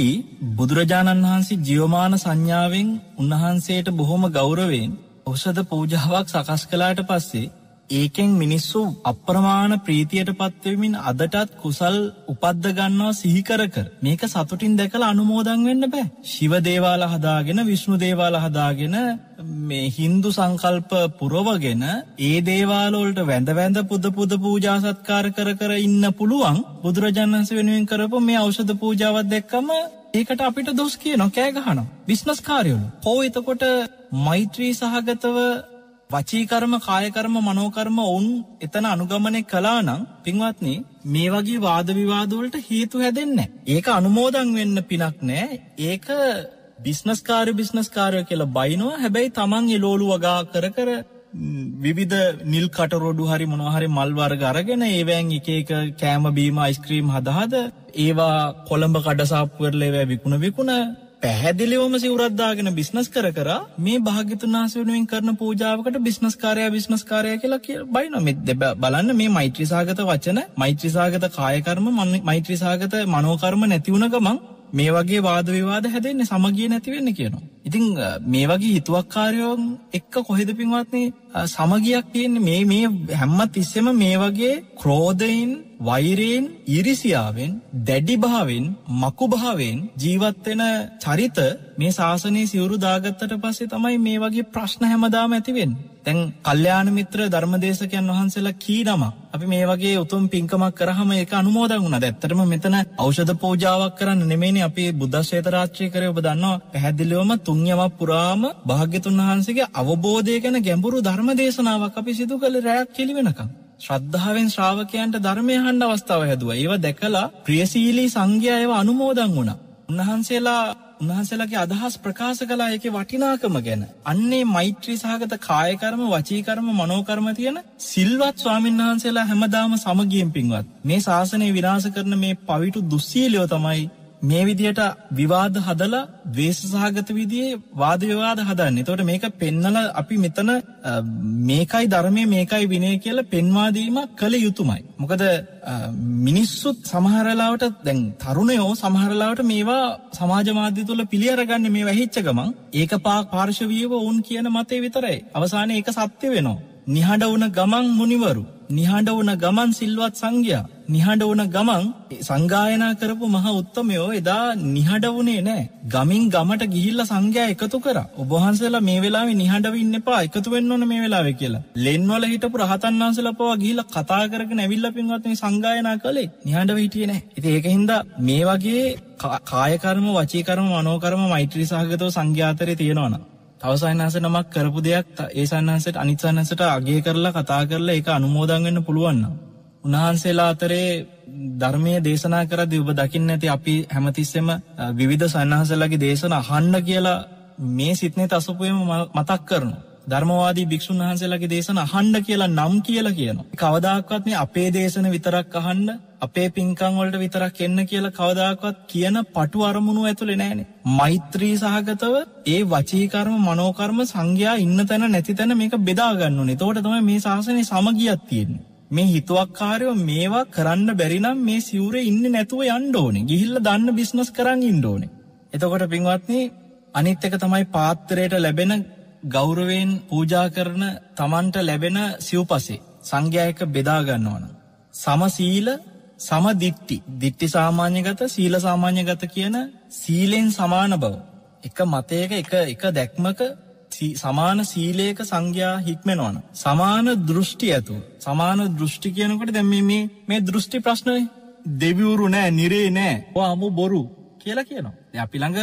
බුදුරජාණන් වහන්සේ ජියෝමාන සංඥාවෙන් උන්වහන්සේට බොහොම ගෞරවෙන් ඔසද පූජාවක් සකස් කලාට පස්සේ ඒකෙන් මිනිස්සු අප්‍රමාණ ප්‍රීතියට පත්වමින් අදටත් කුසල් උපද්ද ගන්නවා සිහිකර කර මේක සතුටින් දැකල අනුමෝදන් වෙන්න බෑ. ශිව දේවාල හදාගෙන විශ්ණු දේවාල හදාගෙන මේ හින්දු සංකල්ප පුරවගෙන ඒ දේවාලෝල්ට වැඳ වැඳ පුද පුද පූජාසත්කාර කර කර ඉන්න පුළුවන් බුදුරජාණන්ස වෙනුවෙන් කරපු මේ අවෂධ පූජාවත් දැක්කම ඒකට අපිට දොස් කිය නොකෑ ගහනවා. බිස්නස් කාරයලු හෝ එතකොට මෛත්‍රී සහගතව වචීකර්ම කායකර්ම මනෝකර්ම ඔවුන් එතන අනුගමනය කලා නම් පින්වත්න මේ වගේ වාද විවාදවලට හේතු හැදෙන්න. ඒක අනුමෝදං වෙන්න පිනක් නෑ ඒක බිස්නස්කාරය බිස්නස්කාරය කියලා බයිනවා හැබැයි තමන් එලෝලු වගා කර කර විවිධ නිල් කටරොඩු හරි මොනහරි මල්වර්ග අරගෙන ඒවෑන් එක එක කෑම බීම අයිස්ක්‍රීම් හදහද ඒවා කොළඹ කඩසාප්පුවරලේවෑ විකුණ විකුණ පැහැදිලිවම සිවරද්දාගෙන බිස්නස් කර කර මේ භාගිතුන් වහන්සේනුවෙන් කරන පූජාවකට බිස්නස් කාරය බිස්නස් කාරය කියලා කිය බයින මෙ දෙබ බලන්න මේ මෛත්‍රසාගත වචන මෛත්‍රසාගත කායකර්ම මෛත්‍රසාගත මනෝකර්ම නැතිවුණ ගමන් මේ වගේ වාද විවාද හැදෙන්නේ සමගිය නැතිවෙන්න කියනවා. ඉතිං මේ වගේ හිතුවක්කාරයෝන් එක්ක කොහෙද පින්වත්න්නේ සමගියක් තියෙන්නේ මේ මේ හැම්මත් තිස්සෙම මේ වගේ ක්‍රෝධයින් වෛරයෙන් ඉරිසියාවෙන් දැඩිභාවෙන් මකුභාවෙන් ජීවත්වෙන චරිත මේ ශාසනය සිවුරු දාගත්තට පස්සේ තමයි මේ වගේ ප්‍රශ්න හැමදාම ඇතිවෙන්. තැන් කල්්‍යයාන මිත්‍ර ධර්මදේශකයන් වහන්සේලා කී නම අපි මේ වගේ උතුම් පින්කමක් කරහම එක අනුමෝදන් වුණ ඇත්තරම මෙතන ඖෂධ පෝජාවක් කරන්න නෙමේනි අපි බුද්ධශ්වේත රාච්චය කර ඔබ දන්නවා පැහැදිලිවම තුන්යමක් පුරාම භාග්‍යතුන් වහන්සේගේ අවබෝධය ගැන ගැඹුරු ධර්ම දේශනාවක් අපි සිදු කළ රැයක් කෙලිවෙනකම්. ශ්‍රද්ධාවෙන් ශ්‍රාවකයන්ට ධර්මය හන්ඩ අවස්ථාව හැදුව ඒව දැකලා ප්‍රියසීලී සංඝයායව අනුමෝදං වුණ. උන්වහන්සේලා උන්වහන්සේලාගේ අදහස් ප්‍රකාශ කලා එක වටිනාකම ගැන. අන්නේ මෛත්‍රී සහගත කායකර්ම වචීකර්ම මනෝකර්ම තියෙන සිල්වත් ස්වාමීන් වහන්සේලා හැමදාම සමගියෙන් පින්වත්. මේ ශාසනය විනාස කරන මේ පවිටු දුස්සීලියෝ තමයි මේ විදියට විවාද හදලා දවේශ සහගත විදිේ වාද විවාද හදන්න. තොට මේක පෙන්නල අපි මෙතන මේකයි ධර්මය මේකයි විනය කියල පෙන්වාදීමක් කළ යුතුමයි. මොකද මිනිස්සුත් සමහරලාවට දැන් තරුණයෝ සමහරලාවට මේවා සමාජමාධ්‍ය තුළ පිළියරගන්න මේ වැහිච්ච ගමන්. ඒක පාක් පාර්ශවීව ඔවුන් කියන මතේ විතරයි. අවසානය ඒක සත්‍ය වෙනවා. නිහඬ වන ගමන් මුනිවරු. නිහඬ වන ගමන් සිල්වත් සංඝයා. නිහඬ වන ගමන් සංගායනා කරපු මහ උත්තමයෝ එදා නිහඬ වුණේ නෑ ගමින් ගමට ගිහිල්ල සංඝයා එකතු කර. ඔබහන්සලා මේ වෙලාවේ නිහඬව ඉන්න එපා. එකතු වෙන්න ඕන මේ වෙලාවේ කියලා. ලෙන්වල හිටපු රහතන් වහන්සේලා පවා ගිහිල්ලා කතා කරගෙන ඇවිල්ලා පින්වත්නි සංගායනා කළේ. නිහඬව හිටියේ නෑ ඉතින් ඒක හින්දා මේ වගේ කායකර්ම වචීකර්ම මනෝකර්ම මෛත්‍රී සහගතව සංඝයාතරේ තියෙනවනම් තවසයින්හස නමක් කරපු දෙයක් ඒ සන්නහන්සට අනිත්සන්නසට අගේ කරලා කතා කරලා එක අනුමෝදංගන්න පුළුවන්න. උන්වහන්සේලා අතරේ ධර්මය දේශනා කරද ඔබ දකින්න ඇති අපි හැමතිස්සෙම විවිධ සන්නහසලගේ දේශන අහන්න කියලා මේ සිත්නය තසපුයම මතක් කරනු. ධර්මවාදී භික්ෂුන් වහන්සේලගේ දේශන අහන්ඩ කියලා නම් කියලා කියන. කවදක්වත්නේ අපේ දේශන විතරක් අහන්න අපේ පින්කං වලට විතරක් එන්න කියලා කවදාකවත් කියන පටු අරමුණු ඇතුළෙ නෑනේ. මෛත්‍රී සහගතව ඒ වචීකර්ම මනෝකර්ම සංඝයා ඉන්න තැන නැති තැන මේක බෙදාගන්නු තෝට තම මේ ශාසනය සමගියත් තියෙන්නේ. මේ හිතුවක්කාරයෝ මේවා කරන්න බැරිනම් මේ සිවරේ ඉන්න නැතුව යන්ඩෝනේ ගිහිල්ල දන්න බිස්නස් කරන්න ඉන්ඩෝනේ. එතකොට පින්වත්න්නේ අනිත් එක තමයි පාත්තරයට ලැබෙන ගෞරවෙන් පූජා කරන තමන්ට ලැබෙන සිව්පසේ සංඝ්‍යයක බෙදාගන්නවන. සමසීල සමදිට්ටි දිට්ටි සාමාන්‍යගත සීල සාමාන්‍යගත කියන සීලෙන් සමාන බව. එක මතයක එක එක දැක්මක සමාන සීලයක සංඝයා හික්මෙනවන. සමාන දෘෂ්ටි ඇතු. සමාන දෘෂ්ටි කියනකට දැම මේ මේ දෘෂ්ටි ප්‍රශ්නය දෙවිවුරු නෑ නිරේ නෑ අමු බොරු කියලා කියනවා. අපි ළඟ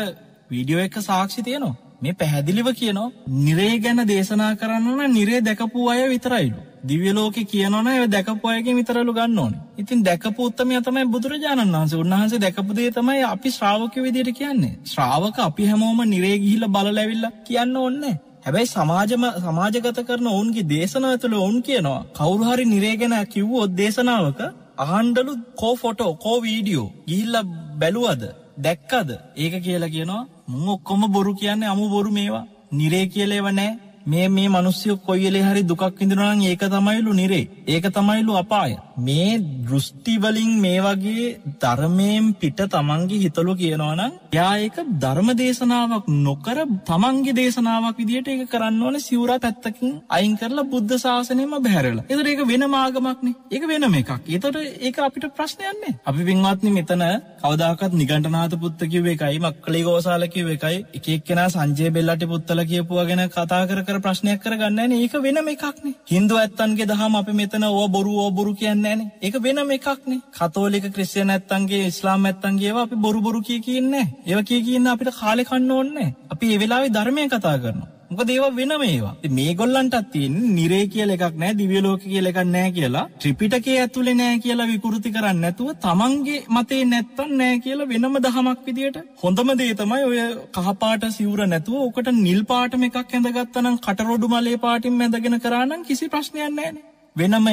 වීඩියෝ එක සාක්ෂි තියනවා. මේ පැහැදිලිව කියනවා නිරේ ගැන දේශනා කරන්නන නිරේ දැකපු අය විතරයිලු. දිවියලෝක කියනවන ඇ දැකපු අයගේ විතරලු ගන්න ඕන. ඉතින් දැකපු උත්තම තමයි බුදුරජාණන් වහන්සේ. උන්වහන්සේ දැකපුදේ තමයි අපි ශ්‍රාවක විදියට කියන්නේ. ශ්‍රාවක අපි හැමෝම නිරේ ගිහිල බලලැවිල්ල කියන්න ඕන්න හැබැයි සමාජම සමාජගත කරන ඔවුන්ගේ දේශනාව තුළ ඔවුන් කියනවා කවුරුහරි නිරේගෙන කිව්වොත් දේශනාවක අහන්ඩලු කෝ ෆොටෝ කෝ වීඩියෝ ගිහිල්ල බැලුවද දැක්කද? ඒක කියලා කියනවා මුං ඔක්කොම බොරු කියන්නේ අමු බොරු මේවා. නිරේ කියලේව නෑ මේ මේ මනුස්්‍යය කොයිලේ හරි දුකක් විඳරනන් ඒක තමයිලු නිරේ. ඒක තමයිලු අපාය. මේ දෘෂ්ටිවලින් මේ වගේ ධර්මයෙන් පිට තමන්ගේ හිතලු කියනවනම් යාඒක ධර්ම දේශනාවක් නොකර තමන්ගේ දේශනාවක් විදිට ඒක කරන්න ඕන සිවර පැත්තකින් අයින් කරලා බුද්ධ ශාසනයම බැහැරල. එතර ඒක වෙන මාගමක්නේ ඒක වෙනම එකක්. ඒතට ඒක අපිට ප්‍රශ්නයන්නේ අපි පින්වත්න මෙතන කවදාකත් නිගටනාත පුත්ත කිව එකයි මක්කලි ගෝසාල කිව එකයි එකක් කෙන සංජය බෙල්ලට පුත්තල කියපුවා ගැන කතා කර කර ප්‍රශ්නයක් කරගන්න ඒක වෙනම එකක්නේ. හින්දු ඇත්තන්ගේ දහම අපි මෙතන ඕ බොරු ඕ බොරු කියන්නේන ඒක වෙනම එකක්නේ. කතෝලික ක්‍රිස්සියන ඇත්තන්ගේ ඉස්ලාම් ඇත්තන්ගේව අපි බොරු බොරු කිය කියන්න ඒව කිය කියන්න අපිට කාලෙ කන්න ඕන්න අපි ඒ වෙලාවේ ධර්මය කතා කරනවා. මොකද ඒවා වෙනම ඒවා. මේ ගොල්ලන්ටත් තියෙන්නේ නිරේ කියලා එකක් නැහැ, දිව්‍ය ලෝක කියලා එකක් නැහැ කියලා ත්‍රිපිටකයේ ඇතුලේ නැහැ කියලා විකෘති කරන්නේ නැතුව තමන්ගේ මතේ නැත්තම් නැහැ කියලා වෙනම දහමක් විදියට හොඳම දේ තමයි ඔය කහපාට සිවුර නැතුව ඔකට නිල් පාටම එකක් ඇඳගත්තා නම් කටරොඩු මලේ පාටින් ඇඳගෙන කරා නම් කිසි ප්‍රශ්නයක් නැහැ වෙනම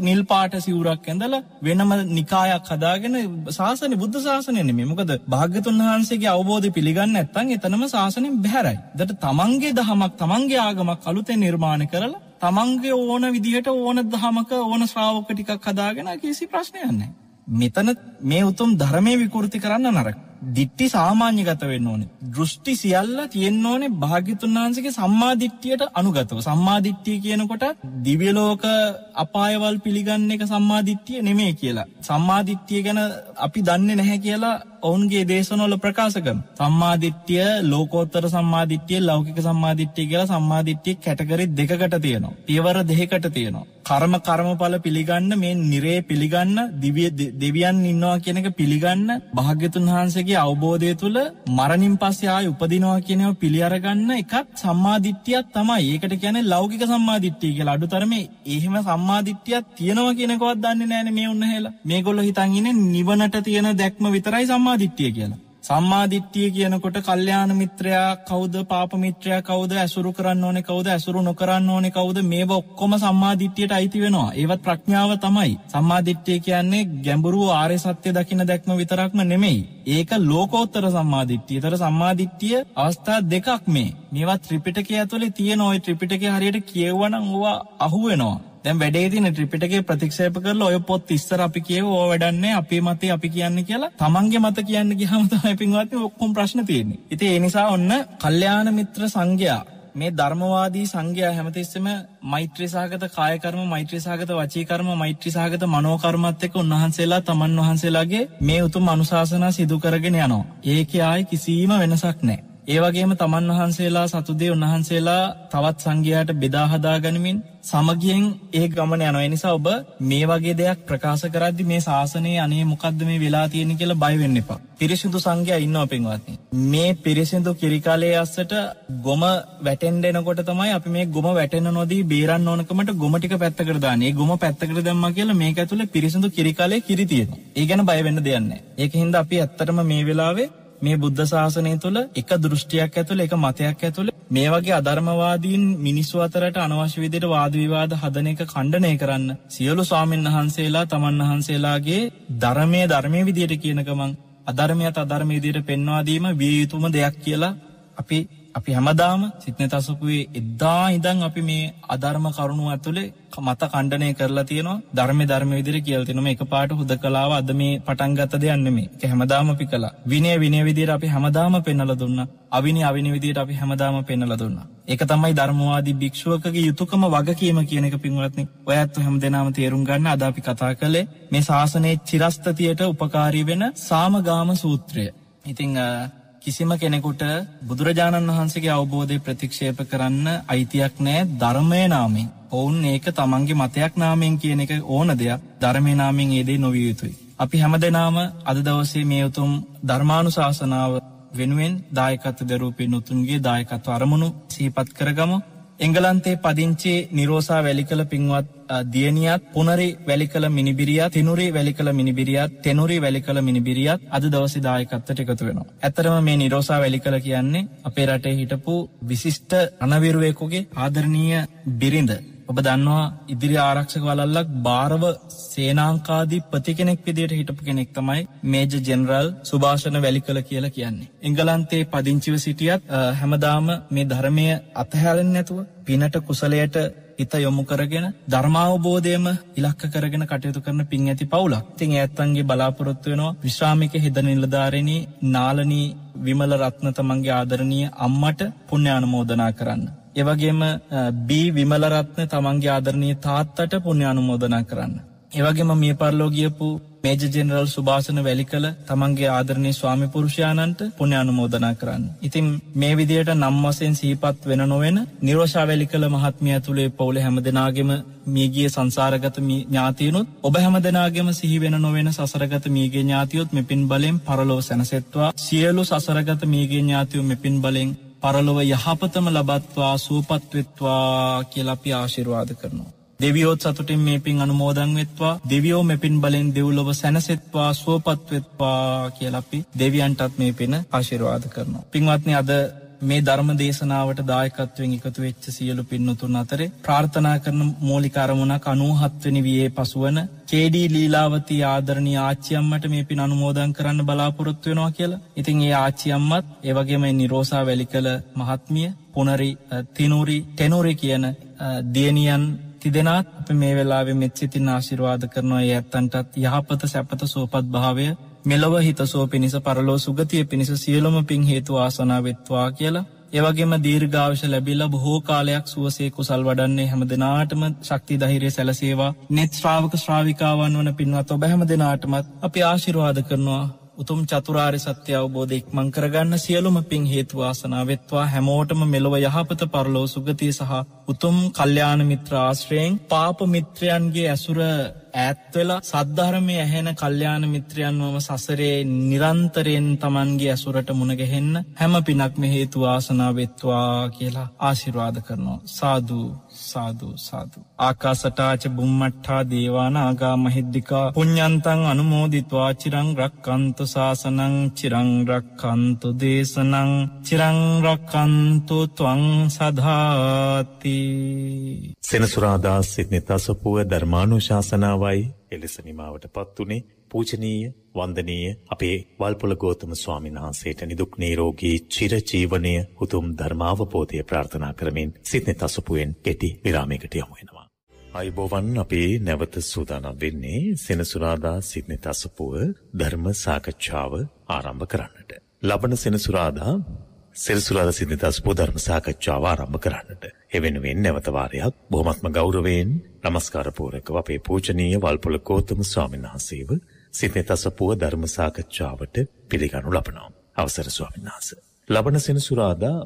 නිල් පාට සිවුරක් ඇඳලා වෙනම නිකායක් හදාගෙන ශාසනය බුද්ධ ශාසනය නෙමෙයි. මොකද භාග්‍යතුන් වහන්සේගේ අවබෝධය පිළිගන්නේ නැත්නම් එතනම ශාසනයෙන් බැහැරයි. ඒකට තමන්ගේ දහමක් තමන්ගේ ආගමක් අලුතෙන් නිර්මාණය කරලා තමන්ගේ ඕන විදිහට ඕන දහමක ඕන ශ්‍රාවක ටිකක් හදාගෙන කිසි ප්‍රශ්නයක් නැහැ. මෙතන මේ උතුම් ධර්මයේ විකෘති කරන්න නරක. දිට්ටි සාමාන්‍යගත වෙන්න ඕනේ. දෘෂ්ටි සියල්ල තියෙන්න ඕනේ භාග්‍යතුන් වහන්සේගේ සම්මා දිට්ඨියට අනුගතව. සම්මා දිට්ඨිය කියනකොට දිව්‍ය ලෝක අපායවල් පිළිගන්න එක සම්මා දිට්ඨිය නෙමෙයි කියලා. සම්මා දිට්ඨිය ගැන අපි දන්නේ නැහැ කියලා ඔවුන්ගේ දේශනවල ප්‍රකාශ කරන. සම්මාදිට්ඨිය ලෝකෝත්තර සම්මාදිට්ඨිය ලෞකික සම්මාදිට්ඨිය කියලා සම්මාදිට්ඨිය කැටගරි දෙකකට තියෙනවා. පියවර දෙකකට තියෙනවා. කර්ම කර්මඵල පිළිගන්න මේ නිරේ පිළිගන්න දිව්‍ය දෙවියන් ඉන්නවා කියන එක පිළිගන්න භාග්‍යතුන් වහන්සේගේ අවබෝධය තුල මරණින් පස්සේ ආය උපදිනවා කියනව පිළි අරගන්න එකක් සම්මාදිට්ඨියක් තමයි. ඒකට කියන්නේ ලෞකික සම්මාදිට්ඨිය කියලා. අඩුතරමේ එහෙම සම්මාදිට්ඨියක් තියෙනවා කියනකවත් දන්නේ නැහැනේ මේ උන්නහෙලා. මේගොල්ලෝ හිතන් ඉන්නේ නිවනට තියෙන දැක්ම විතරයි සම්මා සම්මාදිට්ඨිය කියලා. සම්මාදිට්ඨිය කියනකොට කල්යාණ මිත්‍රයා කවුද පාප මිත්‍රයා කවුද ඇසුරු කරන්න ඕනේ කවුද ඇසුරු නොකරන්න ඕනේ කවුද මේව ඔක්කොම සම්මාදිට්ඨියට අයිති වෙනවා. ඒවත් ප්‍රඥාව තමයි. සම්මාදිට්ඨිය කියන්නේ ගැඹුරු ආර්ය සත්‍ය දකින්න දැක්ම විතරක්ම නෙමෙයි. ඒක ලෝකෝත්තර සම්මාදිට්ඨිය. ඒතර සම්මාදිට්ඨිය අවස්ථා දෙකක් මේ. මේවා ත්‍රිපිටකය ඇතුලේ තියෙන ওই ත්‍රිපිටකය හරියට කියවුවනම් ඕවා අහුවෙනවා. දැන් වැඩේ තියෙන ත්‍රිපිටකේ ප්‍රතික්ෂේප කරලා ඔය පොත් ඉස්සර අපි කියව ඕව වැඩන්නේ අපේ මතේ අපි කියන්නේ කියලා තමන්ගේ මත කියන්න ගියාම තමයි පින්වත්නි ඔක්කොම ප්‍රශ්න තියෙන්නේ. ඉතින් ඒ නිසා ඔන්න කල්යාණ මිත්‍ර සංඝයා මේ ධර්මවාදී සංඝයා හැමතිස්සෙම මෛත්‍රී සහගත කාය කර්ම මෛත්‍රී සහගත වචී කර්ම මෛත්‍රී සහගත මනෝ කර්මත් එක්ක උන්වහන්සේලා තමන් වහන්සේලාගේ මේ උතුම් අනුශාසනා සිදු කරගෙන යනවා. ඒකේ ආයේ කිසිම වෙනසක් නැහැ. ඒ වගේම තමන් වහන්සේලා සතුදේ උන්වහන්සේලා තවත් සංඝයාට බෙදා හදා ගනිමින් සමගියෙන් ඒ ගමන යනවා. ඒ නිසා ඔබ මේ වගේ දෙයක් ප්‍රකාශ කරද්දි මේ ශාසනයේ අනේ මොකද්ද මේ වෙලා තියෙන්නේ කියලා බය වෙන්න එපා. පිරිසිදු සංඝයා ඉන්නවා පින්වත්නි. මේ පිරිසිදු කිරිකාලයේ අස්සට ගොම වැටෙන්න එනකොට තමයි අපි මේ ගොම වැටෙන්න නොදී බේරන්න ඕනකමට ගොම ටික පැත්තකට දාන්නේ. ඒ ගොම පැත්තකට දැම්මා කියලා මේක ඇතුලේ පිරිසිදු කිරිකාලයේ කිරි තියෙනවා. ඒ ගැන බය වෙන්න දෙයක් නැහැ. ඒකින්ද අපි ඇත්තටම මේ වෙලාවේ මේ බුද්ධ ශාසනය තුළ එක දෘෂ්ටියක් ඇතුළ එක මතයක් ඇතුළ. මේ වගේ අධර්මවාදීන් මිනිස්සු අතරට අනවශ්‍ය විදිහට වාද විවාද හදන එක ඛණ්ඩනය කරන්න සියලු ස්වාමීන් වහන්සේලා තමන් වහන්සේලාගේ ධර්මයේ ධර්මයේ විදිහට කියන ගමන් අධර්මයට අධර්ම විදිහට පෙන්වා දීම විය යුතුම දෙයක් කියලා අපි අපි හැමදාම සිත්නත අසුකුවේ එදා ඉඳන් අපි මේ අධර්ම කරුණු ඇතුලේ මත ඛණ්ඩනය කරලා තියෙනවා. ධර්ම ධර්ම විදිහට කියලා තියෙනවා. මේක පාට හුදකලාව. අද මේ පටන් ගත්ත දෙයක් නෙමෙයි ඒක හැමදාම අපි කළා. විනය විනය විදිහට අපි හැමදාම පෙන්වලා දුන්නා. අවිනය අවිනය විදිහට අපි හැමදාම පෙන්වලා දුන්නා. ඒක තමයි ධර්මවාදී භික්ෂුවකගේ යුතුයකම වගකීම කියන එක පින්වත්නි. ඔයත් හැමදෙනාම තේරුම් ගන්න අද අපි කතා කළේ මේ ශාසනයේ චිරස්තතියට උපකාරී වෙන සාමගාම සූත්‍රය. ඉතිං කිසිම කෙනෙකුට බුදුරජාණන් වහන්සේගේ අවබෝධය ප්‍රතික්ෂේප කරන්න අයිතියක් නෑ ධර්මය නාමෙන්. ඔවුන් ඒක තමන්ගේ මතයක් නාමෙන් කියන එක ඕන දෙයක් ධර්මය නාමෙන් ඒදේ නොවිය යුතුයි. අපි හැමදෙනාම අද දවසේ මේ උතුම් ධර්මානු ශාසනාව වෙනුවෙන් දායකත්ව දරූපය නොතුන්ගේ දායකත්ව අරමුණු සීපත් කරගම එංගලන්තේ පදිංචේ නිරෝසා වැලිකල පින්වත් දියනියත් පුනරි වැලිකල මිනිබිරියත් තිනුරි වැලිකල මිනිබිරියත් තෙනුරි වැලිකල මිනිබිරියත් අද දවසි දායකත්තට එකතු වෙනවා. ඇතරම මේ නිරෝසා වැලිකල කියන්නේ අපේ රටේ හිටපු විශිෂ්ට අනවිරුවෙකුගේ ආදරණීය බිරිඳ ඔබ දන්නවා ඉදිරි ආරක්ෂක වලල්ලක් භාරව සේනාංකාදී පති කෙනෙක් විදියට හිටපු කෙනෙක් තමයි මේජ ජෙනරල් සුභාෂණ වැලිකල කියලා කියන්නේ. එංගලන්තේ පදිංචිව සිටියත් හැමදාම මේ ධර්මය අතහැරෙන් නැතුව පිනට කුසලයට හිත යොමු කරගෙන ධර්මාවබෝධයම ඉලක්ක කරගෙන කටයුතු කරන පින් ඇති පවුලක්. ඉතින් ඇත්තන්ගේ බලාපොරොත්තු වෙනවා විශ්‍රාමික හිද නිලධාරිණී නාලනී විමල රත්න තමන්ගේ ආදරණීය අම්මට පුණ්‍ය අනුමෝදනා කරන්න. එවගේම බී විමලරත්න තමන්ගේ ආදරණය තාත්තට පුුණ්‍ය අනුමෝදනා කරන්න. ඒවගේම මිය පරලෝගියපු මේජ ජෙනරල් සුභාසන වැලි කළ තමන්ගේ ආදරණය ස්වාමි පුරුෂයාණන්ට පුුණ අනුමෝදනා කරන්න. ඉතින් මේ විදියට නම් වසයෙන් සීපත් වෙන නොවෙන නිරෝෂා වැලි කළ මහත්මිය තුළේ පවුල හැමදෙනගේම මියගිය සංසාරගත ඥාතියනුත් ඔබ හැමදෙනගේම සිහි වෙන නොවෙන සසරගත මීගේ ඥාතියොත් මෙපින් බලෙන් පරලෝ සැනසෙත්වා සියලු සසරගත මීගේ ඥාතියෝ මෙපින් බලෙන් පරලොව යහපතම ලබත්වා සූපත්වෙත්වා කියලපි ආශිරවාද කරනවා. දෙවියෝත් සතුටින් මේ පින් අනුමෝදං වෙත්වා දෙවියෝ මෙපින් බලෙන් දෙව්ලොව සැනසෙත්වා ස්වපත්වෙත්වා කියලපි දෙවියන්ටත් මේ පෙන ආශිරවාද කරනවා. පින්වත්නය අද මේ ධර්ම දේශනාවට දායකත්වෙන් එකතු වෙච්ච සියලු පින්නතුන් අතරේ ප්‍රාර්ථනා කරන මෝලිකරමුණක් අනූහත්වනි වයේ පසුවන කේඩී ලීලාවති ආදරණී ආච්චියම්මට මේ පින් අනුමෝදන් කරන්න බලාපොරොත්තු වෙනවා කියලා. ඉතින් ඒ ආච්චියම්මත් ඒවගේම නිරෝසා වැලි කළ මහත්මිය පුනරි තිනුරි ටෙනුරි කියන දියනියන් තිදෙනත් අප මේ වෙලාවෙ මෙත්සිතින් ආශිරවාද කරනවා. ඇත්තන්ටත් යහපත සැපත සෝපත් භාවය මෙලොව හිතසෝ පිණිස පරලෝ සුගතිය පිණිස සියලොම පින් හේතු ආසනා වෙත්වා කියලා ඒවගේම දීර්ඝාවශ ලැබිල බොහෝ කාලයක් සුවසේ කුසල් වඩන්නේ හැම දෙනාටම ශක්ති දහිරය සැලසේවා. නෙත් ශ්‍රාවක ශ්‍රාවිකාවන් වන පින්වත් ඔබ හැම දෙනාටමත් අපි ආශිරවාද කරනවා. උතුම් චතුරාර් සත්‍ය අවබෝධ ඉක්මං කරගන්න සියලුම පින් හේතුවාසනා වෙත්වා. හැමෝටම මෙලොව යහපත පරලෝ සුගතිය සහ උතුම් කල්්‍යාන මිත්‍ර ආශ්‍රයෙන් පාප මිත්‍රයන්ගේ ඇසුර ඇත්වෙලා සද්ධර්මය ඇහෙන කල්්‍යාන මිත්‍රයන්වම සසරේ නිරන්තරයෙන් තමන්ගේ ඇසුරට මුණගැහෙන්න හැම පිනක්ම හේතුවාසනා වෙත්වා කියලා ආශිරවාද කරනවා. සාධූ සාධූ සාධූ. ආකාසටාච බුම්මට්ටා දේවානාගා මහිද්දිකා පුഞ්ඥන්තන් අනුමෝදිත්වා චිරං රක්කන්තු සාසනං චිරංරක්කන්තු දේශනං චිරංරක්කන්තු තුවං සධාති. සෙනසුරාදා සිත්නෙ තසපුුව ධර්මානු ශාසනාවයි එලෙස නිමාවට පත්වනේ පූජනීය වන්දනීය අපේ වල්පොල ගෝතම ස්වාමීන් වහන්සේට නිදුක් නීරෝගී චිරජීවනය උතුම් ධර්මාවබෝධය ප්‍රාර්ථනා කරමින් සිත්නෙ තසපුුවෙන් කෙටි විරාමයකට යොමු වෙනවා. අයිබෝවන් අපේ නැවත සූදානම් වෙන්නේ සෙනසුරාදා සිත්නෙ තසපුුව ධර්ම සාකච්ඡාව ආරම්භ කරන්නට. ලබන සෙනසුරාදා සෙල්සුරාද සිද්ධතස්පෝ ධර්ම සාකච්ඡාව ආරම්භ කරන්නට. එවෙනුවෙන් නැවතවාරයක් බොහොමත්ම ගෞරවයෙන් නමස්කාරපූරකව අපේ පූජනීය වල්පොල ගෝතම ස්වාමීන් වහන්සේව සිතෙතසපුව ධර්ම සාකච්ඡාවට පිළිගනු ලබනවා. අවසර ස්වාමීන් වහන්ස. ලබන සෙනසුරාදා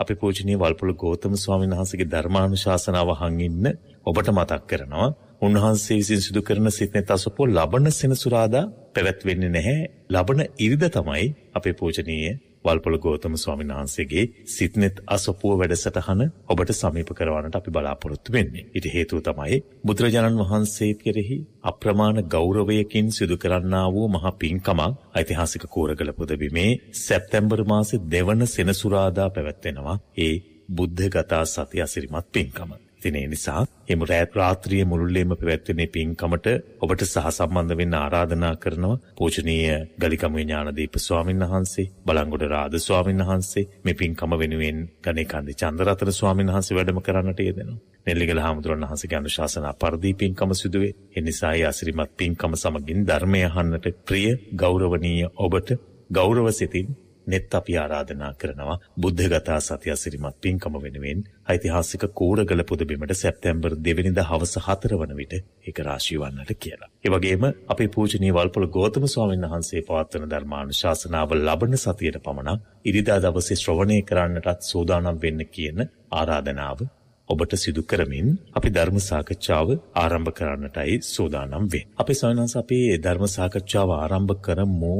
අපි පූජනීය වල්පොල ගෝතම ස්වාමීන් වහන්සේගේ ධර්මානුශාසනාව හංගින්න ඔබට මතක් කරනවා. උන්වහන්සේ විසින් සිදු කරන සිතනෙත් අසපෝ ලබන සෙනසුරාදා පැවැත්වෙන්නේ නැහැ. ලබන ඉරිද තමයි අපේ පූජනීය වල්පොල ගෝතම ස්වාමීන් වහන්සේගේ සිත්නෙත් අසපුව වැඩසටහන ඔබට සමීප කරවන්නට අපි බලාපොරොත්තු වෙන්නේ. ඊට හේතුව තමයි බුදුරජාණන් වහන්සේ කෙරෙහි අප්‍රමාණ ගෞරවයකින් සිදු කරන්නා වූ මහා පින්කමක් ඓතිහාසික කෝරගල පුදබිමේ සැප්තැම්බර් මාසේ දෙවන සෙනසුරාදා පැවැත්වෙනවා. ඒ බුද්ධ ගතා සති අසිරිමත් පින්කම. ඉතින් ඒ නිසා එම රාත්‍රිය මුළුල්ලේම පැවැත්වෙන පින්කමට ඔබට සහ සම්බන්ධ වෙන්න ආරාධනා කරනවා පූජනීය ගලිකමුවේ ඥානදීප ස්වාමීන් වහන්සේ බලංගොඩ රාද ස්වාමීන් වහන්සේ මේ පින්කම වෙනුවෙන් ගණේකන්දි චන්දරතන ස්වාමීන් වහන්සේ වැඩම කරන්නට යෙදෙනවා. නෙල්ලිගල හාමුදුරන් වහන්සේගේ අනුශාසනා පරිදි පින්කම සිදුවේ. ඒ නිසා ඒ අසිරිමත් පින්කම සමගින් ධර්මය අහන්නට ප්‍රිය ගෞරවනීය ඔබට ගෞරව සිතින් නෙත් අපි ආරාධනා කරනවා බුද්ධගතා සතිය සිරිමත් පින්කම වෙනුවෙන් ඓතිහාසික කූරගල පුදබිමට සැප්තැම්බර් දෙවැනිදා හවස 4 වන විට ඒක රාශී වන්නට කියලා. ඒ වගේම අපේ පූජනීය වල්පොල ගෞතම ස්වාමීන් වහන්සේ පවත්වන ධර්මානුශාසනාව ලබන සතියට පමණ ඉරිදා දවසේ ශ්‍රවණය කරන්නටත් සූදානම් වෙන්න කියන ආරාධනාව ඔබට සිදු කරමින් අපි ධර්ම සාකච්ඡාව ආරම්භ කරන්නටයි සූදානම් වෙන්නේ. අපේ සවනස් අපේ ධර්ම සාකච්ඡාව ආරම්භ කරමු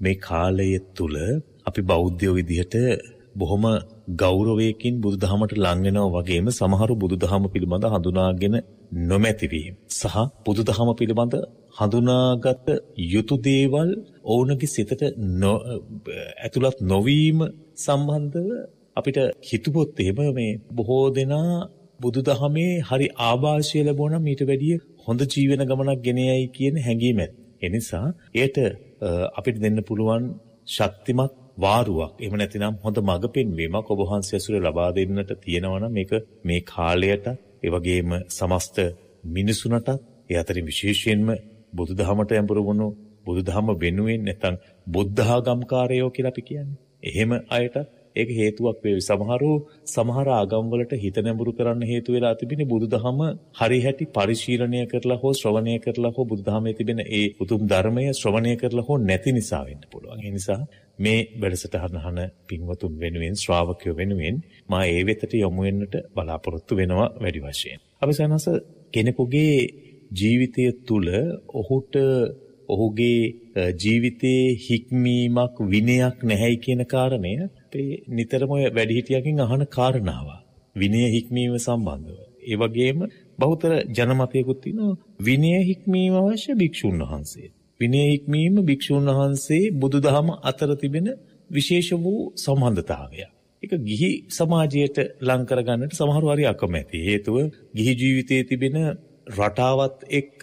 මේ කාලය තුල අපි බෞද්ධයෝ විදිහට බොහොම ගෞරවයකින් බුදුදහමට ලං වෙනවා වගේම සමහරු බුදුදහම පිළිබඳ හඳුනාගෙන නොමැතිවීම සහ බුදුදහම පිළිබඳ හඳුනාගත යුතු දේවල් ඔවුන්ගේ සිතට ඇතුළත් නොවීම සම්බන්ධව අපිට හිතුවොත් එහෙම මේ බොහෝ දෙනා බුදුදහමේ හරි ආభాෂය ලැබුණා ඊට වැඩිය හොඳ ජීවන ගමනක් ගෙන යයි කියන හැඟීම ඇති. ඒ නිසා ඒට අපිට දෙන්න පුළුවන් ශක්තිමත් වාරුවක් එහෙම නැතිනම් හොඳ මඟ පෙන්වීමක් ඔබ වහන්සේ ඇසුරේ ලබා දෙන්නට තියෙනවා මේක මේ කාලයට ඒ වගේම සමස්ත මිනිසුන්ට ඒ අතරින් විශේෂයෙන්ම බුදුදහමට යඹුරු වුණු බුදුදහම වෙනුවෙන් නැත්නම් බුද්ධාගම්කාරයෝ කියලා අපි කියන්නේ. එහෙම අයට ඒක හේතුවක් වේවි. සමහරව සමහර ආගම්වලට හිත නැඹුරු කරන්න හේතු වෙලා තිබෙන්නේ බුදුදහම හරි හැටි පරිශීලනය කරලා හෝ ශ්‍රවණය කරලා හෝ බුදුදහමේ තිබෙන ඒ උතුම් ධර්මය ශ්‍රවණය කරලා හෝ නැති නිසා වෙන්න පුළුවන්. ඒ නිසා මේ වැඩසටහන අහන පින්වතුන් වෙනුවෙන් ශ්‍රාවකයෝ වෙනුවෙන් මා ඒ වෙතට යොමු වෙන්නට බලාපොරොත්තු වෙනවා වැඩි වශයෙන්. අපි සනස කෙනෙකුගේ ජීවිතය තුළ ඔහුට ඔහුගේ ජීවිතයේ හික්මීමක් විනයක් නැහැයි කියන කාරණය අපේ නිතරම ඔය වැඩිහිටියකින් අහන කාරණාව. විනය හික්මීම සම්බන්ධව. ඒ වගේම බහුතර ජනමතයකුත් තියෙනවා විනය හික්මීම අවශ්‍ය භික්ෂුන් වහන්සේ. විනය හික්මීම භික්ෂුන් වහන්සේ බුදුදහම අතර තිබෙන විශේෂ වූ සම්බන්ධතාවයක්. එක ගිහි සමාජයට ලං කරගන්නට සමහර හරි අකමැති. හේතුව ගිහි ජීවිතයේ තිබෙන රටාවත් එක්ක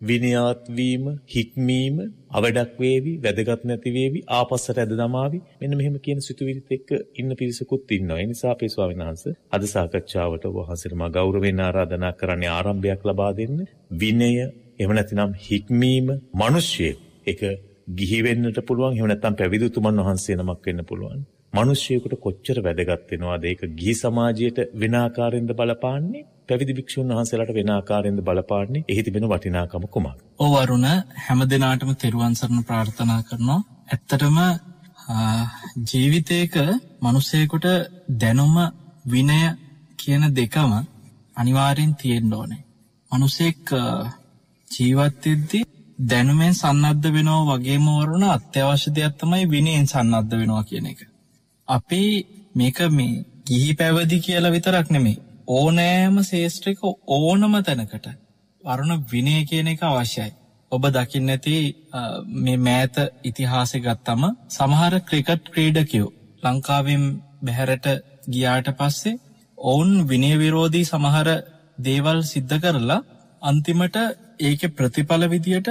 විනයාත් වීම, හික්මීම අවඩක් වේවි, වැදගත් නැති වේවි, ආපස්සට ඇද දමාවි. මෙන්න මෙහෙම කියන සිතුවිලිත් එක්ක ඉන්න පිරිසකුත් ඉන්නවා. ඒ නිසා අපේ ස්වාමීන් වහන්සේ අද සාකච්ඡාවට වහන්සේට මා ගෞරවයෙන් ආරාධනා කරන්නේ ආරම්භයක් ලබා දෙන්න. විනය එහෙම නැතිනම් හික්මීම මිනිස්යෙක් ඒක ගිහි වෙන්නට පුළුවන් එහෙම නැත්නම් පැවිදි උතුමන් වහන්සේ නමක් වෙන්න පුළුවන්. මිනිස්සෙකුට කොච්චර වැදගත් වෙනවද ඒක ගිහි සමාජයට වෙන ආකාරයෙන්ද බලපාන්නේ පැවිදි භික්ෂුන් වහන්සේලාට වෙන ආකාරයෙන්ද බලපාන්නේ එහි තිබෙන වටිනාකම කුමක්ද? ඔව් අරුණ හැම දිනාටම තෙරුවන් සරණ ප්‍රාර්ථනා කරනවා. ඇත්තටම ජීවිතේක මිනිසෙකුට දැනුම විනය කියන දෙකම අනිවාර්යෙන් තියෙන්න ඕනේ. මිනිසෙක් ජීවත් වෙද්දී දැනුමෙන් සන්නද්ධ වෙනවා වගේම වරුණ අත්‍යවශ්‍ය දෙයක් තමයි විනයෙන් සන්නද්ධ වෙනවා කියන එක. අපි මේක මේ ගිහි පැවදි කියලා විතරක් නෙමේ ඕනෑම ශේෂත්‍රික ඕනම තැනකට වරුණ විනය කියන එක අවශ්‍යයි. ඔබ දකින්න ඇති මේ මෑත ඉතිහාසය ගත්තම සමහර ක්‍රිකට් ක්‍රීඩකයෝ ලංකාවෙන් බැහැරට ගියාට පස්සේ ඔවුන් විනය විරෝධී සමහර දේවල් සිද්ධ කරලා අන්තිමට ඒක ප්‍රතිඵල විදියට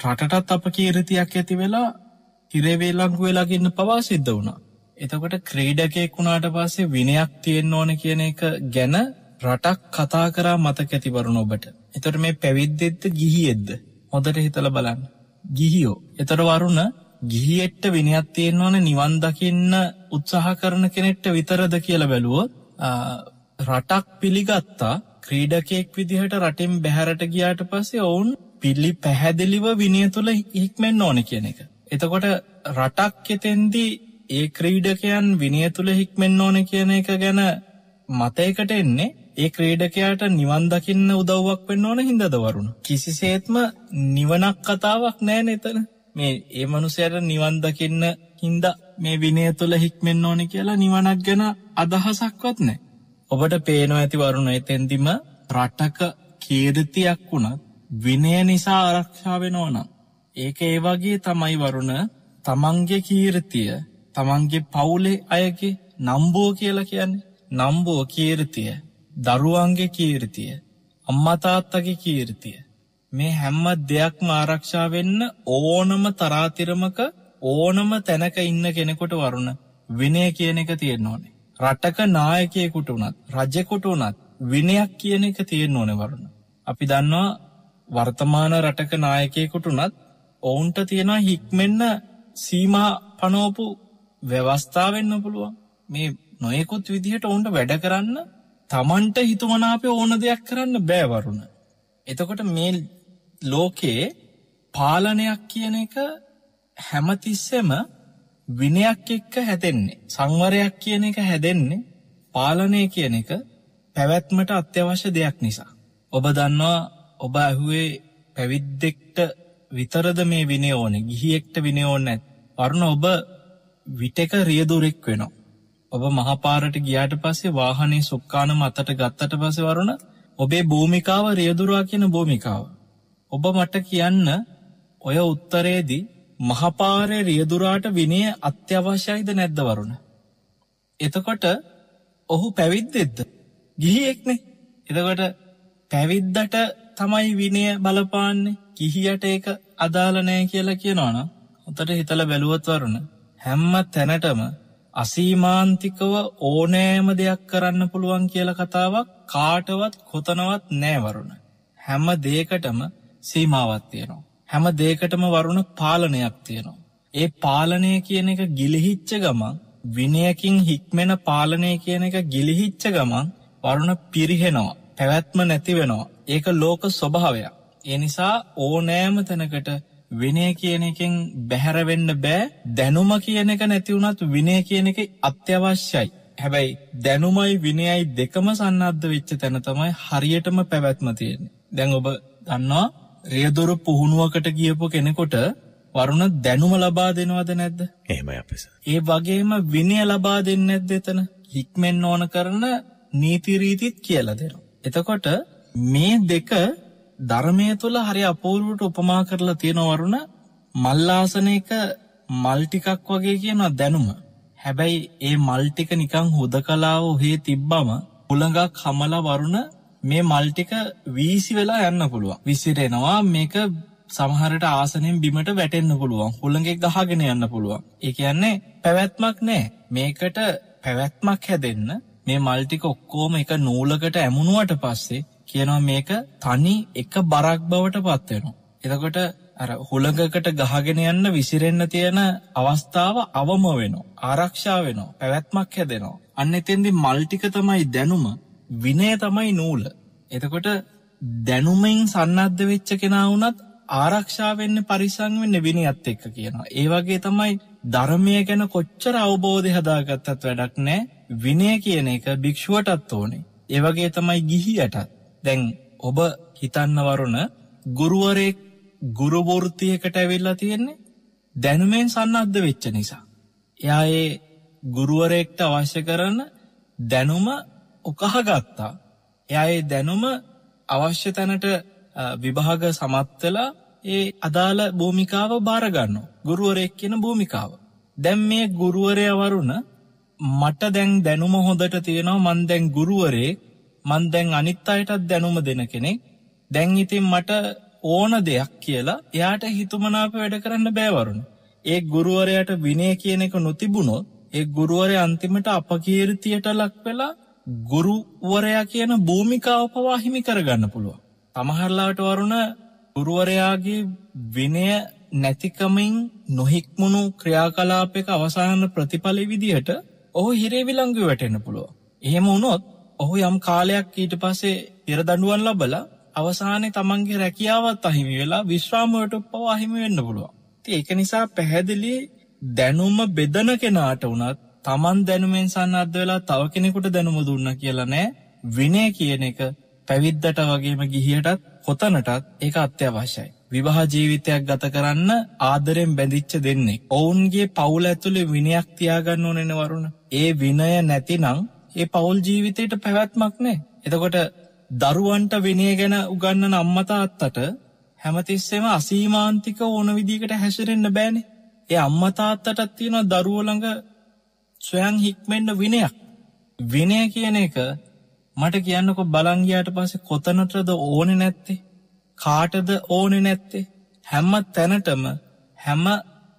රටටත් අප කීරතියක් ඇති වෙලා හිරේවේලංගු වෙලාගන්න පවා සිද්ධ වුණා. එතකොට ක්‍රීඩකයෙක් වුණාට පස්සේ විනයක් තියෙන්න ඕන කියන එක ගැන රටක් කතා කරා මතක ඇතිවරුණ ඔබට. එතට මේ පැවිද්දෙත්ත ගිහිෙද්ද. හොදට හිතල බලන්න. ගිහියෝ. එතට වරුණ ගිහිෙට්ට විනිත් තියෙන්න ඕන නිවන් දකින්න උත්සාහ කරන කෙනෙක්ට විතරද කියල බැලුවොත් රටක් පිළිගත්තා ක්‍රීඩකෙක් විදිහට රටින් බැහැරට ගියාට පස්සේ ඔවුන් පිල්ලි පැහැදිලිව විනිය තුළ හික්මෙන් ඕන කියන එක. එතකොට රටක් එතෙන්දී ඒ ක්‍රීඩකයන් විනිය තුළ හික්මෙන් ඕන කියන එක ගැන මතයකට එන්නේ ඒ ක්‍රීඩකයාට නිවන් දකින්න උදව්වක් වෙන්න ඕන හින්දදවරුණ. කිසිසේත්ම නිවනක් කතාවක් නෑ නෙතන මේ ඒ මනුසයට නිවන් දකින්න හින්ද මේ විනය තුළ හික්මෙන් ඕන කියලා නිවනක් ගැන අදහසක්වත් නෑ. ඔබට පේනෝ ඇති වරුණ එතැන්දිම රට්ටක කීර්තියක් වුණත් විනය නිසා ආරක්ෂාවෙන ඕනම්. ඒක ඒවගේ තමයි වරුණ තමන්ගේ කීර්තිය තමන්ගේ පවුලේ අයගේ නම්බෝ කියලා කියන්නේ නම්බෝ කීර්තිය දරුවන්ගේ කීර්තිය අම්මතාත්තගේ කීර්තිය මේ හැම්ම දෙයක්ම ආරක්ෂා වෙන්න ඕනම තරාතිරමක ඕනම තැනක ඉන්න කෙනෙකුට වරුණ විනය කියන එක තියෙන්න ඕනේ. රටක නායකයෙකුට වනත් රජෙකුට වනත් විනයක් කියන එක තියෙන්න ඕන වරුණ. අපි දන්නවා වර්තමාන රටක නායකයෙකුට වනත් ඔවුන්ට තියෙනවා හික්මෙන්න සීමා පනෝපු ව්‍යවස්ථාවෙන්න පුළුවන් මේ නොයෙකුත් විදිහට ඔවුන්ට වැඩ කරන්න තමන්ට හිතුමනාපේ ඕන දෙයක් කරන්න බෑවරුණ. එතකොට මේ ලෝකයේ පාලනයක් කියන එක හැමතිස්සෙම විනයක් එක්ක හැදෙන්නේ. සංවරයක් කියන එක හැදෙන්නේ පාලනය කියන එක පැවැත්මට අත්‍යවශ්‍ය දෙයක් නිසා. ඔබ දන්නවා ඔබ ඇහුවේ පැවිද්දෙක්ට විතරද මේ විනය ඕනේ ගිහියෙක්ට විනය ඕන්න ඇත්. වරුණ ඔබ විටක රියදුරෙක් වෙනවා. ඔබ මහපාරට ගියාට පස්සේ වාහනේ සුක්කානම අතට ගත්තට පස වරුණ ඔබේ භූමිකාව රියදුරා කියන භූමිකාව. ඔබ මට කියන්න ඔය උත්තරේදී මහපාරය රියදුරාට විනය අත්‍යවශ්‍යයිද නැද්ද වරුණ. එතකොට ඔහු පැවිද්දෙද්ද. ගිහියෙක්නේ එතකොට පැවිද්දට තමයි විනය බලපාන්නේ කිහියට ඒක අදාලනෑ කියලා කියනවාන හොතට හිතල බැලුවත් වරුණ හැම්ම තැනටම අසීමාන්තිකව ඕනෑම දෙයක් කරන්න පුළුවන් කියල කතාවක් කාටවත් කොතනවත් නෑවරුණ. හැම්ම දේකටම සීමාවත් තියෙනවා. හැම දේකටම වරුණ පාලනයක් තියෙනවා. ඒ පාලනය කියන එක ගිලිහිච්ච ගමන් විනයකින් හික්මෙන පාලනය කියන එක ගිලිහිච්ච ගමන් වරුණ පිරිහෙනවා පැවැත්ම නැති වෙනවා ඒක ලෝක ස්වභාවයක්. ඒ නිසා ඕනෑම තැනකට විනය කියන එකෙන් බැහැරවෙන්න බෑ දැනුම කියන එක නැතිවුණත් විනය කියන එක අත්‍යවශ්‍යයි. හැබැයි දැනුමයි විනයයි දෙකම සන්නද්ධ වෙච්ච තැන තමයි හරියටම පැවැත්ම තියෙන්නේ. දැන් ඔබ දන්නවා රියදුර පුහුණුවකට ගියපු කෙනෙකොට වරුණ දැනුම ලබා දෙනවද නැද්ද එහෙමයි අපිස. ඒ වගේම විනය ලබා දෙන්න ඇද එතන හික්මෙන් ඕන කරන නීතිරීතිත් කියල දෙනවා. එතකොට මේ දෙක ධර්මය තුළ හරි අපූරුවට උපමා කරලා තියෙනවරුණ මල්ලාසනයක මල්ටිකක් වගේ කියනවා දැනුම. හැබැයි ඒ මල්ටික නිකං හුද කලාව ඔහේ තිබ්බම පුළඟක් හමල වරුණ මේ මල්ටික වීසි වෙලා යන්න පුළුවන්. විසිරෙනවා මේක සමහරට ආසනයෙන් බිමට වැටෙන්න්න පුළුවන්. හුළඟෙක් ගහගෙන යන්න පුළුවන්. ඒ කියන්නේ පැවැත්මක් නෑ. මේකට පැවැත්මක් හැදෙන්න මේ මල්ටික ඔක්කෝම එක නූලකට ඇමුණුවට පස්සේ කියනවා මේක තනි එක බරක් බවට පත්වෙනවා එතකොට අර හුළඟකට ගහගෙන යන්න විසිරෙන්න්න තියෙන අවස්ථාව අවම වෙනවා. ආරක්ෂා වෙනවා. පැවැත්මක් හැදෙනවා. අන්න එතෙන්දි මල්ටික තමයි දැනුම. විනය තමයි නූල. එතකොට දැනුමෙන් සන්නද්ධ වෙච්ච කෙනා වුනත් ආරක්ෂාවෙන්න පරිසං වෙන්න විනිත් එක්ක කියනවා. ඒවගේ තමයි ධර්මය ගැන කොච්චර අවබෝධය හදාගත්තත් වැඩක් නෑ. විනය කියන එක භික්ෂුවටත් ඕනේ. ඒවගේ තමයි ගිහියටත්. දැන් ඔබ හිතන්නවරුණ ගුරුවරෙක් ගුරුවෘතියකට ඇවිල්ලා තියෙන්නේ දැනුමෙන් සන්නද්ධ වෙච්ච නිසා. එයා ඒ ගුරුවරෙක්ට අවශ්‍ය කරන දැනුම උකහගත්තා. එයා ඒ දැනුම අවශ්‍ය තැනට විභාග සමත්වෙලා ඒ අදාළ භූමිකාව භාරගන්න ගුරුවරෙක් කියන භූමිකාව. දැම් මේ ගුරුවරයවරුණ මට දැන් දැනුම හොඳට තියෙනවා මන් දැන් ගුරුවරේ මන් දැන් අනිත් අයටත් දැනුම දෙන කෙනෙක් දැන් ඉතින් මට ඕන දෙයක් කියලා එයාට හිතුමනාප වැඩ කරන්න බෑවරුණ. ඒ ගුරුවරයට විනය කියන එක නොතිබුණොත් ඒ ගුරුවරය අන්තිමට අපකීර්තියට ලක් වෙලා ගුරුවරයා කියන භූමිකාව පවා හිමි කරගන්න පුළුව. තමහරලාට වරුණ ගුරුවරයාගේ විනය නැතිකමින් නොහික්මුණු ක්‍රියාකලාපක අවසාහන ප්‍රතිඵල විදිහට ඔහු හිරේවිලංගු වැටෙන්න්න පුළුව. එහෙම වුණොත් ඔහු යම් කාලයක් ඊට පසේ ඉරදඩුවන් ලබලා අවසානය තමන්ගේ රැකියාවත් අහිමි වෙලා විශ්‍රාමයට පවා අහිමි වෙන්න පුළුව. ඒක නිසා පැහැදිලි දැනුම බෙදන කෙනාට වනත් තමන් දැනුමෙන් සන්නද්ධ වෙලා තව කෙනෙකුට දැනුම දුන්න කියලා නෑ විනය කියන එක පැවිද්දට වගේම ගිහියටත් කොතනටත් ඒ අත්‍යවශ්‍යයි. විවාහ ජීවිතයක් ගත කරන්න ආදරෙන් බැඳිච්ච දෙන්නේ. ඔවුන්ගේ පවුල ඇතුළේ විනයක් තියාගන්න ඕනෙන වරුණ. ඒ විනය නැතිනං ඒ පවුල් ජීවිතයට පැවැත්මක් නෑ. එතකොට දරුවන්ට විනය ගැන උගන්න අම්මතා අත්තට හැමතිස්සෙම අසීමාන්තික ඕන විදිකට හැසිරෙන්න්න බෑනේ. ඒ අම්මතාත්තටත් තියෙන දරුවලඟ ස්වයන් හික්මෙන්න්න විනයක්. විනය කියන එක මට කියන්නකො බලංගයාට පස්සේ කොතනටද ඕනෙ නැත්තේ? කාටද ඕනෙ නැත්තේ? හැම්ම තැනටම හැම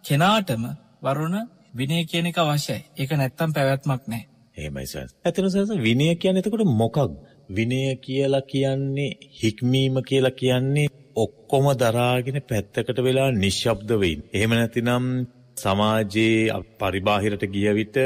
කෙනාටම වරුණ විනය කියන එක අවශ්‍යයි. ඒක නැත්තම් පැවැත්මක් නෑ. ඒමයිස ඇතනසස විනය කියන එතකොට මොකක් විනය කියලා කියන්නේ හික්මීම කියලා කියන්නේ ඔක්කොම දරාගෙන පැත්තකට වෙලා නිශ්ශබ්ද වෙයින්. එහෙම නැතිනම් සමාජයේ පරිබාහිරට ගිය විට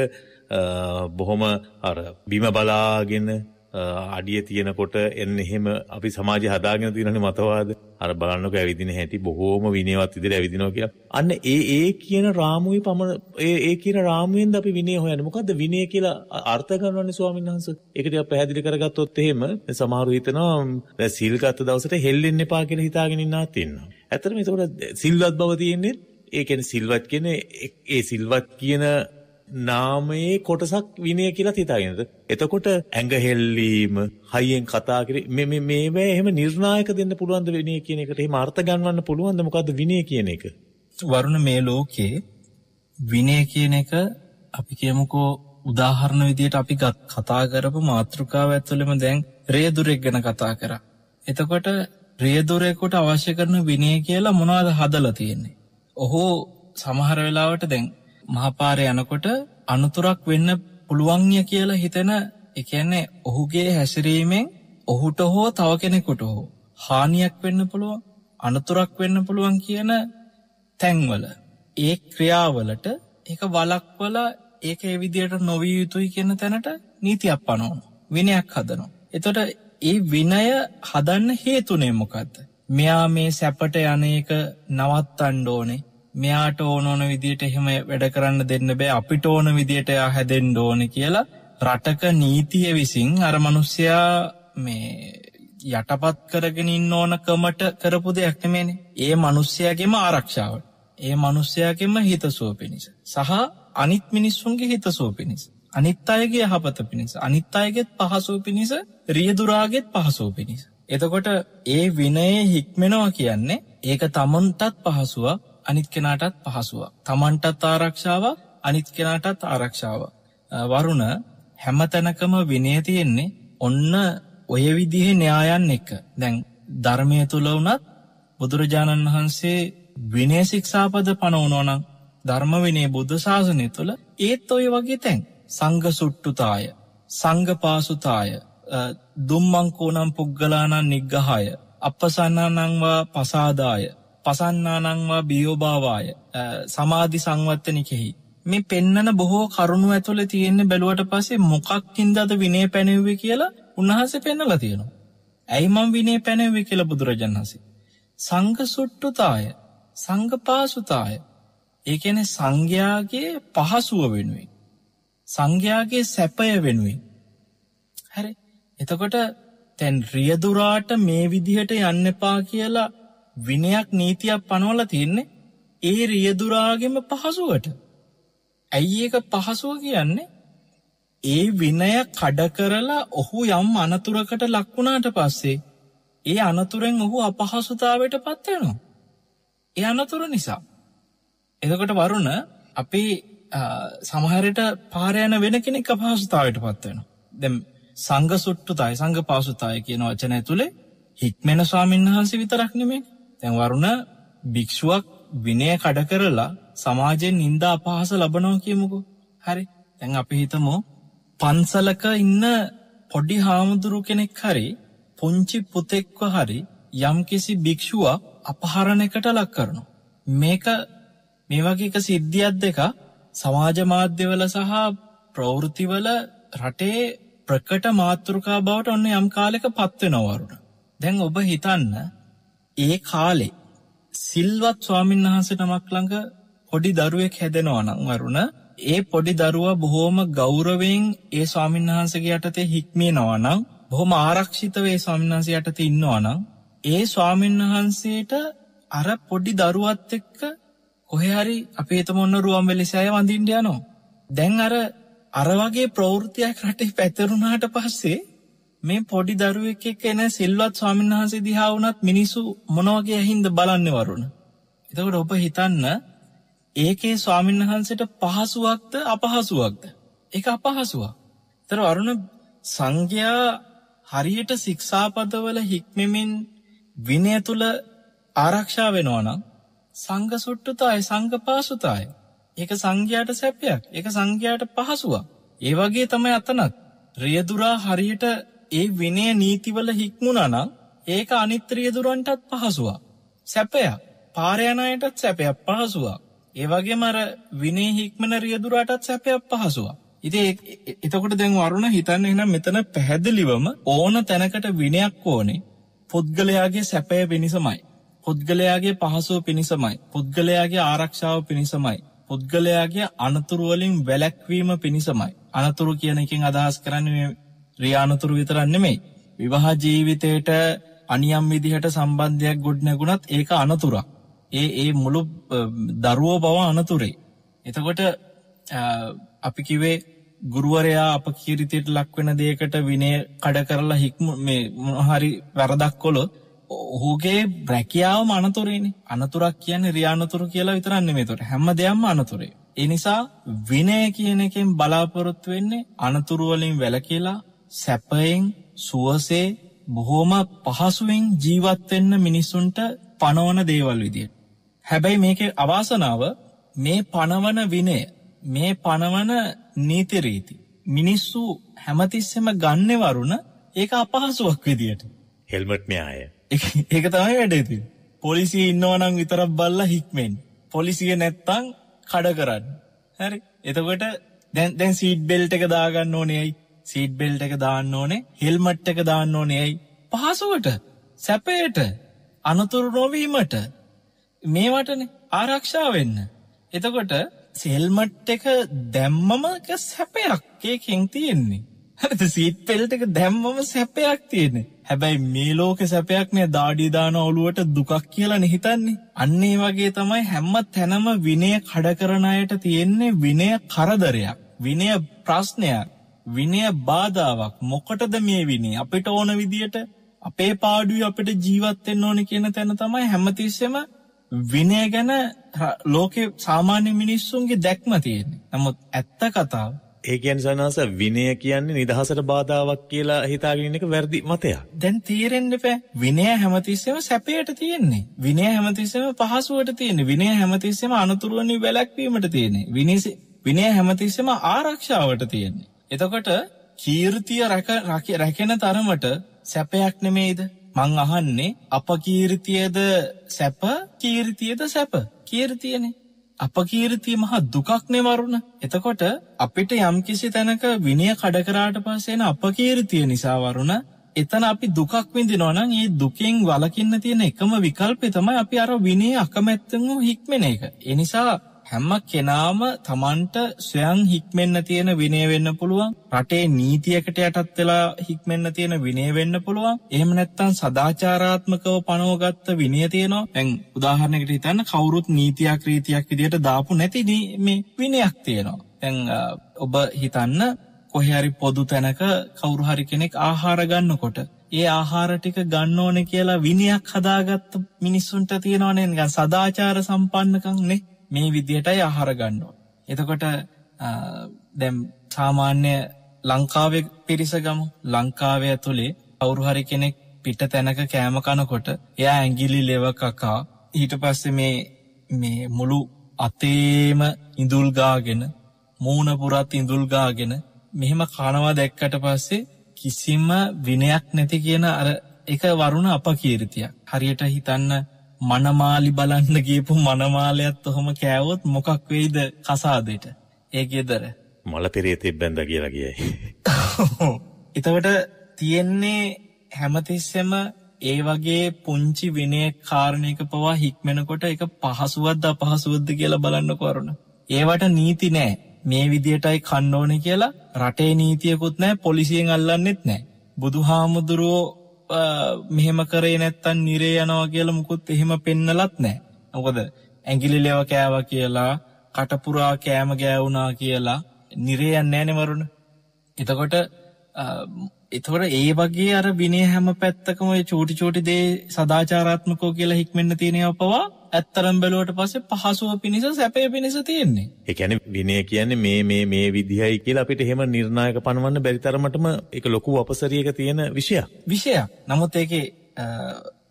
බොහොම අර බිම බලාගෙන අඩිය තියනකොට එන්න එහෙම අපි සමාජ හදාගෙන තියනන මතවාද? අර බලන්නක ඇවිදින හැටි බොහෝම විනවත් ඉදිර ඇවිදිනවා කියලා. අන්න ඒ ඒ කියන රාමුවයි පමණ ඒ කියන රාමුවෙන්ද අපි විනය හොයන්න? මොකද විනය කියලා අර්ථ කරනවන්නේ ස්වාමීන් වහන්සේ? ඒකට පැහැදිලි කරගත්තොත් එහෙම සමහරු හිතනවා සිල්ගත් දවසට හෙල්ලෙන්න එපා කියලා හිතාගෙන ඉන්නවා. තියෙනවා ඇත්තටම ඒකට සිල්වත් බව තියෙන්නේ ඒ කියන්නේ සිල්වත් කියන්නේ ඒ සිල්වත් කියන නාමයේ කොටසක් විනය කියලා හිතාගෙනද. එතකොට ඇඟහෙල්ලීම හයියෙන් කතා කර මේවැ එහෙම නිර්ණායක දෙන්න පුළුවන්ද විනය කියන එකට එහෙම අර්ථ ගන්නවන්න පුළුවන්ද මොකක්ද විනය කියන එක. වරුණ මේ ලෝකේ විනය කියන එක අපි කියමුකෝ උදාහරණ විදියට අපි ගත් කතා කරපු මාතෘකාව ඇත්තුලෙම දැන් රේදුරෙක් ගැන කතා කර. එතකොට රේදුරෙකුට අවශ්‍ය කරන විනය කියලා මොනවාද හදල තියෙන්නේ. ඔහු සමහර වෙලාවට දැන් මහපාරය යනකොට අනතුරක් වෙන්න පුළුවන්ය කියලා හිතෙන එකන්නේ ඔහුගේ හැසිරීමෙන් ඔහුට හෝ තව කෙනෙකුට හෝ හානියක් වෙන්න පුළුවන් අනතුරක් වෙන්න පුළුවන් කියන තැන්වල ඒ ක්‍රියාවලට ඒක වලක්වල ඒක එවිදියට නොවී යුතුයි කියන තැනට නීතියක් පනෝන විනයක් හදනවා. එතොට ඒ විනය හදන්න හේතුනේ මොකක්ද. මෙයා මේ සැපට යන එක නවත් අන්්ඩෝනේ මෙයාට ඕන ඕන විදියට එහෙම වැඩ කරන්න දෙන්න බෑ අපිට ඕන විදියට යා හැදෙන්ඩ ඕන කියලා රටක නීතිය විසින් අර මනුස්්‍යයා මේ යටපත් කරගෙන ඉන්න ඕනකමට කරපු දෙයක් නෙමේනේ ඒ මනුස්්‍යයගේම ආරක්ෂාවට ඒ මනුස්්‍යයාගෙන්ම හිතසුව පිණිස. සහ අනිත් මිනිස්සුන්ගේ හිතසුව පිණිස. අනිත් අයගේ යහපත පිණිස. අනිත් අයගෙත් පහසුව පිණිස රියදුරාගෙත් පහසුව පිණිස. එතකොට ඒ විනයේ හික්මෙනවා කියන්නේ ඒක තමන්ටත් පහසුවක් අනිත් කෙනාටත් පහසුවක්. තමන්ටත් ආරක්ෂාව අනිත් කෙනාටත් ආරක්ෂාව. වරුණ හැම තැනකම විනය තියෙන්නේ ඔන්න ඔය විදිහේ න්‍යායන් එක. දැන් ධර්මය තුළ වනත් බුදුරජාණන් වහන්සේ විනය ශික්ෂාපද පනවනෝනම් ධර්ම විනේ බුද්ධ ශාසනය තුළ ඒත් ඔය වගේ තැන් සංග සුට්ටුතාය සංග පාසුතාය දුම්මංකෝනම් පුද්ගලානන් නිග්ගහාය අපසන්නානංවා පසාදාය පසන්නානංවා බියෝභාවාය සමාධි සංවත්තනිකෙහි මේ පෙන්නන බොහෝ කරුණු ඇතුළ තියෙන්නේ බැලුවට පසේ මොකක් හින්දද විනේ පැනව්වේ කියලා උන්හස පෙන්නල තියෙනවා. ඇයි මං විනේ පැනව්වේ කියල බුදුරජන්හසේ. සංග සුට්ටුතාය සංගපාසුතාය ඒකැන සංඝයාගේ පහසුව වෙනුවෙන්. සංඝයාගේ සැපය වෙනුවෙන්. හැරි එතකොට තැන් රියදුරාට මේ විදිහට යන්න එපා කියලා විනයක් නීතියක් පනවල තියන්නේ ඒ රියදුරාගෙම පහසුවට. ඇයි ඒක පහසුව කියන්නේ ඒ විනය කඩ කරලා ඔහු යම් අනතුරකට ලක්වුණාට පස්සේ ඒ අනතුරෙන් ඔහු අපහසුතාවට පත්වෙනවා. ඒ අනතුර නිසා. එදකට වරුණ අපි සමහරට පාරයන වෙන කෙනෙක් අපහසුතාවට පත්වෙන. දැම් සංග සුට්ටුතයි සංග පාසුතාය කියන වචන ඇතුළේ හික්මෙන ස්වාමීන් වහන්සේ විතරක් නෙමේ තැන් වරුණ භික්ෂුවක් විනය කඩ කරලා සමාජයෙන් නින්ද අපහස ලබනෝ කියමුකු හරි තැන් අපි හිතමෝ පන්සලක ඉන්න පොඩි හාමුදුරු කෙනෙක් හරි පුංචි පුතෙක්ව හරි යම්කිසි භික්ෂුවක් අපහරණකට ලක් කරනු. මේක මේ වගේ එක සිද්ධියත් දෙක සමාජ මාධ්‍යවල සහ ප්‍රවෘතිවල රටේ ප්‍රකට මාතෘකා බවට ඔන්න යම් කාලෙක පත්වෙනවරුණ. දැන් ඔබ හිතන්න ඒ කාලේ සිල්වත් ස්වාමීන් වහන්සේ නමක් ළඟ පොඩි දරුවෙක් හැදෙනවා නම් වරුණ ඒ පොඩි දරුව බොහෝම ගෞරවෙන් ඒ ස්වාමීන් වහන්සගේ යටතේ හික්මියනවා නම් බොහොම ආරක්ෂිතවේ ස්වාමීන් වහන්සේ යටතේ ඉන්නවා නම් ඒ ස්වාමීන් වහන්සේට අර පොඩි දරුවත් එක්ක කොහෙහරි අපේ තමොන්න රුවම් වෙලිසය වඳින්ට යනවා. දැන් අර අර වගේ ප්‍රවෘතියක් රටේ පැතරුණාට පස්සේ මේ පොඩි දරුවෙක් එක්ක එන සිල්වත් ස්වාමීන් වහන්සේ දිහා වුණත් මිනිසු මොනවගේ ඇහින්ද බලන්න වරුණ. එතකට ඔබ හිතන්න ඒකේ ස්වාමීන් වහන්සට පහසුවක්ද අපහසුවක්ද. එක අපහසුවක්. තර වරුණ සංඝයා හරියට සික්ෂාපදවල හික්මෙමින් විනය තුළ ආරක්ෂා වෙනවනම් සංග සුට්ටුතාය සංග පාසුතාය. ඒක සංඝයාට සැපයක් එක සංඝයාට පහසුවක්. ඒ වගේ තමයි අතනත්. රියදුරා හරියට ඒ විනය නීතිවල හික්මුණනම් ඒක අනිත්‍රියදුරන්ටත් පහසුවක්. සැපයක් පාරයනයටත් සැපයක් පහසුවක්. ඒවගේ මර විනේ හික්මන රියදුරටත් සැපයක් පහසුවක්. ඉති එතකොට දැන් වරුණ හිතන්න එනම් මෙතන පැහැදිලිවම ඕන තැනකට විනයක් ඕනේ පුද්ගලයාගේ සැපය පිණිසමයි. පුද්ගලයාගේ පහසුව පිණිසමයි. පුද්ගලයාගේ ආරක්ෂාව පිණිසමයි. පුද්ගලයාගේ අනතුරුවලින් වැලැක්වීම පිණිසමයි. අනතුරු කියන එකින් අදහස් කරන්නේ රියානතුරු විතරන්නෙමෙයි. විවාහ ජීවිතයට අනියම් විදිහට සම්බන්ධයක් ගොඩ්නැගුණත් ඒක අනතුරක්. ඒ ඒ මුළු දරුවෝ බව අනතුරේ. එතකොට අපි කිවේ ගුරුවරයා අප කිරිතයට ලක්වෙන දේකට විනය කඩ කරලා හික්ම මේ මොහරි වැරදක් කොළොත් ඔහුගේ බ්‍රැකියාව අනතුරේන අනතුරක් කියන රියානතුරු කියලා විතරන්න මේ තොට හැම දෙයක්ම අනතුරේ. එනිසා විනය කියන එකෙන් බලාපොරොත්තු වෙන්නේ අනතුරුවලින් වැල කියලා සැපයෙන් සුවසේ බොහෝම පහසුවෙන් ජීවත්වෙන්න මිනිස්සුන්ට පනවන දේවල් විදියට. හැබැයි මේක අවාසනාව මේ පනවන විනය මේ පනවන නීතිරීති. මිනිස්සු හැමතිස්සෙම ගන්න වරුණ ඒක අපහසුවක් විදියට. හෙල්මට් මෙයාය. ඒක තමයි වැඩේති. පොලිසිය ඉන්නවනං විතරක් බල්ල හික්මෙන්. පොලිසිය නැත්තං කඩ කරන්න. හැරි එතකොට දැන් සීට් බෙල්ට එක දාගන්න ඕනෙයි සීට් බෙල්ට එක දාන්න ඕනේ හෙල්මට් එක දාන්න ඕනෙයි පහසුවට සැපයට අනතුරු නොවීමට මේවටන ආරක්ෂා වෙන්න. එතකොට සෙල්මට් එක දැම්මම සැපයක් ඒකෙන් තියෙන්නේ. හරි සීට් පෙල්ට එක දැම්මම සැපයක් තියෙන්නේ. හැබැයි මේ ලෝක සැපයක්නේ දාඩි දාන ඔළුවට දුකක් කියලා හිතන්නේ. අන්න ඒ වගේ තමයි හැම තැනම විනය කඩ කරන අයට තියෙන්නේ විනය කරදරයක්. විනය ප්‍රශ්නයක්. විනය බාධාවක්. මොකටද මේ විනය? අපිට ඕන විදියට අපේ පාඩුවේ අපිට ජීවත් වෙන්න ඕනේ කියන තැන තමයි හැමතිස්සෙම විනය ගැන ලෝකේ සාමාන්‍ය මිනිස්සුන්ගේ දැක්ම තියෙන්නේ. නමුත් ඇත්ත කතාව ඒ කියන්නේ සනස විනය කියන්නේ නිදහසට බාධාවක් කියලා හිතාගෙන එක වැරදි මතයක්. දැන් තීරෙන්න බෑ. විනය හැමතිස්සෙම සැපයට තියෙන්නේ. විනය හැමතිස්සෙම පහසුවට තියෙන්නේ. විනය හැමතිස්සෙම අනුතුරුවනි වැළැක්වීමට තියෙන්නේ. විනය විනය හැමතිස්සෙම ආරක්ෂාවට තියෙන්නේ. එතකොට කීර්තිය රැකෙන තරමට සැපයක් නෙමෙයිද? මං අහන්නේ අපකීර්තියද සැප කීර්තියද සැප කීර්තියනේ අපකීර්තිය මහා දුකක්නේ වරුණ. එතකොට අපිට යම්කිසි තැනක විනය කඩ කරාට පස්සේ එන අපකීර්තිය නිසා වරුණ එතන අපි දුකක් විඳිනවා නම් ඒ දුකෙන් වළකින්න තියෙන එකම විකල්පය තමයි අපි අර විනය අකමැත්තෙන් හික්මෙන එක. ඒ නිසා හැම කෙනාම Tamanට ස්වයං හික්මෙන්න තියෙන විනය වෙන්න පුළුවන්. රටේ නීතියකට යටත් වෙලා හික්මෙන්න තියෙන විනය වෙන්න පුළුවන්. එහෙම නැත්නම් සදාචාරාත්මකව පනවගත්ත විනය තියෙනවා. දැන් උදාහරණයකට හිතන්න කවුරුත් නීතියක් රීතියක් විදියට දාපු නැති මේ විනයක් තියෙනවා. දැන් ඔබ හිතන්න කොහේ හරි පොදු තැනක කවුරු හරි කෙනෙක් ආහාර ගන්නකොට ඒ ආහාර ටික ගන්න ඕනේ කියලා විනයක් හදාගත්ත මිනිස්සුන්ට තියෙනවනේ නිකන් සදාචාර සම්පන්නකම් නේ මේ විදිහටයි ආහාර ගන්නවා. එතකොට දැන් සාමාන්‍ය ලංකාවේ පිරිස ගමු. ලංකාවේ ඇතුලේ කවුරු හරි කෙනෙක් පිට තැනක කෑම කනකොට එයා ඇඟිලි ලෙව කකා ඊට පස්සේ මේ මේ මුළු අතේම ඉඳුල් ගාගෙන මූණ පුරත් ඉඳුල් ගාගෙන මෙහෙම කනවා දැක්කට පස්සේ කිසිම විනයක් නැති කියන අර එක වරුණ අපකීර්තියක්. හරියට හිතන්න මනමාලි බලන්න ගියපු මනමාලයත් ඔහොම කෑවොත් මොකක් වෙයිද කසාදෙට ඒ ගෙදර මල පෙරේතෙක් බැඳ කියලා කියයි. එතකොට තියෙන්නේ හැමතිස්සෙම ඒ වගේ පුංචි විනය කාරණයක පවා හික්මෙනකොට එක පහසුවද්ද අපහසුවද්ද කියලා බලන්න කරුණ. ඒවට නීති නෑ මේ විදියටයි කන්න ඕනේ කියලා රටේ නීතියකුත් නෑ පොලිසියෙන් අල්ලන්නෙත් නෑ. බුදු හාමුදුරුවෝ මෙහෙම කරේ නැත්තන් නිරේ යනවා කියලා මුකුත් එහෙම පෙන්නලත් නෑ. මොකද ඇඟිලි ලෙව කෑවා කියලා කටපුරා කෑම ගෑවුනා කියලා නිරේ යන්නේ නෑනේ වරුණ. එතකොට එතකොට ඒ වගේ අර විනය හැම පැත්තකම ඔය චූටි චූටි දේ සදාචාරාත්මකව කියලා හික්මෙන්න තියෙනවා පවා ඇත්තරම් බැලුවට පස්සේ පහසුව පිණිස සැපේ පිණිස තියෙන්නේ. ඒ කියන්නේ විනය කියන්නේ මේ මේ මේ විදිහයි කියලා අපිට එහෙම නිර්ණායක පනවන්න බැරි තරමටම ඒක ලොකු අපසරියක තියෙන විෂයක්. විෂයක්. නමුත් ඒකේ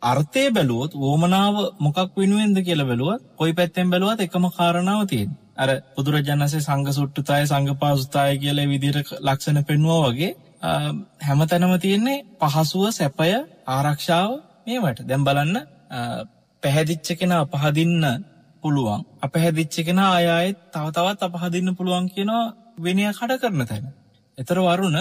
අර්ථය බැලුවොත් වොමනාව මොකක් වෙනුවෙන්ද කියලා බැලුවත් කොයි පැත්තෙන් බැලුවත් එකම කාරණාව තියෙනවා. අර බුදුරජාණන්සේ සංඝ සුට්ටුතාය සංඝ පාසුතාය කියලා විදිහට ලක්ෂණ පෙන්වුවා වගේ හැමතැනම තියෙන්නේ පහසුව සැපය ආරක්ෂාව මේවට. දැන් බලන්න පැහැදිච්ච කෙනා පහදින්න පුළුවන්. අපහැදිච්ච කෙනා ආය ආයෙත් තව තවත් අපහදින්න පුළුවන් කියනවා විනය කඩ කරන තැන. ඒතර වරුණ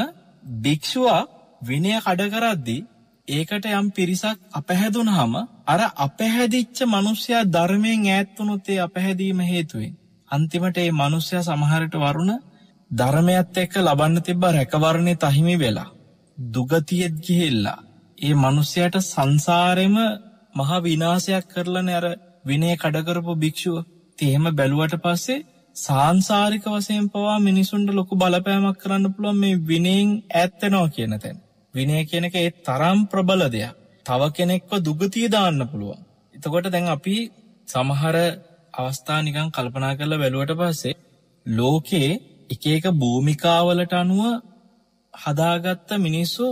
භික්ෂුවක් විනය කඩ කරද්දී ඒකට යම් පිරිසක් අපහැදුනහම අර අපහැදිච්ච මිනිසයා ධර්මයෙන් ඈත් වුණොත් ඒ අපහැදීම හේතුවෙන් අන්තිමට ඒ මිනිසයා සමහරට වරුණ ධර්මයත් එක්ක ලබන්න තිබ්බ රැකවරණේ තහිමි වෙලා දුගතියෙත් ගිහිල්ලා ඒ මිනිසයාට සංසාරෙම මහා විනාශයක් කරලානේ අර විනය කඩකරපු භික්ෂුව. එහෙම බැලුවට පස්සේ සාංසාරික වශයෙන් පවා මිනිසුන්ට ලොකු බලපෑමක් කරන්න පුළුවන් මේ විනයෙන් ඈත් වෙනවා කියන තැන. විනය කියන එක ඒ තරම් ප්‍රබල දෙයක්. තව කෙනෙක්ව දුගතිය දාන්න පුළුවන්. එතකොට දැන් අපි සමහර අවස්ථා නිකන් කල්පනා කරලා බැලුවට පස්සේ ලෝකේ එක එක භූමිකාවලට අනුව හදාගත්ත මිනිස්සු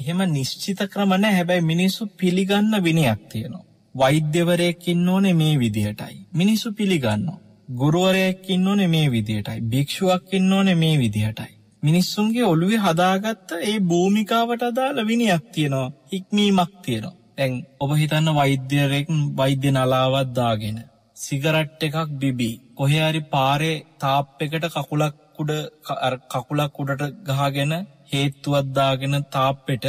එහෙම නිශ්චිත ක්‍රම නැහැ. හැබැයි මිනිස්සු පිළිගන්න විනයක් තියෙනවා. වෛද්‍යවරයෙක් ඉන්න ඕනේ මේ විදිහටයි. මිනිස්සු පිළිගන්නවා. ගුරුවරයෙක් ඉන්න ඕනේ මේ විදිහටයි. භික්ෂුවක් ඉන්න ඕනේ මේ විදිහටයි. මිනිස්සුන්ගේ ඔළුවේ හදාගත්ත ඒ භූමිකාවට අදාළ විනයක් තියෙනවා. හික්මීමක් තියෙනවා. දැන් ඔබ හිතන්න වෛද්‍යවරයෙක් වෛද්‍ය නලාවක් දාගෙන සිගරට් එකක් බිබී කොහේ හරි පාරේ තාප් එකට කකුලක් උඩ කකුලක් උඩට ගහගෙන හේත්තුවක් දාගෙන තාප්පෙට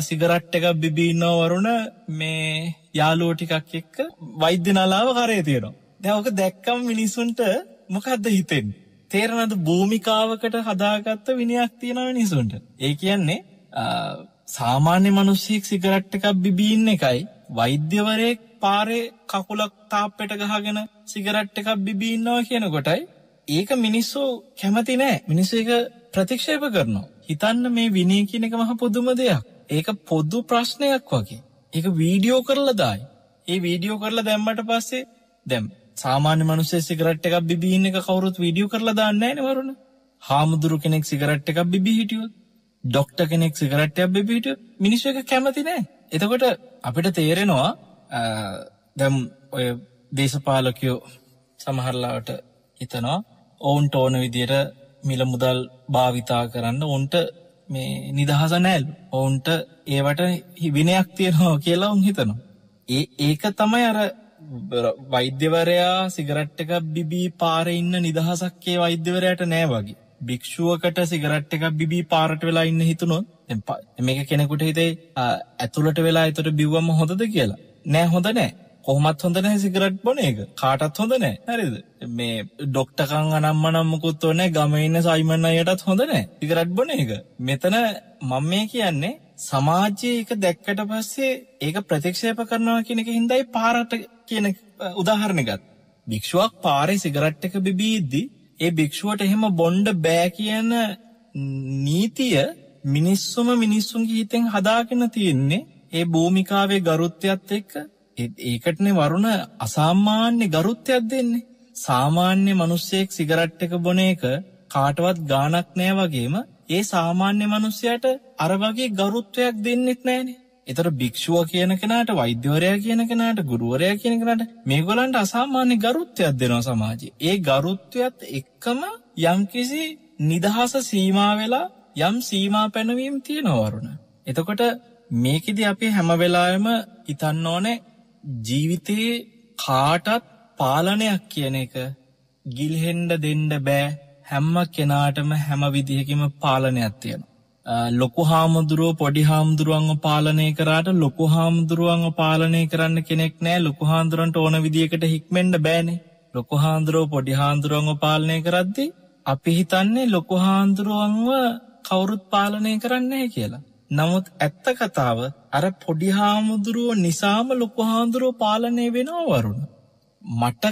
සිගරට් එකක් බිබී ඉන්නව වරුණ මේ යාළුවෝ ටිකක් එක්ක වෛද්‍ය නලාව කරේ තියෙනවා. දැන් ඔක දැක්කම මිනිසුන්ට මොකද්ද හිතෙන්නේ? තේරෙනවද භූමිකාවකට හදාගත්ත විනයක් තියෙන මිනිසුන්ට. ඒ කියන්නේ සාමාන්‍ය මිනිස්සෙක් සිගරට් එකක් බිබී එකයි වෛද්‍යවරයෙක් පාරේ කකුලක් තාප්පෙට ගහගෙන සිගරට් එකක් බිබී ඉන්නවා කියන කොටයි ඒක මිනිස්සු කැමති නෑ මිනිස්සු ඒක ප්‍රතික්ෂේප කරනවා හිතන්න මේ විනය කියන එක මහ පුදුම දෙයක්. ඒක පොදු ප්‍රශ්නයක් වගේ. ඒක වීඩියෝ කරලා දායි. ඒ වීඩියෝ කරලා දැම්මට පස්සේ දැම් සාමාන්‍ය මනුස්සේ සිගරට් එකක් බිබී ඉන්න එක කවුරුත් වීඩියෝ කරලා දාන්නේ නෑනේ වරුණ. හාමුදුරු කෙනෙක් සිගරට් එකක් බිබී හිටියොත් ඩොක්ට කෙනෙක් සිගරට්ටයක් බිබිට මිනිස්සු එක කැමති නෑ එතකොට අපිට තේරෙනවා දැම් ඔය දේශපාලකයෝ සමහරලාට හිතනවා ඔවුන්ට ඕන විදියට මිල මුදල් භාවිතා කරන්න ඔවුන්ට මේ නිදහස නෑල් ඔවුන්ට ඒවට හිවිනයක් තියෙනවා කියලා උන් හිතනවා. ඒ ඒක තමයි අර වෛද්‍යවරයා සිගරට්ටක බිබී පාර ඉන්න නිදහසක්කේ වෛද්‍යවරයට නෑ වගේ. භික්ෂුවකට සිගරට් එකක් බිබී පාරට වෙලා ඉන්න හිතුනොත් මේක කෙනෙකුට හිතේ ඇතුළට වෙලා එතට බිව්වම හොඳද කියලා නෑ හොඳ නෑ කොහොමත් හොඳ නැහැ සිගරට් බොන එක. කාටත් හොඳ නෑ හරිද? මේ ඩොක්ටකං අනම්ම නම්මකුත් ඕනෑ ගම ඉන්න සයිමන්න අයටත් හොඳ නෑ සිගරට් බොන එක. මෙතන මම මේ කියන්නේ සමාජයේ එක දැක්කට පස්සේ ඒක ප්‍රතික්ෂේප කරනවා කියන එක හින්දායි පාරට කියන උදාහරණයකට භික්ෂුවක් පාරේ සිගරට් එක බිබී ඉද්දී ඒ භික්ෂුවට එහෙම බොන්්ඩ බෑ කියන නීතිය මිනිස්සුම මිනිස්සුන්ගේ හිතෙන් හදාගෙන තියෙන්නේ ඒ භූමිකාවේ ගරුත්වයක්ත් එක්ක ඒකටනේ වරුණ අසාමාන්‍ය ගරුත්වයක් දෙන්නේ. සාමාන්‍ය මනුස්සයෙක් සිගරට් එක බොන එක කාටවත් ගානක් නෑ වගේම ඒ සාමාන්‍ය මනුස්සයට අර වගේ ගරුත්වයක් දෙන්නෙත් නෑනේ. එතර භික්ෂුව කියන කෙනාට වෛද්‍යවරයා කියන කෙනාට ගුරුවරයා කියන කෙනාට මේගොලන්ට අසාමාන්‍ය ගරුත්වයක් දෙනවා සමාජයේ. ඒ ගරුත්වයත් එක්කම යම්කිසි නිදහස සීමා වෙලා යම් සීමා පැනවීම් තියෙනවරුණ. එතකොට මේකෙදි අපි හැම වෙලාවෙම හිතන්න ඕනේ ජීවිතයේ කාටත් පාලනයක් කියන එක ගිල්හෙන්ඩ දෙන්ඩ බෑ හැම්ම කෙනාටම හැම විදිහකිම පාලනයක් තියෙනවා. ලොකු හාමුදුරුව පොඩි හාමුදුරුවන්ව පාලනය කරාට ලොකු හාමුදුරුවන්ව පාලනය කරන්න කෙනෙක් නෑ ලොකු හාන්දුරන්ට ඕන විදිකට හික්මෙන්ඩ බෑනේ ලොකු හාන්දුරුව පොඩි හාන්දුරුවන්ව පාලනය කරද්දි අපි හිතන්නේ ලොකු හාන්දුරුවන්ව කවුරුත් පාලනය කරන්නේ කියලා. නමුත් ඇත්ත කතාව අර පොඩි හාමුදුරුව නිසාම ලොකු හාන්දුරුව පාලනය වෙනවා වරුණ. මට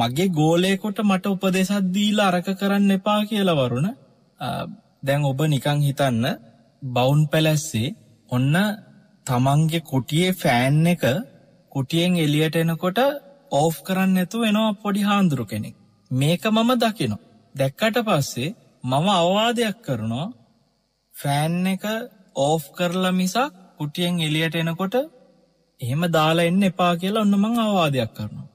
මගේ ගෝලයකොට මට උපදෙසත් දීලා අරක කරන්න එපා කියලා වරුණ දැන් ඔබ නිකං හිතන්න බවුන් පැලැස්සේ ඔන්න තමන්ගේ කුටියේ ෆෑන් එක කුටියෙන් එලියට එනකොට ඕෆ් කරන්න ඇතු වෙනවා පොඩි හාන්දුරු කෙනෙක්. මේක මම දකිනවා. දැක්කට පස්සේ මම අවවාදයක් කරනවා ෆෑන් එක ඕෆ් කරලා මිසක් කුටියෙන් එලියට එනකොට එහෙම දාලා එන්න එපා කියලා ඔන්න මං අවවාදයක් කරනවා.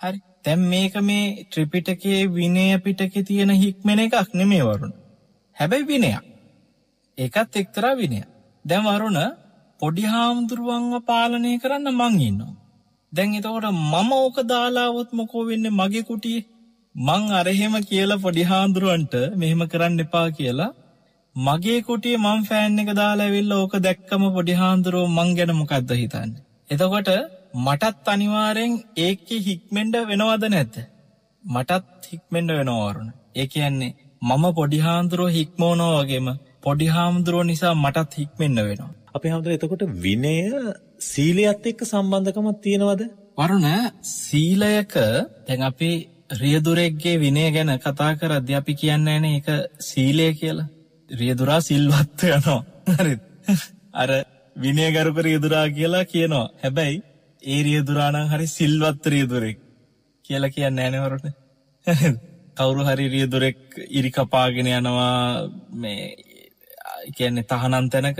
හරි තැම් මේක මේ ත්‍රිපිටකේ විනය පිටක තියෙන හික්මෙන එකක් නෙමේ වරුණ. හැබැයි විනයක්. ඒකත් එක්තරා විනය. දැන් වරුණ පොඩි හාමුදුරුවන්ව පාලනය කරන්න මං ඉන්නවා. දැන් එතකොට මම ඕක දාලාවොත් මොකෝ වෙන්නේ මගේ කුටියේ මං අරහෙම කියලා පොඩි හාමුදුරුවන්ට මෙහෙම කරන්න එපා කියලා මගේ කුටිය මං ෆෑන් එක දාලා ඇවිල්ලා ඕක දැක්කම පොඩි හාමුදුරුවෝ මං ගැන මොකද්ද හිතන්නේ. එතකොට මටත් අනිවාර්යෙන් ඒකේ හික්මෙන්ඩ වෙනවද නැද්ද? මටත් හික්මෙන්ඩ වෙනවා වරුණ. ඒ කියන්නේ මම පොඩි හාමුදුරුව හික්මෝනෝ වගේම පොඩි හාමුදුරුව නිසා මටත් හික්මෙන්න්න වෙනවා. අපි හාමුදුර එතකොට විනය සීලයත් එක්ක සම්බන්ධකමත් තියෙනවද? වරුණ සීලයක දැන් අපි රියදුරෙක්ගේ විනය ගැන කතා කරද්දී අපි කියන්නේ නැහැ ඒක සීලය කියලා. රියදුරා සිල්වත් යනවා. හරිද? අර විනයගරුක රියදුරා කියලා කියනවා. හැබැයි ඒ රියදුරා නම් හරි සිල්වත් රියදුරෙක් කියලා කියන්නේ නැහැ නේ වරුණ. හරිද? කවුරු හරි රියදුරෙක් ඉරි කපාගෙන යනවා මේ කියන්නේ තහනම් තැනක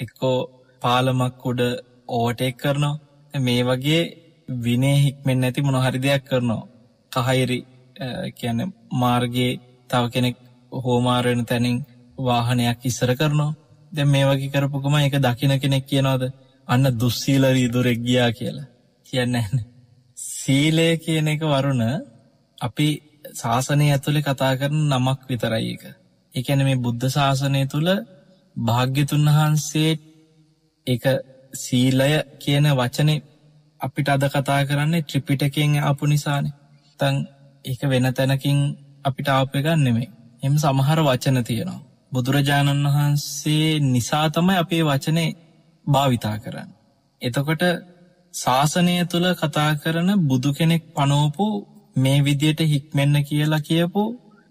එක්කෝ පාලමක් උඩ ඕවටෙක් කරනවා මේ වගේ විනේ හික්මෙන් නැති මොන හරි දෙයක් කරනවා කහයිරි කියන්නේ මාර්ගයේ තව කෙනෙක් හෝමාරෙන තැනින් වාහනයක් ඉස්සර කරනවා දැන් මේ වගේ කරපුකම ඒක දකින කෙනෙක් කියනවාද අන්න දුස්සීල රිදුරෙක් ගියා කියලා කියන්නේ සීලය කියන එක වරුණ අපි ශාසනය ඇතුළේ කතා කරන නමක් විතරයි එක. ඒ කියන්නේ මේ බුද්ධ ශාසනය තුල භාග්‍යතුන් වහන්සේ ඒක සීලය කියන වචනේ අපිට අද කතා කරන්නේ ත්‍රිපිටකයෙන් ආපු නිසානේ. නැත්නම් ඒක වෙන තැනකින් අපිට ආපු එකක් නෙමෙයි. එම් සමහර වචන තියෙනවා. බුදුරජාණන් වහන්සේ නිසා තමයි අපේ වචනේ භාවිතා කරන්න. එතකොට ශාසනය තුළ කතා කරන බුදු කෙනෙක් පනෝපු මේ විදියට හික්මෙන්න කියලා කියපු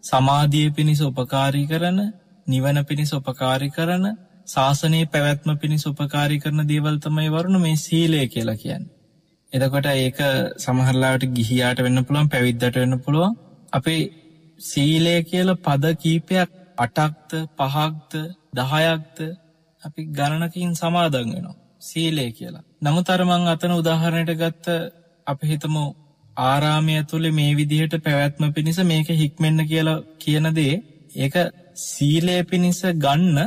සමාධිය පිණිස උපකාරී කරන නිවන පිණිස උපකාරි කරන ශාසනයේ පැවැත්ම පිණිස උපකාරි කරන දේවල්තමයි වරුණු මේ සීලය කියලා කියන්න. එතකොට ඒක සමහරලාට ගිහියාට වෙන්න පුළුවන් පැවිද්දට වෙන්න පුළුවන් අපේ සීලය කියල පද කීපයක් අටක්ත පහක්ත දහයක්ත අපි ගණනකින් සමාදන් වෙනවා. සීලය කියලා. නමුතරමං අතන උදාහරණයට ගත්ත අපි හිතමු ආරාමය තුළ මේ විදිහට පැවැත්ම පිණිස මේක හික්මෙන්න කියලා කියනදේ ඒක සීලය පිණිස ගන්න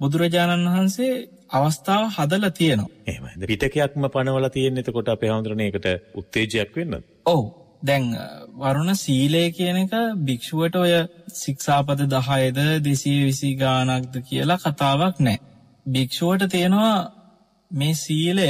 බුදුරජාණන් වහන්සේ අවස්ථාව හදල තියනවා එම පිටකයක්ම පනවල තියෙන් එතකොට අප හාමුදුරනයකට උත්තේජයක් වෙන්න ඔවු දැන් වරුණ සීලය කියන එක භික්‍ෂුවට ඔය සික්ෂාපත දහයද දෙසිය විසි ගානක්ද කියලා කතාවක් නෑ භික්‍ෂුවට තියෙනවා මේ සීලය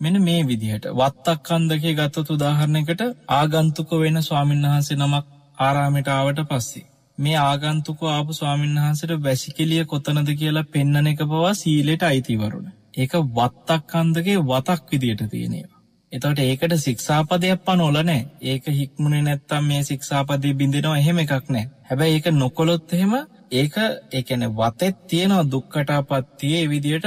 මෙන මේ විදිහට වත්තක් කන්දකේ ගත්තතු උදාහරණයකට ආගන්තුක වෙන ස්වාමීන් වහන්සේ නමක් ආරාමිටාවට පස්සේ. මේ ආගන්තුක ආපු ස්වාමීන් වහන්සට වැසිකෙලිය කොතනද කියලා පෙන්නන එක පවා සීලෙට අයිතිවරුණ. ඒක වත්තක් කන්දගේ වතක් විදියට තියෙනවා. එතට ඒකට සික්ෂාපදයක් ප නොලනෑ ඒක හික්මුණේ නැත්තම් මේ සික්ෂාපදය බිඳෙනවා එහෙම එකක් නෑ හැබැයි ඒක නොකොළොත් එහෙම ඒක එකන වතෙත් තියෙනවා දුක්කටාපත්තියේ විදියට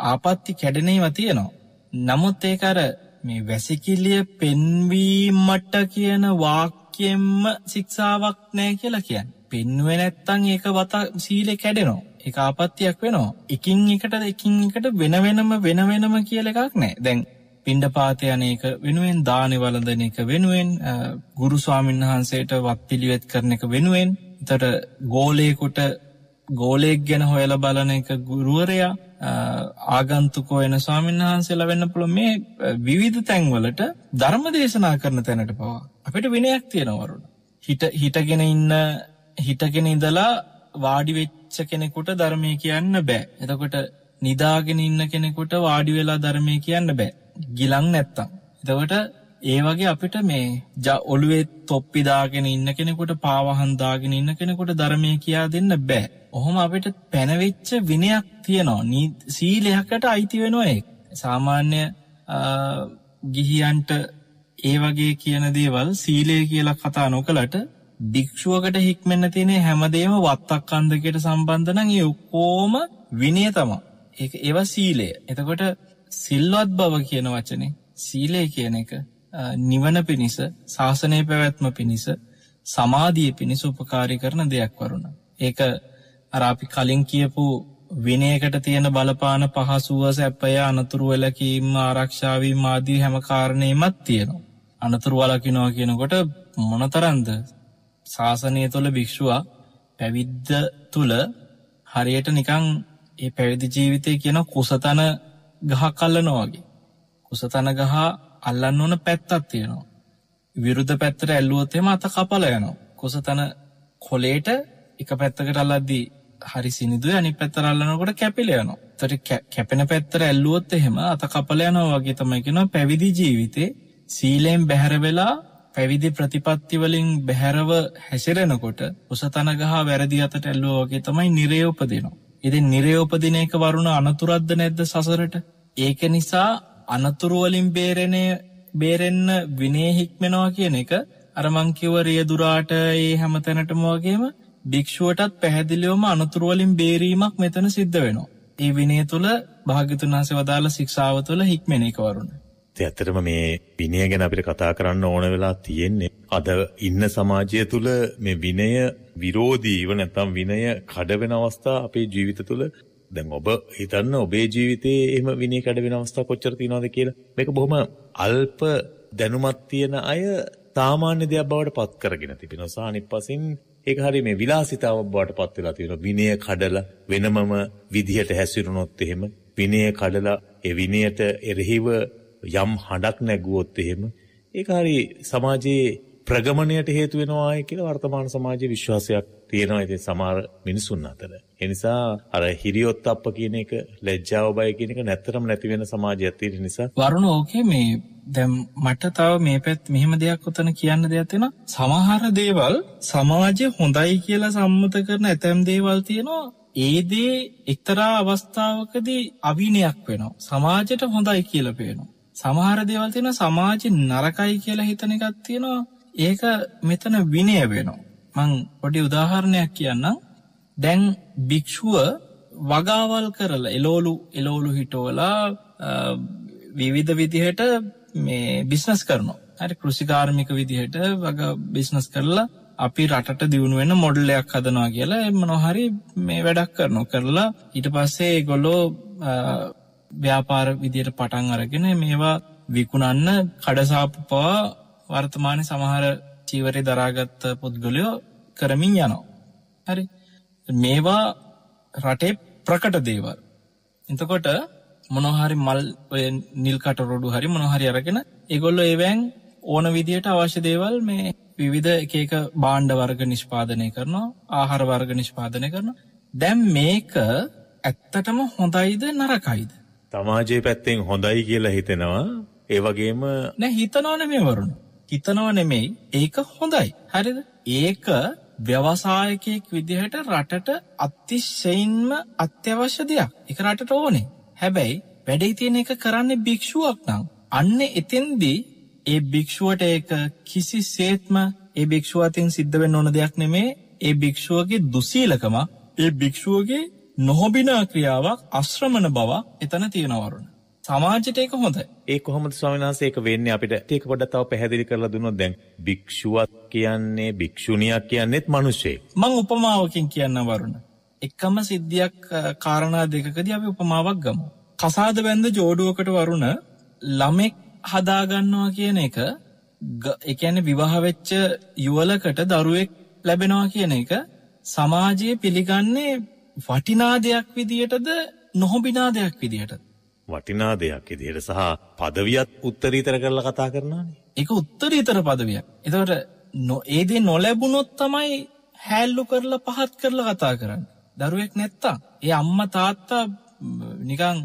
ආපත්ති කැඩනීම තියෙනවා. නමුත් ඒකර මේ වැසිකිල්ලිය පෙන්වීමට කියන වාක්‍යෙම්ම ශික්ෂාවක් නෑ කියලා කියන්න. පෙන්ුව නැත්තං ඒක වත සීලෙ කැඩෙනවා. එක ආපත්තියක් වෙනවා. එකින් එකට එකින් එකට වෙන වෙනම වෙන වෙනම කියල එකක් නෑ දැන් පින්ඩ පාතයනක වෙනුවෙන් දානි වලදන එක වෙනුවෙන් ගුරු ස්වාමීන් වහන්සේට වත් පිළිවෙත් කරන එක වෙනුවෙන්. තට ගෝලයකුට ගෝලෙක් ගැන හොයල බලන එක ගුරුවරයා ආගන්තුකෝ එන ස්වාමීන් වහන්සේලා වෙන්න පුළ මේ විවිධ තැන්වලට ධර්ම දේශනා කරන තැනට පවා අපිට විනයක් තියෙනවරුණ හිට හිටගෙන ඉන්න හිටගෙන ඉඳලා වාඩි වෙච්ච කෙනෙකුට ධර්මය කියන්න බෑ. එතකොට නිදාගෙන ඉන්න කෙනෙකුට වාඩි වෙලා ධර්මය කියන්න බෑ. ගිලං නැත්තම්. එතකොට ඒ වගේ අපිට මේ ජ ඔළුවේ තොප්පිදාගෙන ඉන්න කෙනෙකුට පාවහන්දාගෙන ඉන්න කෙනෙකුට ධර්මය කියා දෙන්න බෑ. ඔහොම අපිට පැනවෙච්ච විනයක් තියෙනවා. සීලයකට අයිති වෙනවා එක් සාමාන්‍ය ගිහියන්ට ඒ වගේ කියන දේවල් සීලය කියලා කතා නොකලට භික්ෂුවකට හික්මෙන්න්න තියෙනෙ හැමදේම වත්තක් අන්දකට සම්බන්ධනන් ඒ ඔක්කෝම විනය තමා ඒ ඒව සීලය. එතකොට සිල්වත් බව කියන වචනේ සීලය කියන එක නිවන පිණිස ශාසනය පැවැත්ම පිණිස සමාධිය පිණිස උපකාරි කරන දෙයක් වරුණ ඒක අරාපි කලින් කියපු විනයකට තියෙන බලපාන පහසුව සැපය අනතුරු වලකීම් ආරක්ෂාවී මාදී හැම කාරණයමත් තියෙනවා. අනතුරු වලකිනවා කියනකොට මොනතරන්ද ශාසනය තුළ භික්ෂුවා පැවිද්ධ තුළ හරියට නිකං ඒ පැවිදි ජීවිතය කියන කුසතන ගහ කල්ලනවාගේ. කුසතන ගහ අල්ලන්න ඕන පැත්තත් තියෙනවා. විරුද්ධ පැත්තට ඇල්ලුවොත්තේම අත කපල යනවා. කුසතන කොලේට එක පැත්තකට අල්ලද්දී හරි සිනිදුව අනි පැත්තරල්ලනකොට කැපිලයනවා තොට කැපෙන පැත්තර ඇල්ලුවොත් එහෙම අත කපලයනවා වගේ තමයිකෙන පැවිදි ජීවිතේ සීලයෙන් බැහැරවෙලා පැවිදි ප්‍රතිපත්තිවලින් බැහැරව හැසිරෙනකොට උසතනගහ වැරදි අතට ඇල්ලුව වගේ තමයි නිරයෝපදිනවා. ඉති නිරයෝපදින එක වරුණ අනතුරද්ද නැද්ද සසරට ඒක නිසා අනතුරුවලින් බේරණය බේරෙන්න විනේ හික්මෙනවා කියන එක අරමංකිව රියදුරාට ඒ හැම තැනටම වගේම භික්ෂුවටත් පැහැදිලිවම අනතුරුවලින් බේරීමක් මෙතන සිද්ධ වෙනවා. ඒ විනේ තුළ භාගිතුන් වහසේ වදාළ ශික්ෂාව තුළ හික්මෙන එකවරුණ. ඇත්තරම මේ විනය ගැන අපිට කතා කරන්න ඕන වෙලා තියෙන්නේ. අද ඉන්න සමාජය තුළ මේ විනය විරෝධීව නැතම් විනය කඩවෙන අවස්ථා අපේ ජීවිත තුළ දැන් ඔබ හිතන්න ඔබේ ජීවිතයේ එම විනය කඩවෙන අවස්ථා කොච්චර තියෙනවද කියලා. මේක බොහොම අල්ප දැනුමත් තියෙන අය සාමාන්‍ය දෙයක් බවට පත් කරගෙන තිබෙනවා. සානිත් පසින් ඒක හරි මේ විලාසිතාව බවට පත් වෙලා තියෙනවා. විනය කඩලා වෙනමම විදිහට හැසිරුණොත් එහෙම විනය කඩලා ඒ විනයට එරෙහිව යම් හඬක් නැගුවොත් එහෙම ඒක හරි සමාජයේ ප්‍රගමණයට හේතු වෙනවායි කියලා වර්තමාන සමාජයේ විශ්වාසයක් තියෙනවා ඉතින් සමහර මිනිසුන් අතර. ඒ නිසා අර හිරියොත් අප්ප කියන එක ලැජ්ජාව බය කියන එක නැත්තරම නැති වෙන සමාජයක් තියෙන නිසා වරුණ ඕකේ මේ දැන් මට තව මේ පැත් මෙහෙම දෙයක් උතන කියන්න දෙයක් තියෙනවා. සමහර දේවල් සමාජය හොඳයි කියලා සම්මත කරන ඇතැම් දේවල් තියෙනවා. ඒ දේ එක්තරා අවස්ථාවකදී අවිනයක් වෙනවා. සමාජයට හොඳයි කියලා පේනවා. සමහර දේවල් තියෙනවා සමාජෙ නරකයි කියලා හිතන එකක් තියෙනවා. ඒක මෙතන විනය වෙනවා. මං පොඩි උදාහරණයක් කියන්නම්. දැන් භික්ෂුව වගාවල් කරලා එලෝලු එලෝලු හිටෝලා විවිධ විදිහට මේ බිස්නස් කරනවා. හරි කෘෂිකාර්මික විදිහට වග බිස්නස් කරලා අපි රටට දියුණු වෙන මොඩල්ලයක් හදනවා කියලා මොනොහරි මේ වැඩක් කරනවා කරලා ඊට පස්සේ ගොල්ලෝ ව්‍යාපාර විදියට පටන් අරගෙන මේවා විකුණන්න කඩසාපු පවා වර්තමානය සමහර චීවරය දරාගත්ත පුද්ගලයෝ කරමින් යනවා. හරි. මේවා රටේ ප්‍රකට දේවල්. එතකොට මොනොහරි මල් නිල්කට රොඩු හරි මොනොහරි අරගෙන එගොල්ල ඒවැන් ඕන විදියට අවශ්‍ය දේවල් මේ විවිධ එකක බාණ්ඩ වර්ග නිෂ්පාදනය කරනවා ආහාර වර්ග නිෂ්පාදනය කරන දැම් මේක ඇත්තටම හොඳයිද නරකයිද? තමාජයේ පැත්තෙන් හොඳයි කියලා හිතෙනවා. ඒවගේම නෑ හිතනවන මේ වරුණ හිතනව නෙමෙයි. ඒක හොඳයි. හරිද? ඒක ව්‍යවසායකයෙක් විදිහට රටට අතිශයින්ම අත්‍යවශ්‍ය දෙයක්. එක රටට ඕනේ. හැබැයි වැඩේ තියෙන එක කරන්නේ භික්ෂුවක් නම්. අන්න එතෙන්දී ඒ භික්ෂුවට ඒක කිසි සේත්ම ඒ භික්ෂුවතින් සිද්ධ වෙන්න ඕන දෙයක් නෙමේ. ඒ භික්ෂුවගේ දුසීලකම ඒ භික්ෂුවගේ නොහොබිනා ක්‍රියාවක් අශ්‍රමණ බව එතන තියෙනවරුණ. සමාජයට ඒක හොඳ ඒ කොහොමද ස්වාමිනාසේ ඒක වෙන්නේ අපිට ඒක පොඩ්ඩක් තව පැහැදිලි කරලා දුන්නොත් දැන් භික්ෂුවක් කියන්නේ භික්ෂුණියක් කියන්නේත් මිනිස්සෙක්. මං උපමාවකින් කියන්න වරුණ. එකම සිද්ධියක් කාරණා දෙකකදී අපි උපමාවක් ගමු. කසාද බැන්ද ජෝඩුවකට වරුණ ළමෙක් හදාගන්නවා කියන එක එකන විවාහවෙච්ච යුවලකට දරුවෙක් ලැබෙනවා කියන එක සමාජයේ පිළිගන්නේ වටිනා දෙයක් විදියටද නොහොබිනා දෙයක් විදිහට. වටිනා දෙයක් ඉදියට සහ පදවියත් උත්තරීතර කරලා කතා කරනානේ. එක උත්තරීතර පදවියක්. එතවට නො ඒදේ නොලැබුණොත් තමයි හැල්ලු කරලා පහත් කරලා කතා කරන්න. දරුවෙක් නැත්තා. ඒ අම්ම තාත්තා නිකං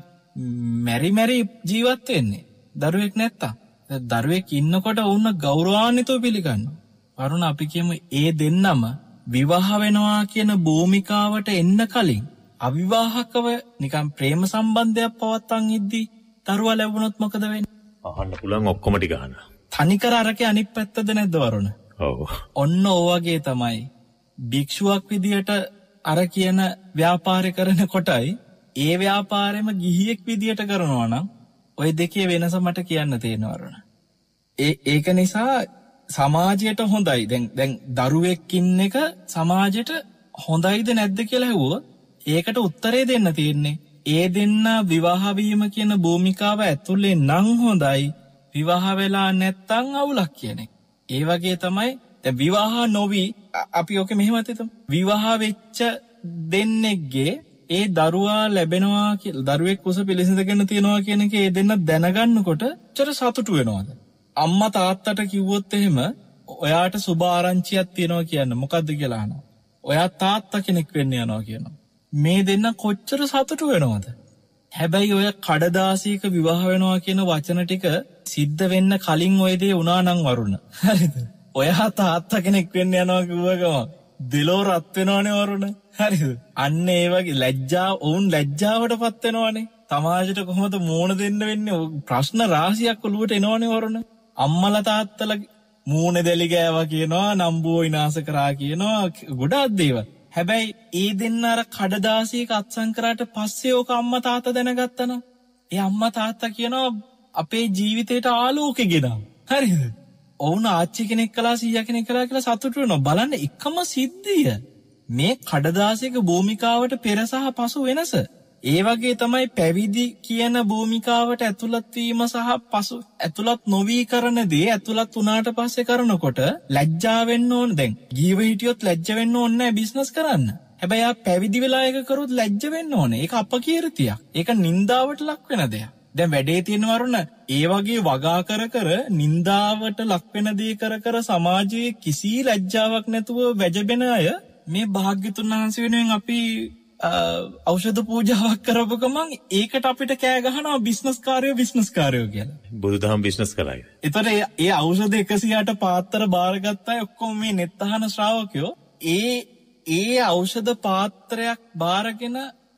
මැරි මැරි ජීවත් වෙන්නේ. දරුවෙක් නැත්තා. දරුවෙක් ඉන්නකොට ඔවුන්න ගෞරවාන්විතව පිළිගන්න. වරුණ අපි කියමු ඒ දෙන්නම විවාහ වෙනවා කියන භූමිකාවට එන්න කලින් අවිවාහකව නිකම් ප්‍රේම සම්බන්ධයක් පවත්තන් ඉද්දී දරුවා ලැබුණොත් මොකද වෙන්නේ? අහන්න පුළුවන් ඔක්කොම ටික අහන්න. තනිකර අරකේ අනිත් පැත්තද නැද්ද වරුණ? ඔව්. ඔන්න ඕවගේ තමයි භික්ෂුවක් විදියට අර කියන ව්‍යාපාරය කරන කොටයි ඒ ව්‍යාපාරෙම ගිහියෙක් විදියට කරනවා නම් ඔය දෙකේ වෙනස මට කියන්න තියෙනවරණ. ඒ ඒක නිසා සමාජයට හොඳයි දැන් දැන් දරුවෙක්කින්න එක සමාජයට හොඳයිද නැද්ද කියලා ඇහුව ඒකට උත්තරේ දෙන්න තියෙන්නේ. ඒ දෙන්න විවාහවීම කියන භූමිකාව ඇතුළේ නං හොඳයි විවාහ වෙලා නැත්තං අවුලක් කියනෙ. ඒ වගේ තමයි විවාහ නොවී අපි ඕක මෙහෙමතත විවාහ වෙච්ච දෙන්නෙක්ගේ ඒ දරුවා ලැබෙනවා දරුවෙක් කුස පිළිසිඳගෙන තියෙනවා කියන එක ඒ දෙන්න දැනගන්නකොට චර සතුටු වෙනවාද. අම්ම තාත්තට කිව්වොත් එහෙම ඔයාට සුභාරංචියක් තියෙනවා කියන්න මොකක්ද කියලාන. ඔයා තාත්ත කෙනෙක් වෙන්න යනවා කියනවා. මේ දෙන්න කොච්චර සතුටු වෙනවද. හැබැයි ඔය කඩදාසීක විවාහ වෙනවා කියන වචන ටික සිද්ධ වෙන්න කලින් ඔයදේ උනානං වරුණ හරිද. ඔයා තාත්ත කෙනෙක් වෙන්න යනවා කිව්වගම දෙලෝ රත්වෙනවානේ වරුණ හරිද. අන්න ඒ වගේ ලැජ්ජා ඔවුන් ලැජ්ජාවට පත්වෙනවානේ තමාජට කොහොමද මෝන දෙන්න වෙන්න ප්‍රශ්න රාසියක් ඔලුවට එනවානේ වරුණ අම්මල තාත්තල මූුණ දෙලිගෑව කියනවා නම්බුව විනාස කරා කියනවා ගොඩාත් දේව. හැබැයි ඒ දෙන්න අර කඩදාසීක අත්සංකරට පස්සේ ඕක අම්ම තාත දැනගත්තන. ඒ අම්ම තාත්තා කියනවා අපේ ජීවිතයට ආලෝකෙ ගෙනම්. හරිද. ඔවුන ආච්චි කෙනෙක් කලා සීය කෙනෙක් කලා කියලා සතුටුවන බලන්න එකම සිද්ධිය. මේ කඩදාසික භූමිකාවට පෙරසහ පසු වෙනස. ඒ වගේ තමයි පැවිදි කියන භූමිකාවට ඇතුළත්වීම සහ පසු ඇතුළත් නොවී කරන දේ ඇතුළත් වනාට පස්සේ කරනකොට ලැජ්ජාවෙන්න ඕන් දැන් ගීව හිටියොත් ලැජ්ජවෙන්න ඔන්න බිස්නස් කරන්න. හැබැයි පැවිදි වෙලායකරුත් ලැජ්ජ වෙන්න ඕන ඒ අප කීර්තියක් ඒක නින්දාවට ලක් වෙන දෙයක්. දැන් වැඩේ තියෙනවරුණ ඒ වගේ වගා කර කර නින්දාවට ලක්වෙන දේ කර කර සමාජයේ කිසි ලැජ්ජාවක් නැතුව වැජබෙන අය මේ භාග්‍යතුන් වහන්සේ වෙනුවෙන් අපි ඖෂධ පූජාවක් කරපු ගමන් ඒකට අපිට කෑ ගහනවා බිස්නස් කාරයෝ බිස්නස් කාරයෝ කියලා. බුදුදහම බිස්නස් කරයි. එතකොට ඒ ඖෂධ 108 පාත්‍ර බාරගත්ත අය ඔක්කොම මේ නෙත්තහන ශ්‍රාවකයෝ ඒ ඒ ඖෂධ පාත්‍රයක් බාරගෙන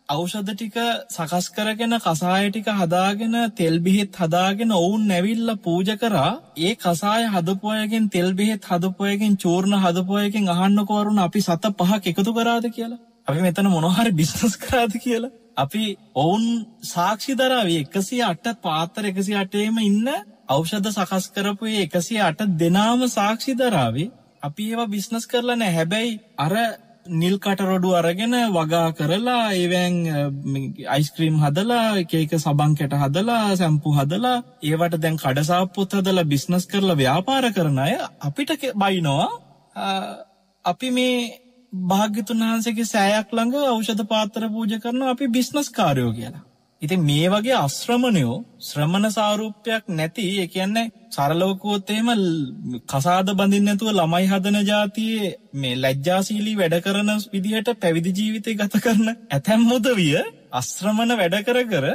ඖෂධ ටික සකස් කරගෙන කසාය ටික හදාගෙන තෙල් බෙහෙත් හදාගෙන ඔවුන් නැවිල්ලා පූජා කරා ඒ කසාය හදපු අයගෙන් තෙල් බෙහෙත් හදපු අයගෙන් චූර්ණ හදපු අයගෙන් අහන්නකෝ වරුණ අපි සත පහක් එකතු කරාද කියලා අපි මෙතන මොනවහරි බිස්නස් කරාද කියලා? අපි ඔවුන් සාක්ෂි දරාවේ 108 පාත්‍ර 108ෙම ඉන්න ඖෂධ සකස් කරපු ඒ 108 දෙනාම සාක්ෂි දරාවේ අපි ඒවා බිස්නස් කරලා නැහැ. හැබැයි අර නිල් කටරොඩු අරගෙන වගා කරලා ඒවැන් අයිස්ක්‍රීම් හදලා එක එක සබන් කැට හදලා සැම්පු හදලා ඒවට දැන් කඩසාප්පුත් හදලා බිස්නස් කරලා ව්‍යාපාර කරන අය අපිට බයිනවා. අපි මේ භාග්‍යතුන් වහන්සේගේ සෑයක් ළඟ ඖෂධ පාත්‍ර පූජා කරනවා අපි බිස්නස් කාරයෝ කියලා. ඉතින් මේ වගේ අශ්‍රමණයෝ ශ්‍රමණ සාරූපයක් නැති ඒ කියන්නේ සරලව කිව්වොත් එහෙම කසාද බඳින්න නැතුව ළමයි හදන જાතියේ මේ ලැජ්ජාශීලී වැඩ කරන විදිහට පැවිදි ජීවිතය ගත කරන ඇතැම් මුදවිය අශ්‍රමණ වැඩ කර කර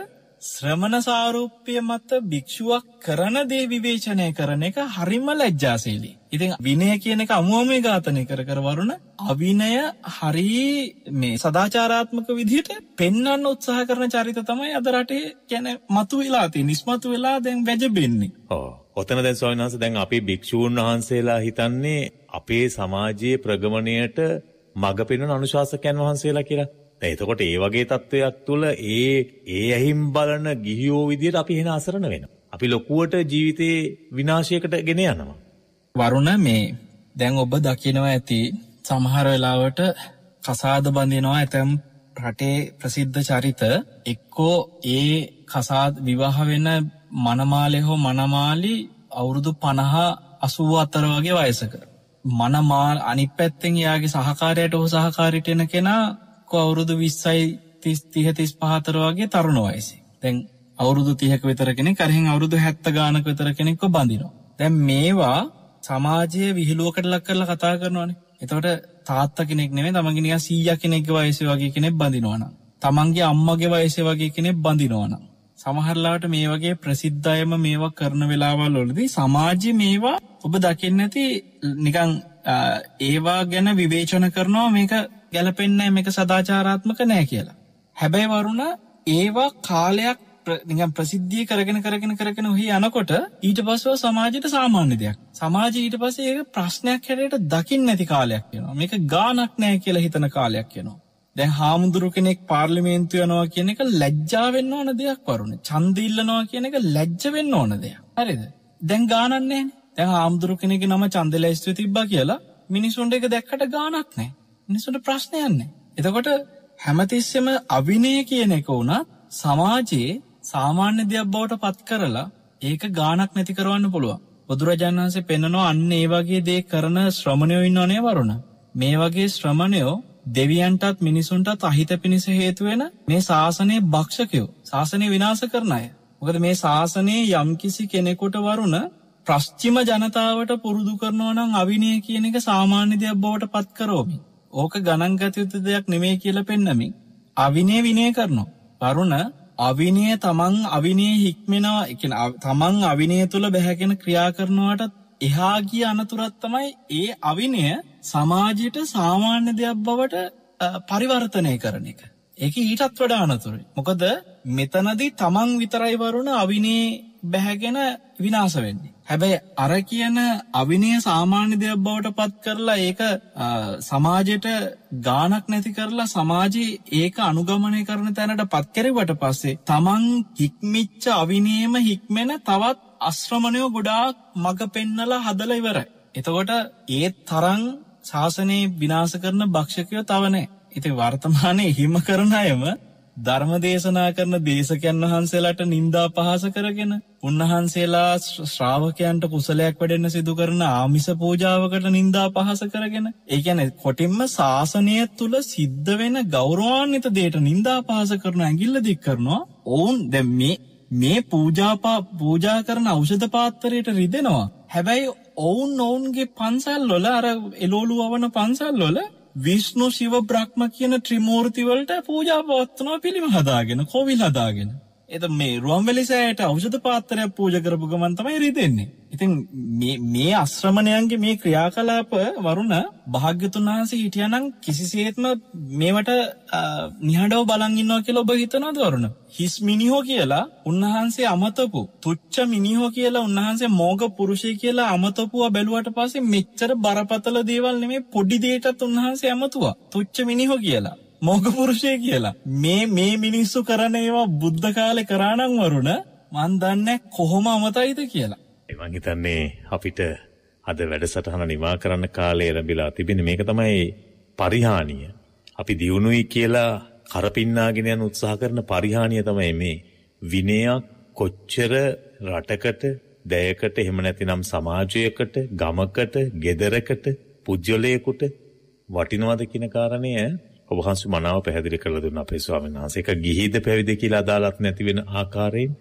ශ්‍රමණ සාරූප්‍ය මත භික්ෂුවක් කරන දේ විවේචනය කරන එක හරිම ලැජ්ජාශීලී. ඉතින් විනය කියන එක අමුමේ ඝාතනය කර කර වරුණ අවිනය හරි මේ සදාචාරාත්මක විදිහට පෙන්වන්න උත්සාහ කරන චරිත තමයි අද රටේ කියන්නේ මතු වෙලා තියෙන. ඉස්මතු වෙලා දැන් වැජබෙන්නේ. ඔව්. ඔතන දැන් ස්වාමීන් වහන්සේ දැන් අපි භික්ෂූන් වහන්සේලා හිතන්නේ අපේ සමාජයේ ප්‍රගමණයට මඟ පෙන්වන අනුශාසකයන් වහන්සේලා කියලා. දැන් එතකොට ඒ වගේ තත්වයක් තුළ ඒ ඒ ඇහිම් බලන ගිහියෝ විදියට අපි එන අසරණ වෙනවා. අපි ලොකුවට ජීවිතේ විනාශයකට ගෙන යනවා. වරුණ මේ දැන් ඔබ දකිනවා ඇති සමහර වෙලාවට කසාද බඳිනවා ඇතැම් රටේ ප්‍රසිද්ධ චරිත එක්කෝ ඒ කසාද විවාහ වෙන මනමාලේ හෝ මනමාලි අවුරුදු 50 80 අතර වගේ වයසක. මනමාල් අනිත් පැත්තෙන් එයාගේ සහකාරයට හෝ සහකාරියට එන කෙනා කො අවුරුදු 20යි 30 30 35 වගේ තරුණ වයසේ. දැන් අවුරුදු 30ක විතර කෙනෙක් අරහින් අවුරුදු 70 ගානක විතර කෙනෙක්ව බඳිනවා. දැන් මේවා සමාජයේ විහිළුවකට ලක් කරලා කතා කරනවානේ. එතකොට තාත්තා කෙනෙක් නෙමෙයි තමන්ගේ නිකන් සීයා කෙනෙක්ගේ වයසේ වගේ කෙනෙක් බඳිනවා නම්. තමන්ගේ අම්මගේ වයසේ වගේ කෙනෙක් බඳිනවා නම්. සමහරලාට මේ වගේ ප්‍රසිද්ධ අයම මේවා කරන වෙලාවල් වලදී සමාජයේ මේවා ඔබ දකින්න ඇති නිකන් ඒවා ගැන විවේචන කරනවා මේක ගැලපෙන්නේ මේක සදාචාරාත්මක නෑ කියලා. හැබැයි වරුණ ඒවා කාලයක් නිකන් ප්‍රසිද්ධිය කරගෙන කරගෙන කරගෙන ඔහි යනකොට ඊට පස්සෙ සමාජයට සාමාන්‍ය දෙයක්. සමාජය ඊට පස්සේ ඒක ප්‍රශ්නයක් හැටියට දකින්න නැති කාලයක් වෙනවා. මේක ගානක් නෑ කියලා හිතන කාලයක් වෙනවා. දැන් හාමුදුරු කෙනෙක් පාර්ලිමේන්තු යනවා කියන එක ලැජ්ජා වෙන්න ඕන දෙයක් වරුනේ. ඡන්ද ඉල්ලනවා කියන එක ලැජ්ජ වෙන්න ඕන දෙයක්. හරිද? දැන් ගානක් නැහැනේ. දැන් හාමුදුරු කෙනෙක්ගේ නම ඡන්ද ලැයිස්තුවේ තිබ්බා කියලා මිනිසුන්ට ඒක දැක්කට ගානක් නැහැ. මිනිසුන්ට ප්‍රශ්නයක් නැහැ. එතකොට හැමතිස්සෙම අවිනය කියන එක උනත් සමාජයේ සාමාන්‍ය දෙයක් බවට පත් කරලා ඒක ගානක් නැති කරවන්න පුළුවන්. බුදුරජාණන් වහන්සේ පෙන්නනවා අන්න ඒ වගේ දේ කරන ශ්‍රමණයෝ ඉන්නවනේ වරුණ. මේ වගේ ශ්‍රමණයෝ දෙවියන්ටත් මිනිසුන්ටත් අහිත පිණිස හේතු වෙන මේ ශාසනයේ භක්ෂකයෝ. ශාසනය විනාශ කරන අය. මොකද මේ ශාසනයේ යම්කිසි කෙනෙකුට වරුණ ප්‍රශ්චිම ජනතාවට පුරුදු කරනවා නම් අවිනය කියන එක සාමාන්‍ය දෙයක් බවට පත් කරෝමි. ඕක ගණන් ගත යුතු දෙයක් නෙමෙයි කියලා පෙන්නමින් අවිනය විනය කරනවා. වරුණ අවිනය තමන් අවිනය හික්මෙනවා එකන තමන් අවිනය තුළ බැහැගෙන ක්‍රියා කරනවාට එහා ගිය අනතුරත් තමයි ඒ අවිනය සමාජයට සාමාන්‍ය දෙයක් බවට පරිවර්තනය කරන එක. ඒක ඊටත් වඩා අනතුරුයි. මොකද මෙතනදී තමන් විතරයි වරුණ අවිනේ බැහැගෙන විනාශ වෙන්නේ. හැබැයි අර කියන අවිනය සාමාන්‍ය දෙයක් බවට පත් කරලා ඒක සමාජයට ගානක් නැති කරලා සමාජයේ ඒක අනුගමනය කරන තැනට පත් කෙරුවට පස්සේ තමන් හික්මිච්ච අවිනයම හික්මෙන තවත් අශ්‍රමණයෝ ගොඩාක් මඟ පෙන්නලා හදලා ඉවරයි. එතකොට ඒ තරම් ශාසනය විනාශ කරන භක්ෂකයෝ තව නැහැ. ඉතින් වර්තමානයේ හිම කරන අයම ධර්ම දේශනා කරන දේශකයන් වහන්සේලාට නින්දා පහස කරගෙන උන්වහන්සේලා ශ්‍රාවකයන්ට කුසලයක් වැඩෙන්න සිදු කරන ආමිස පූජාවකට නින්දා පහස කරගෙන ඒ කියන්නේ කොටින්ම ශාසනය තුල සිද්ධ වෙන ගෞරවාන්විත දෙයට නින්දා පහස කරන ඇඟිල්ල දික් කරනවා ඔවුන් දැන් මේ මේ පූජාපා පූජා කරන ඖෂධ පාත්තරයට රිදෙනවා. හැබැයි ඔවුන් ඔවුන්ගේ පන්සල් වල අර එලෝලු අවන පන්සල් වල විශ්ණු ශිව බ්‍රහ්ම කියන ත්‍රිමූර්තිවලට පූජා පවත්වනවා පිළිම හදාගෙන කොවිල් හදාගෙන. එත මේ රුවන්වැලිසෑයට ඖෂධ පාත්තරයක් පූජ කරපු ගමන් තමයි රිදෙන්නේ. ඉතින් මේ අශ්‍රමණයන්ගේ මේ ක්‍රියාකලාප වරුණ භාග්‍යතුන් වහන්සේ හිටියනම් කිසිසේත්ම මේවට නිහඬව බලන් ඉන්නවා කියලා ඔබ හිතනවද වරුණ? හිස් මිනිහෝ කියලා උන්වහන්සේ අමතපු තුච්ච මිනිහෝ කියලා උන්වහන්සේ මෝග පුරුෂය කියලා අමතපුවා බැලුවට පස්සේ මෙච්චර බරපතල දේවල් නෙමෙයි පොඩි දෙයකටත් උන්වහන්සේ අමතුවා. තුච්ච මිනිහෝ කියලා. මෝගපුරුෂය කියලා. මේ මේ මිනිස්සු කරන ඒවා බුද්ධ කාලෙ කරානං වරුණ මන් දන්න කොහොම අමතයිද කියලා. මංහිතන්නේ අපිට අද වැඩසටහන නිවා කරන්න කාලය ලැබිලා තිබෙන මේක තමයි පරිහානිය. අපි දියුණුයි කියලා කරපින්නාගෙන යන උත්සාහ කරන පරිහානිය තමයි මේ. විනයක් කොච්චර රටකට දැයකට එහෙම නැතිනම් සමාජයකට ගමකට ගෙදරකට පුද්ගලයකුට වටිනවද කියන කාරණය ඔබහන්සු මනාව පැහැදිලි කරලා දුන්න අපේ ස්වාමීන් වහන්සේ. ඒක ගිහිද පැවිදි කියලා අදාළත් නැති වෙන ආකාරයෙන්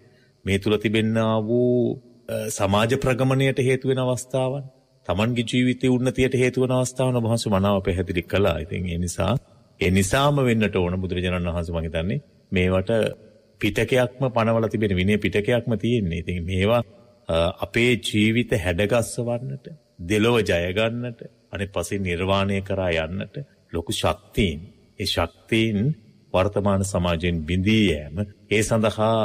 මේ තුල තිබෙනා වූ සමාජ ප්‍රගමණයට හේතු වෙන අවස්ථාවන්, Tamanගේ ජීවිතයේ උන්නතියට හේතු වෙන අවස්ථාවන් ඔබහන්සු මනාව පැහැදිලි කළා. ඉතින් ඒ නිසා ඒ නිසාම වෙන්නට ඕන බුදුරජාණන් වහන්සේ මම හිතන්නේ මේවට පිටකයක්ම පනවලා තිබෙන විනය පිටකයක්ම තියෙන්නේ. ඉතින් මේවා අපේ ජීවිත හැඩගස්සවන්නට, දෙලොව ජය ගන්නට, අනිත් පස්සේ නිර්වාණය කරා යන්නට ලොකු ශක්තියින් ඒ ශක්තිීන් වර්තමාන සමාජයෙන් බිඳී යෑම ඒ සඳහා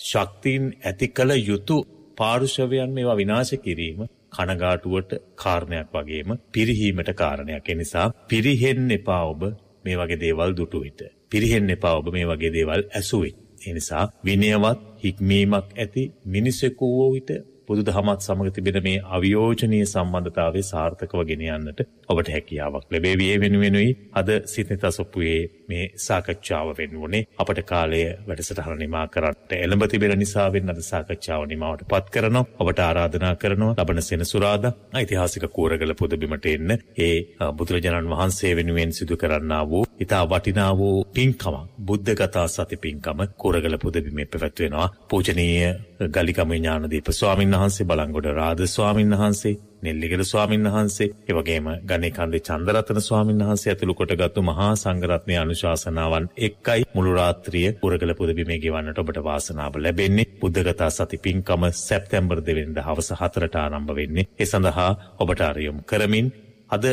ශක්තිීන් ඇති කළ යුතු පාරුෂවයන් මේවා විනාශ කිරීම කනගාටුවට කාරණයක් වගේම පිරිහීමට කාරණයක් එනිසා පිරිහෙන් එපා ඔබ මේ වගේ දේවල් දුටුවිට. පිරිහෙන් එපා ඔබ මේ වගේ දේවල් ඇසුවිත්. එනිසා විනයවත් හික්මීමක් ඇති මිනිසෙකු වූ විට බුදු දහමත් සමඟ තිබෙන මේ අවියෝජනීය සම්බන්ධතාවේ සාර්ථකව ගෙන යන්නට ඔබට හැකියාවක් ලැබේවි. ඒ වෙනුවෙනුයි අද සිතනිත අසොප්පුවේ මේ සාකච්ඡාව වෙනුවනේ. අපට කාලය වැඩසටහන නිමා කරන්නට එළඹ තිබෙන නිසාවෙන් අද සාකච්ඡාව නිමාවට පත් කරනවා. ඔබට ආරාධනා කරනවා ලබන සෙනසුරාදා ඓතිහාසික කූරගල පුදබිමට එන්න. ඒ බුදුරජාණන් වහන්සේ වෙනුවෙන් සිදු කරන්නා වූ ඉතා වටිනා වූ පින්කම බුද්ධගතා සති පින්කම කූරගල පුදබිමේ පැවැත්වෙනවා. පූජනීය ගලිකම ඥානදීප ස්වාමීන් වහන්සේ බලංගොඩ රාධ ස්වාමීන් වහන්සේ නෙල්ලිගල ස්වාමීන් වහන්සේ එවගේම ගණේකන්දේ චන්දරත්න ස්වාමීන් වහන්සේ ඇතුළු කොටගත්තු මහා සංඝරත්නයේ අනුශාසනාවන් එක්කයි මුළු රාත්‍රිය පුරගල පුදබිමේ ගෙවන්නට ඔබට වාසනාව ලැබෙන්නේ. බුද්ධගතා සති පින්කම සැප්තැම්බර් 2 වෙනිදා හවස 4ට ආරම්භ වෙන්නේ. ඒ සඳහා ඔබට ආරයුම් කරමින් අද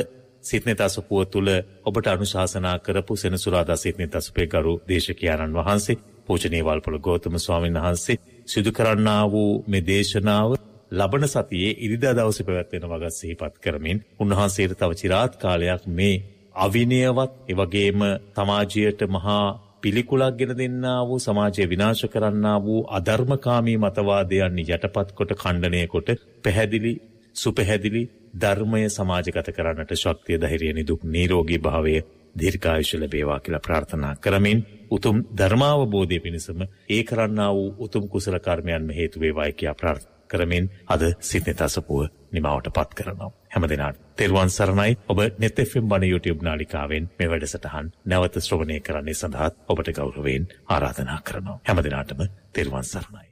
සිත්නෙත අසපුව තුළ ඔබට අනුශාසනා කරපු සෙනසුරාදා සිත්නෙත අසපේ ගරු දේශකයාණන් වහන්සේ පූජනීය වල්පොළ ගෞතම ස්වාමීන් වහන්සේ සිදු කරන්නා වූ මේ දේශනාව ලබන සතියේ ඉරිදා දවසේ පැවැත්වෙන වගත් සිහිපත් කරමින් උන්වහන්සේට තව চিරාත් කාලයක් මේ අවිනයවත් එවැගේම සමාජයට මහා පිළිකුලක් ගෙන දෙන්නා වූ සමාජය විනාශ කරන්නා වූ අධර්මකාමී මතවාදයන් යටපත් කොට ඛණ්ඩනය කොට පැහැදිලි සුපැහැදිලි ධර්මය සමාජගත කරන්නට ශක්තිය ධෛර්යය නිදුක් නිරෝගී භාවය දීර්ඝායුෂ ලැබේවා කියලා ප්‍රාර්ථනා කරමින් උතුම් ධර්මාවබෝධය පිණිසම ඒ කරන්නා වූ උතුම් කුසල කර්මයන්ම හේතු වේවායි කියා ප්‍රාර්ථනා කරමින් අද සිතෙත අසපුව නිමවට පත් කරනවා. හැම දෙනාට තෙරුවන් සරණයි ඔබ නෙතෙෆම් බණ YouTube නාලිකාවෙන් මේ වැඩසටහන් නැවත ශ්‍රවණය කරන්නේ සඳහාත් ඔබට ගෞරවයෙන් ආරාධනා කරනවා. හැම දෙනාටම තෙරුවන් සරණයි.